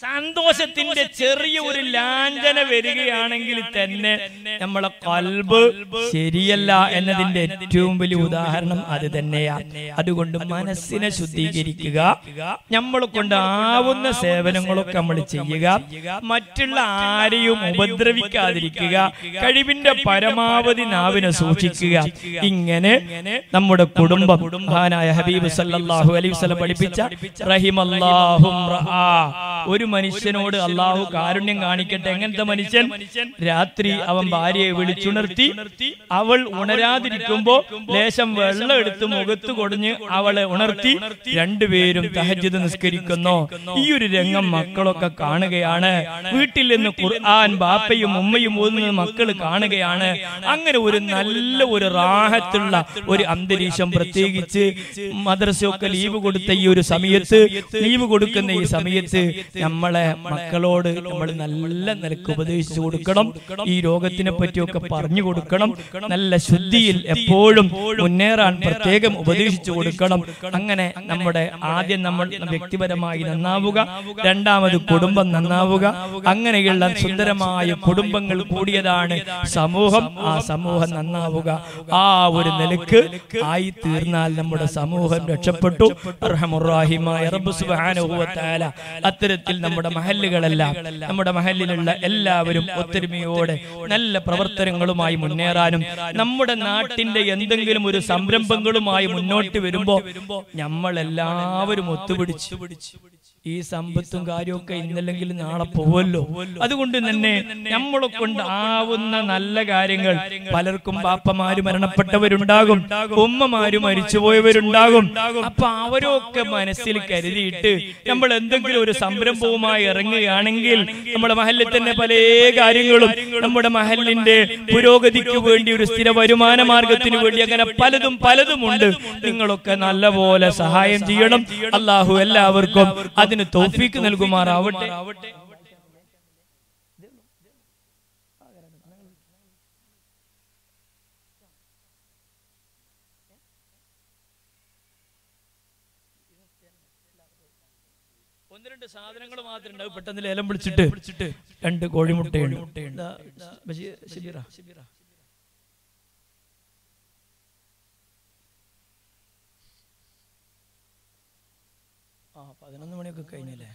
സന്തോഷത്തിന്റെ ചെറിയ ഒരു ലാഞ്ചന വരികയാണെങ്കിൽ തന്നെ നമ്മളെ കൽബ് ശരിയല്ല എന്നതിന്റെ ഏറ്റവും വലിയ ഉദാഹരണം അത് തന്നെയാണ് അതുകൊണ്ട് മനസ്സിനെ ശുദ്ധീകരിക്കുക. നമ്മൾ കൊണ്ട് ആവുന്ന സേവനങ്ങളൊക്കെ നമ്മൾ ചെയ്യുക. മറ്റുള്ള ആരെയും ഉപദ്രവിക്കാതിരിക്കുക. കഴിവിന്റെ പരമാവധി നാവിനെ സൂക്ഷിക്കുക. ഇങ്ങനെ നമ്മുടെ കുടുംബം മഹാനായ ഹബീബ് സല്ലല്ലാഹു അലൈഹി പഠിപ്പിച്ച റഹിമല്ലാഹും ഒരു മനുഷ്യനോട് അള്ളാഹു കാരുണ്യം കാണിക്കട്ടെ? എങ്ങനത്തെ മനുഷ്യൻ? രാത്രി അവൻ ഭാര്യയെ വിളിച്ചുണർത്തി അവൾ ഉണരാതിരിക്കുമ്പോ ലേശം വെള്ളം എടുത്ത് മുഖത്ത് കൊടിഞ്ഞ് അവളെ ഉണർത്തി രണ്ടുപേരും തഹജിത് നിസ്കരിക്കുന്നു. ഈ ഒരു രംഗം മക്കളൊക്കെ കാണുകയാണ്. വീട്ടിൽ നിന്ന് ഖുർആൻ ബാപ്പയും ഉമ്മയും ഓതുന്നത് മക്കൾ കാണുകയാണ്. അങ്ങനെ ഒരു നല്ല ഒരു റാഹത്തുള്ള ഒരു അന്തരീക്ഷം പ്രത്യേകിച്ച് മദ്രസയൊക്കെ ലീവ് കൊടുത്ത ഈ ഒരു സമയത്ത് ലീവ് കൊടുക്കുന്ന ഈ സമയത്ത് നമ്മളെ മക്കളോട് നമ്മൾ നല്ല നിലയ്ക്ക് ഉപദേശിച്ചു കൊടുക്കണം. ഈ രോഗത്തിനെ പറ്റിയൊക്കെ പറഞ്ഞു കൊടുക്കണം. നല്ല ശുദ്ധിയിൽ എപ്പോഴും മുന്നേറാൻ പ്രത്യേകം ഉപദേശിച്ചു കൊടുക്കണം. അങ്ങനെ നമ്മുടെ ആദ്യം നമ്മൾ വ്യക്തിപരമായി നന്നാവുക രണ്ടാമത് കുടുംബം നന്നാവുക. അങ്ങനെയുള്ള സുന്ദരമായ കുടുംബങ്ങൾ കൂടിയതാണ് സമൂഹം. ആ സമൂഹം നന്നാവുക. ആ ഒരു നിലയ്ക്ക് ആയി തീർന്നാൽ നമ്മുടെ സമൂഹം രക്ഷപ്പെട്ടു. അത്തരത്തിൽ നമ്മുടെ മഹല്ലുകളെല്ലാം നമ്മുടെ മഹല്ലിലുള്ള എല്ലാവരും ഒത്തൊരുമയോടെ നല്ല പ്രവർത്തനങ്ങളുമായി മുന്നേറാനും നമ്മുടെ നാട്ടിന്റെ എന്തെങ്കിലും ഒരു സംരംഭങ്ങളുമായി മുന്നോട്ട് വരുമ്പോ നമ്മളെല്ലാവരും ഒത്തുപിടിച്ച് ഈ സമ്പത്തും കാര്യമൊക്കെ ഇന്നല്ലെങ്കിൽ നാളെ പോവല്ലോ. അതുകൊണ്ട് തന്നെ നമ്മളെ കൊണ്ട് ആവുന്ന നല്ല കാര്യങ്ങൾ പലർക്കും പാപ്പമാര് മരണപ്പെട്ടവരുണ്ടാകും. ഉമ്മമാര് മരിച്ചുപോയവരുണ്ടാകും. അപ്പൊ അവരൊക്കെ മനസ്സിൽ കരുതിയിട്ട് നമ്മൾ എന്തെങ്കിലും ഒരു സംരംഭവുമായി ഇറങ്ങുകയാണെങ്കിൽ നമ്മുടെ മഹലിൽ തന്നെ പല കാര്യങ്ങളും നമ്മുടെ മഹലിന്റെ പുരോഗതിക്ക് വേണ്ടി ഒരു സ്ഥിര വരുമാന മാർഗത്തിന് വേണ്ടി അങ്ങനെ പലതും പലതും ഉണ്ട്. നിങ്ങളൊക്കെ നല്ലപോലെ സഹായം ചെയ്യണം. അള്ളാഹു എല്ലാവർക്കും അതിന് തോഫിക്ക് നൽകുമാറാവട്ടെ. ഒന്ന് രണ്ട് സാധനങ്ങൾ മാത്രമേ ഉണ്ടാവും. പെട്ടെന്ന് ലേലം വിളിച്ചിട്ട് രണ്ട് കോഴിമുട്ടയുണ്ട്. പതിനൊന്ന് മണിയൊക്കെ കഴിഞ്ഞല്ലേ?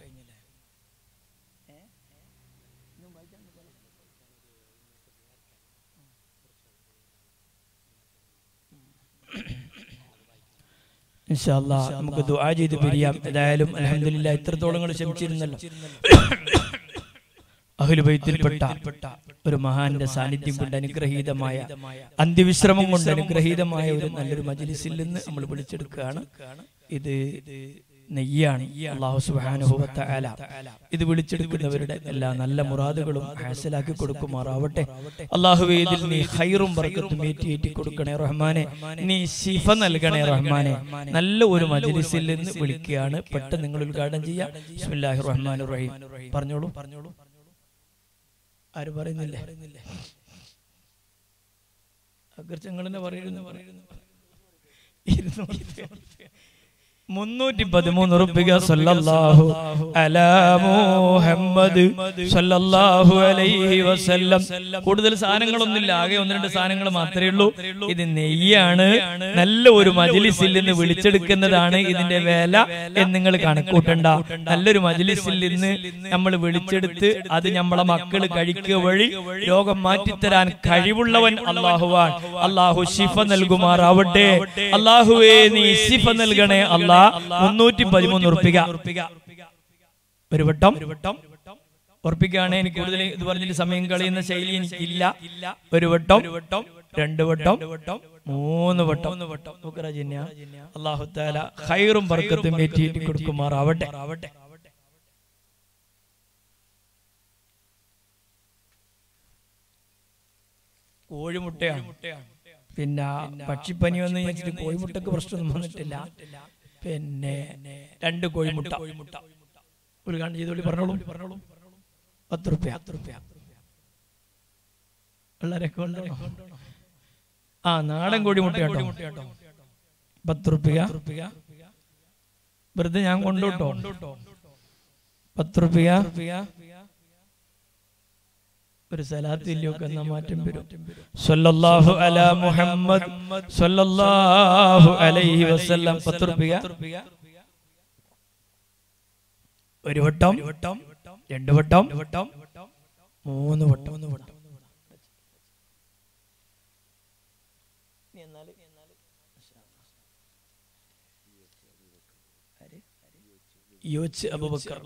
ഇൻഷാ അല്ലാ, നമുക്ക് ദുആ ചെയ്ത് പിരിയാം. ഏതായാലും അൽഹംദുലില്ലാ ഇത്രത്തോളം ക്ഷമിച്ചിരുന്നല്ലോ അഹുലുബൈത്തിൽപ്പെട്ട ഒരു മഹാന്റെ സാന്നിധ്യം കൊണ്ട് അനുഗ്രഹീതമായ അന്ത്യവിശ്രമം കൊണ്ട് അനുഗ്രഹീതമായ ഒരു നല്ലൊരു മജിലിസിൽ നിന്ന് നമ്മൾ വിളിച്ചെടുക്കുകയാണ്. ഇത് നെയ്യാണ്. അള്ളാഹു സുബ്ഹാനഹു അല ഇത് വിളിച്ചെടുക്കുന്നവരുടെ എല്ലാ നല്ല മുറാദുകളും ഹാസലാക്കി കൊടുക്കുമാറാവട്ടെ. അള്ളാഹുവേ ഇതിൽ നീ ഹൈറും ബർക്കത്തും ഏറ്റി ഏറ്റി കൊടുക്കണേ റഹ്മാനെ. നീ ശിഫ നൽകണേ റഹ്മാനെ. നല്ല ഒരു മജ്ലിസിൽ നിന്ന് വിളിക്കുകയാണ്. പെട്ടെന്ന് നിങ്ങൾ ഉദ്ഘാടനം ചെയ്യാം. ബിസ്മില്ലാഹി റഹ്മാൻ റഹീം. പറഞ്ഞോളൂ. പറഞ്ഞോളൂ. ആര് പറയുന്നില്ലേ? അഗ്രചങ്ങൾ തന്നെ പറയുന്നു. പറയുന്നു. ഇരുന്നൂറ് മുന്നൂറ്റി പതിമൂന്ന് റുപ്പിക സല്ലല്ലാഹു അലാ മുഹമ്മദ് സല്ലല്ലാഹു അലൈഹി വസല്ലം. കൂടുതൽ സാധനങ്ങളൊന്നുമില്ല ആകെ ഒന്ന് രണ്ട് സാധനങ്ങൾ മാത്രമേ ഉള്ളൂ. ഇത് നെയ്യാണ്. നല്ല ഒരു മജിലിസിൽ നിന്ന് വിളിച്ചെടുക്കുന്നതാണ് ഇതിന്റെ വേല എന്ന് നിങ്ങൾ കണക്കൂട്ടണ്ട. നല്ലൊരു മജിലിസിൽ നിന്ന് നമ്മൾ വിളിച്ചെടുത്ത് അത് നമ്മളെ മക്കൾ കഴിക്കുക വഴി രോഗം മാറ്റിത്തരാൻ കഴിവുള്ളവൻ അള്ളാഹുവാൻ അള്ളാഹു ശിഫ നൽകുമാറാവട്ടെ. അള്ളാഹുവേ നീ ശിഫ നൽകണേ. അല്ലാ മുന്നൂറ്റി പതിമൂന്ന് ഉറപ്പിക. ഒരു വട്ടം ഉറപ്പിക്കുകയാണ് എനിക്ക് കൂടുതൽ ഇത് പറഞ്ഞിട്ട് സമയം കളയുന്ന ശൈലി എനിക്ക് ഇല്ല ഒരു വട്ടം രണ്ട് വട്ടം മൂന്ന് വട്ടം. നോക്കറാജിന്യ അള്ളാഹു താല ഹൈറും ബർക്കത്തും ഏറ്റിയേറ്റി കൊടുക്കുമാറാവട്ടെ. കോഴിമുട്ടയാണ്. പിന്നെ പക്ഷിപ്പനി വന്ന് വെച്ചിട്ട് കോഴിമുട്ടക്ക് പ്രശ്നമൊന്നും വന്നിട്ടില്ല. പിന്നെ രണ്ട് കോഴിമുട്ട. ഒരു ഉദ്ഘാടനം ചെയ്തോളി പറഞ്ഞോളൂ. പറഞ്ഞോളൂ പത്ത് റുപ്യ പത്ത് റുപ്യ വളരെ ആ നാടൻ കോഴിമുട്ട കേട്ടോ. പത്ത് റുപ്യ റുപ്യ വെറുതെ ഞാൻ കൊണ്ടുട്ടോ പത്ത് റുപ്യ റുപ്യ ഒരു സലാത്ത് എന്ന മാറ്റം വരും. സല്ലല്ലാഹു അലാ മുഹമ്മദ് സല്ലല്ലാഹു അലൈഹി വസല്ലം പത്ത് റുപ്യ ഒരു വട്ടം രണ്ട് വട്ടം മൂന്ന് വട്ടം. മൂന്ന് വട്ടം. യോച്ച് അബൂബക്കർ.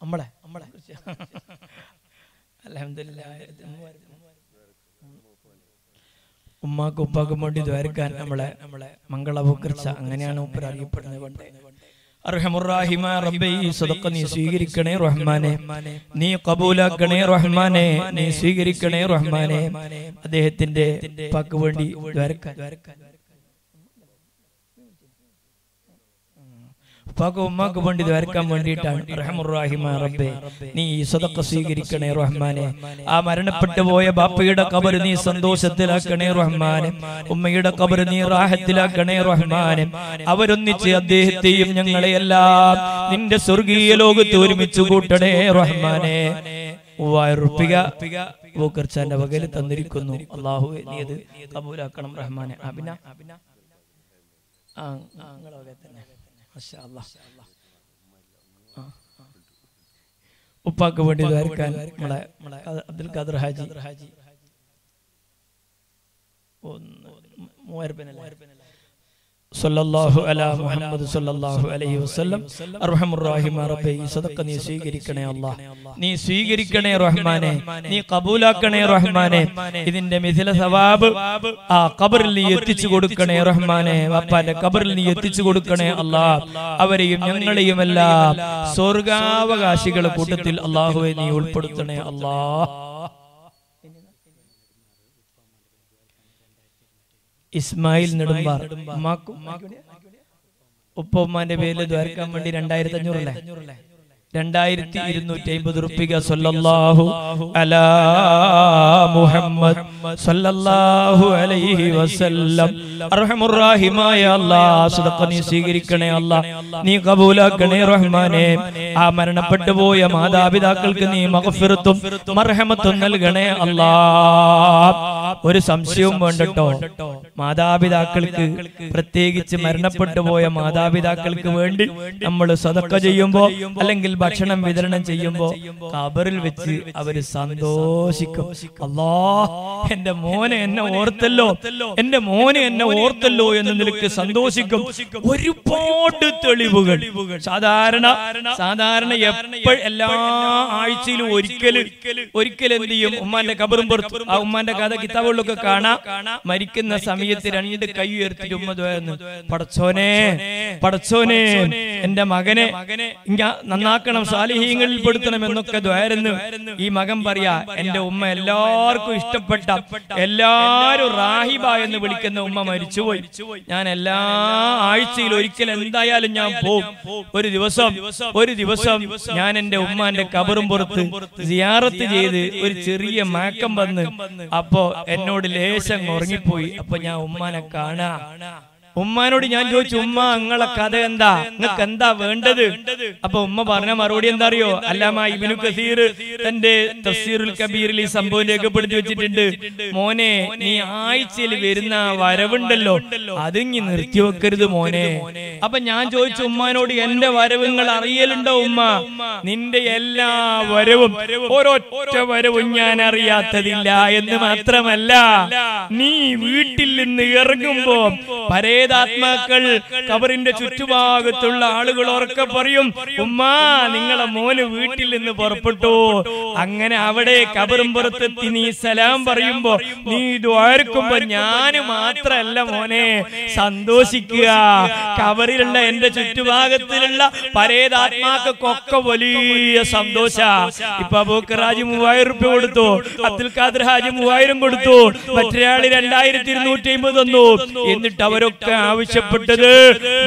നമ്മളെ? നമ്മളെ. ഉമ്മാക്കും ഉപ്പാക്കും വേണ്ടി ദ്വാരക്കാൻ നമ്മളെ നമ്മളെ മംഗളപൂക്കർച്ച അങ്ങനെയാണ് ഉപ്പർ അറിയപ്പെടുന്നത് കൊണ്ട്. സ്വീകരിക്കണേ നീ നീ സ്വീകരിക്കണേ അദ്ദേഹത്തിന്റെ ഉപ്പാക്ക് വേണ്ടി ഉപ്പാക്കും ഉമ്മാക്കും വേണ്ടി ദ്വാരക്കാൻ വേണ്ടിയിട്ടാണ്. റഹമുറാഹിമ റബ്ബേ നീ ഈ സദക്ക സ്വീകരിക്കണേ റഹ്മാനെ. ആ മരണപ്പെട്ടു പോയ ബാപ്പയുടെ കബർ നീ സന്തോഷത്തിലാക്കണേ റഹ്മാനെ. ഉമ്മയുടെ കബർ നീ റാഹത്തിലാക്കണേ റഹ്മാനെ. അവരൊന്നിച്ച് അദ്ദേഹത്തെയും ഞങ്ങളെയെല്ലാം നിന്റെ സ്വർഗീയ ലോകത്ത് ഒരുമിച്ച് കൂട്ടണേ റഹ്മാനെ. റുപ്പിക വകയിൽ തന്നിരിക്കുന്നു. അള്ളാഹു നീ അത് കബൂലാക്കണം റഹ്മാനെ. അഭിന. ആ നിങ്ങളെ വക തന്നെ. ഉപ്പാക്ക് വേണ്ടി ദ്വാരക്കാൻ നമ്മളെ അബ്ദുൽ ഖാദർ ഹാജി. ഹാജി. ഒന്ന് മൂവായിരപ്പനല്ലേ സല്ലല്ലാഹു അലാ മുഹമ്മദ് സല്ലല്ലാഹു അലൈഹി വസല്ലം. അർഹമുർ റഹീമ റബ്ബേ നീ സ്വീകരിക്കണേ അല്ലാഹ് നീ സ്വീകരിക്കണേ റഹ്മാനെ. നീ കബൂലാക്കണേ റഹ്മാനെ. ഇതിന്റെ മിഥില സവാബ് ആ ഖബറിൽ നീ എത്തിച്ചു കൊടുക്കണേ റഹ്മാനെ. വാപ്പാന്റെ ഖബറിൽ നീ എത്തിച്ചു കൊടുക്കണേ അല്ലാഹ് അവരെയും ഞങ്ങളെയും എല്ലാം സ്വർഗാവകാശികളുടെ കൂട്ടത്തിൽ അള്ളാഹുവെ നീ ഉൾപ്പെടുത്തണേ അല്ലാഹ് ഇസ്മായിൽ നെടുമ്പാർ. ഉമ്മാക്കും ഉപ്പ ഉമ്മാന്റെ പേരിൽ ദ്വാരക്കാൻ വേണ്ടി രണ്ടായിരത്തി അഞ്ഞൂറല്ലേ രണ്ടായിരത്തി ഇരുന്നൂറ്റി അമ്പത് റുപ്പിക സൊല്ലാഹു അലാ മുഹമ്മദ് സല്ലല്ലാഹു അലൈഹി വസല്ലം. അർഹമുറാഹിമായ അല്ലാഹ് സദഖ നീ സ്വീകരിക്കണേ അല്ലാഹ് നീ കബൂലാക്കണേ റഹ്മാനെ. ആ മരണപ്പെട്ടു പോയ മാതാപിതാക്കൾക്ക് നീ മഗ്ഫിറത്തും മർഹമത്തും നൽകണേ അല്ലാഹ് ഒരു സംശയവും വേണ്ടട്ടോ. മാതാപിതാക്കൾക്ക് പ്രത്യേകിച്ച് മരണപ്പെട്ടു പോയ മാതാപിതാക്കൾക്ക് വേണ്ടി നമ്മൾ സദക്ക ചെയ്യുമ്പോ അല്ലെങ്കിൽ ഭക്ഷണം വിതരണം ചെയ്യുമ്പോ കബറിൽ വെച്ച് അവർ സന്തോഷിക്കും. അല്ലാ എന്റെ മോനെ എന്നെ ഓർത്തല്ലോ. എന്റെ മോനെ എന്നെ ഓർത്തല്ലോ എന്ന് നിനക്ക് സന്തോഷിക്കും. ഒരുപാട് തെളിവുകൾ. സാധാരണ സാധാരണ എപ്പോഴും എല്ലാ ആഴ്ചയിലും ഒരിക്കൽ ഒരിക്കൽ എന്ത് ചെയ്യും? ഉമ്മാന്റെ കബറും പുറത്ത് ആ ഉമ്മാന്റെ കഥ കിതാബുകളിലൊക്കെ കാണാ. മരിക്കുന്ന സമയത്ത് രണ്ട് കൈ ഉയർത്തിട്ട് ഉമ്മ പടച്ചോനെ പടച്ചോനെ എന്റെ മകനെ ഇങ്ങ നന്നാക്കണം സാലിഹീങ്ങളിൽ പെടുത്തണം എന്നൊക്കെ ദ്വാരുന്നു. ഈ മകൻ പറയാ എന്റെ ഉമ്മ എല്ലാവർക്കും ഇഷ്ടപ്പെട്ട എല്ലാരും റാഹിബ എന്ന് വിളിക്കുന്ന ഉമ്മ മരിച്ചുപോയി ഞാൻ എല്ലാ ആഴ്ചയിൽ ഒരിക്കൽ എന്തായാലും ഞാൻ പോകും. ഒരു ദിവസം ഒരു ദിവസം ഞാൻ എന്റെ ഉമ്മാന്റെ കബറും പുറത്ത് സിയാറത്ത് ചെയ്ത് ഒരു ചെറിയ മാക്കം വന്ന് അപ്പോ എന്നോട് ലേശം ഉറങ്ങിപ്പോയി. അപ്പൊ ഞാൻ ഉമ്മാനെ കാണാ. ഉമ്മാനോട് ഞാൻ ചോദിച്ചു ഉമ്മ നിങ്ങളെ കഥ എന്താ? നിങ്ങൾക്ക് എന്താ? വേണ്ടത്? അപ്പൊ ഉമ്മ പറഞ്ഞ മറുപടി എന്താ അറിയോ? അല്ലാമ ഇബിനു കസീർ തന്റെ തഫ്സീറുൽ കബീറിൽ ഈ സംഭവം രേഖപ്പെടുത്തി വെച്ചിട്ടുണ്ട്. മോനെ നീ ആഴ്ചയിൽ വരുന്ന വരവുണ്ടല്ലോ. അത് ഇനി നിർത്തി വെക്കരുത് മോനെ. അപ്പൊ ഞാൻ ചോദിച്ചു ഉമ്മാനോട് എന്റെ വരവ് നിങ്ങൾ അറിയലുണ്ടോ ഉമ്മ? നിന്റെ എല്ലാ വരവും ഓരോറ്റ വരവും ഞാൻ അറിയാത്തതില്ല എന്ന് മാത്രമല്ല നീ വീട്ടിൽ നിന്ന് ഇറങ്ങുമ്പോ പരേതാത്മാക്കൾ കബറിന്റെ ചുറ്റുഭാഗത്തുള്ള ആളുകൾ ഉറക്കെ പറയും ഉമ്മാ നിങ്ങളെ മോന് വീട്ടിൽ നിന്ന് പുറപ്പെട്ടു. അങ്ങനെ അവിടെ കബറും പുറത്തെത്തി നീ സലാം പറയുമ്പോ നീ ദ്വാരക്കുമ്പോ ഞാൻ മാത്രല്ല മോനെ. സന്തോഷിക്കുക. കബറിലുള്ള എന്റെ ചുറ്റുഭാഗത്തിലുള്ള പരേതാത്മാക്കൊക്കെ വലിയ സന്തോഷ. ഇപ്പൊ അബൂക്കറാജ് മൂവായിരം റുപ്യ കൊടുത്തു അബ്ദുൽ ഖാദർ ഹാജി മൂവായിരം കൊടുത്തു മറ്റൊരാൾ രണ്ടായിരത്തി ഇരുന്നൂറ്റി അമ്പത് തന്നു. എന്നിട്ട് അവരൊക്കെ ആവശ്യപ്പെട്ടത്.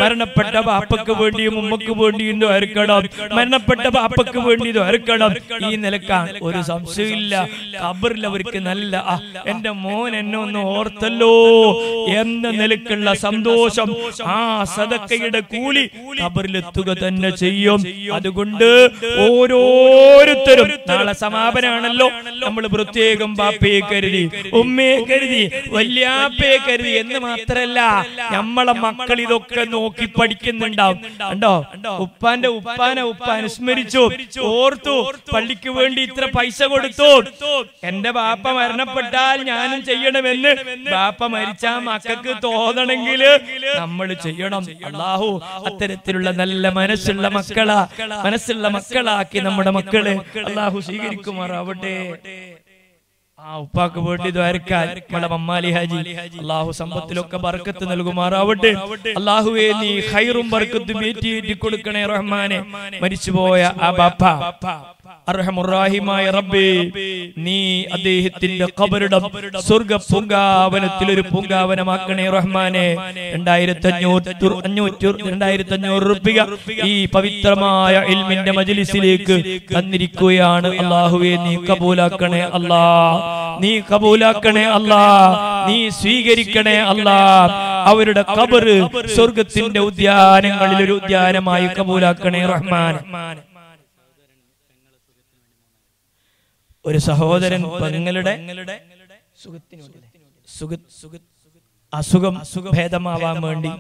മരണപ്പെട്ട ബാപ്പക്ക് വേണ്ടിയും ഉമ്മക്ക് വേണ്ടിയും ദ്വാരക്കണം മരണപ്പെട്ട ബാപ്പക്ക് വേണ്ടി ദ്വാരക്കണം ഈ നിലക്കാണ് ഒരു സംശയമില്ല. കബറിൽ അവർക്ക് നല്ല എന്റെ മോൻ എന്നെ ഒന്ന് ഓർത്തല്ലോ. എന്ന നിലക്കുള്ള സന്തോഷം. ആ സദക്കയുടെ കൂലി കബറിലെത്തുക തന്നെ ചെയ്യും. അതുകൊണ്ട് ഓരോരുത്തരും നാളെ സമാപനാണല്ലോ. നമ്മൾ പ്രത്യേകം ബാപ്പയെ കരുതി ഉമ്മയെ കരുതി വല്യാപ്പയെ കരുതി എന്ന് മാത്രല്ല നമ്മളെ മക്കൾ ഇതൊക്കെ നോക്കി പഠിക്കുന്നുണ്ടാവും. കണ്ടോ? ഉപ്പാന്റെ ഉപ്പാനെ ഉപ്പ അനുസ്മരിച്ചു ഓർത്തു. പള്ളിക്ക് വേണ്ടി ഇത്ര പൈസ കൊടുത്തു. എന്റെ ബാപ്പ മരണപ്പെട്ടാൽ ഞാനും ചെയ്യണമെന്ന് ബാപ്പ മരിച്ച മക്കൾക്ക് തോന്നണമെങ്കിൽ നമ്മൾ ചെയ്യണം. അള്ളാഹു അത്തരത്തിലുള്ള നല്ല മനസ്സുള്ള മക്കളാ. മനസ്സുള്ള മക്കളാക്കി നമ്മുടെ മക്കളെ. അള്ളാഹു സ്വീകരിക്കുമാറാവട്ടെ. ആ ഉപ്പാക്ക് വേണ്ടി ദ്വാരക്കാൻ നമ്മളെ മമ്മാലി ഹാജി. അള്ളാഹു സമ്പത്തിലൊക്കെ ബർക്കത്ത് നൽകുമാറാവട്ടെ. അള്ളാഹുവെ നീ ഹൈറും ബർക്കത്തും ഏറ്റിയേറ്റി കൊടുക്കണേ റഹ്മാനെ. മരിച്ചുപോയ ആ ബാപ്പ. അർഹമുറാഹിമായ റബ്ബേ നീ അദ്ദേഹത്തിന്റെ കബറിടം സ്വർഗ പൂങ്കാവനത്തിൽ ഒരു പൂങ്കാവനമാക്കണേ റഹ്മാനെ. രണ്ടായിരത്തി അഞ്ഞൂറ്റി അഞ്ഞൂറ്റി രണ്ടായിരത്തി അഞ്ഞൂറ് റുപ്യ ഈ പവിത്രമായ ഇൽമിന്റെ മജലിസിലേക്ക് തന്നിരിക്കുകയാണ്. അള്ളാഹുവെ നീ കബൂലാക്കണേ അല്ലാ. നീ കബൂലാക്കണേ അല്ലാ. നീ സ്വീകരിക്കണേ അല്ലാ. അവരുടെ കബറ് സ്വർഗത്തിന്റെ ഉദ്യാനങ്ങളിൽ ഒരു ഉദ്യാനമായി കബൂലാക്കണേ റഹ്മാൻ ഒരു സഹോദരൻ പെങ്ങളുടെ അസുഖം ഭേദമാവാൻ വേണ്ടി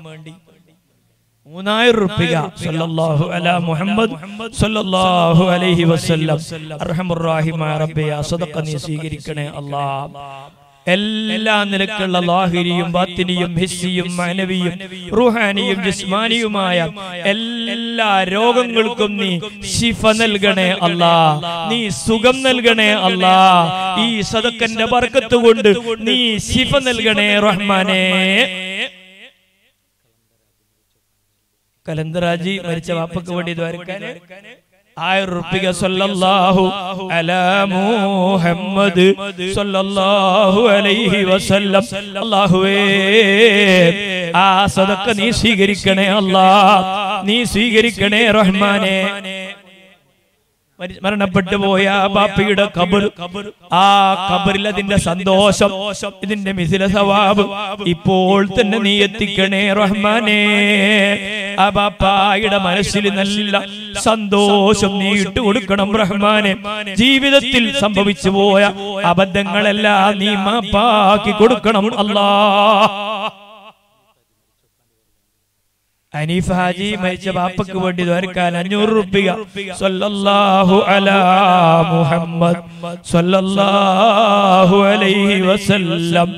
മൂന്നായിരം റുപ്യ സല്ലല്ലാഹു അലാ മുഹമ്മദ് സല്ലല്ലാഹു അലൈഹി വസല്ലം. അർഹമുറാഹിമായ റബ്ബേ ആ സദഖ നീ സ്വീകരിക്കണേ അല്ലാ എല്ലാ നിലക്കുള്ള ലാഹിരിയും ബാത്തിനിയും ഹിസ്സിയും മാനവിയും റുഹാനിയും ജിസ്മാനിയുമായ എല്ലാ രോഗങ്ങൾക്കും നീ ശിഫ നൽകണേ അല്ലാ. നീ സുഖം നൽകണേ അല്ലാ. ഈ സദക്കന്റെ ബർക്കത്ത് കൊണ്ട് നീ ശിഫ നൽകണേ റഹ്മാനേ. കലന്തരാജി മരിച്ച വാപ്പക്ക് വേണ്ടി ദ്വാരക്കാൻ ആയിരം റുപ്യ സല്ലല്ലാഹു അലാ മുഹമ്മദ് സല്ലല്ലാഹു അലൈഹി വസല്ലം. അല്ലാഹുവേ ആ സദക്ക നീ സ്വീകരിക്കണേ അല്ലാ. നീ സ്വീകരിക്കണേ റഹ്മാനെ. മരണപ്പെട്ടു പോയ ബാപ്പയുടെ കബർ ആ കബറിൽ അതിന്റെ സന്തോഷം ഇതിന്റെ മിഥില സവാബ്. ഇപ്പോൾ തന്നെ നീ എത്തിക്കണേ റഹ്മാനേ. ആ ബാപ്പായുടെ മനസ്സിൽ നല്ല സന്തോഷം നീ ഇട്ട് കൊടുക്കണം റഹ്മാനെ. ജീവിതത്തിൽ സംഭവിച്ചു പോയ അബദ്ധങ്ങളെല്ലാം നീ മാപ്പാക്കി കൊടുക്കണം. അല്ലാ അനീഫ് ഹാജി മരിച്ച ബാപ്പക്ക് വേണ്ടി ദ്വാരക്കാൻ അഞ്ഞൂറ് റുപ്യ സല്ലല്ലാഹു അലാ മുഹമ്മദ് സല്ലല്ലാഹു അലൈഹി വസല്ലം.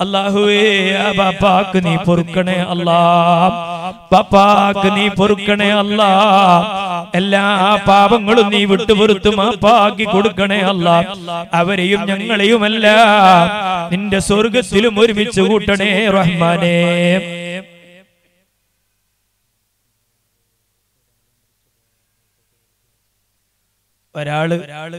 അല്ലാഹുവേ ആ ബാപ്പാക്ക് നീ പൊറുക്കണേ അല്ലാ. ബാപ്പാക്ക് നീ പൊറുക്കണേ അല്ലാ. എല്ലാ പാപങ്ങളും നീ വിട്ടുപുറത്ത് മാപ്പാക്കി കൊടുക്കണേ അല്ലാ. അവരെയും ഞങ്ങളെയുമല്ല. നിന്റെ സ്വർഗത്തിലും ഒരുമിച്ച് കൂട്ടണേ റഹ്മാനേ. ഒരാൾ ഒരാൾ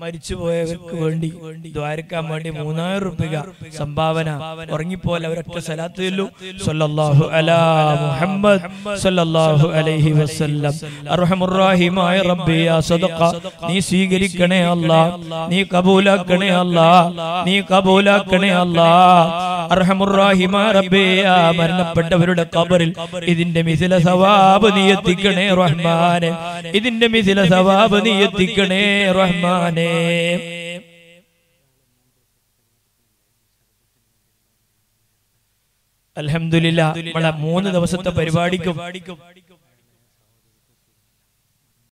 മരിച്ചുപോയവർക്ക് വേണ്ടി ദ്വാരക്കാൻ വേണ്ടി മൂന്നായിരം റുപ്യ സംഭാവന. ഉറങ്ങിപ്പോലെ അവരൊറ്റ സ്ഥലത്ത് സല്ലല്ലാഹു മുഹമ്മദ് സല്ലല്ലാഹു അലൈഹി വസല്ലം. സദഖ. നീ സ്വീകരിക്കണേ അല്ലാഹ് നീ കബൂലാക്കണേ അല്ലാഹ് നീ കബൂലാക്കണേ അല്ലാഹ് മരണപ്പെട്ടവരുടെ കബറിൽ ഇതിന്റെ മിസില സവാബ് നീ എത്തിക്കണേ റഹ്മാനെ. ഇതിന്റെ മിസില സവാബ് നീ എത്തിക്കണേ റഹ്മാനെ. അൽഹംദുലില്ലാ നമ്മളെ മൂന്ന് ദിവസത്തെ പരിപാടിക്കും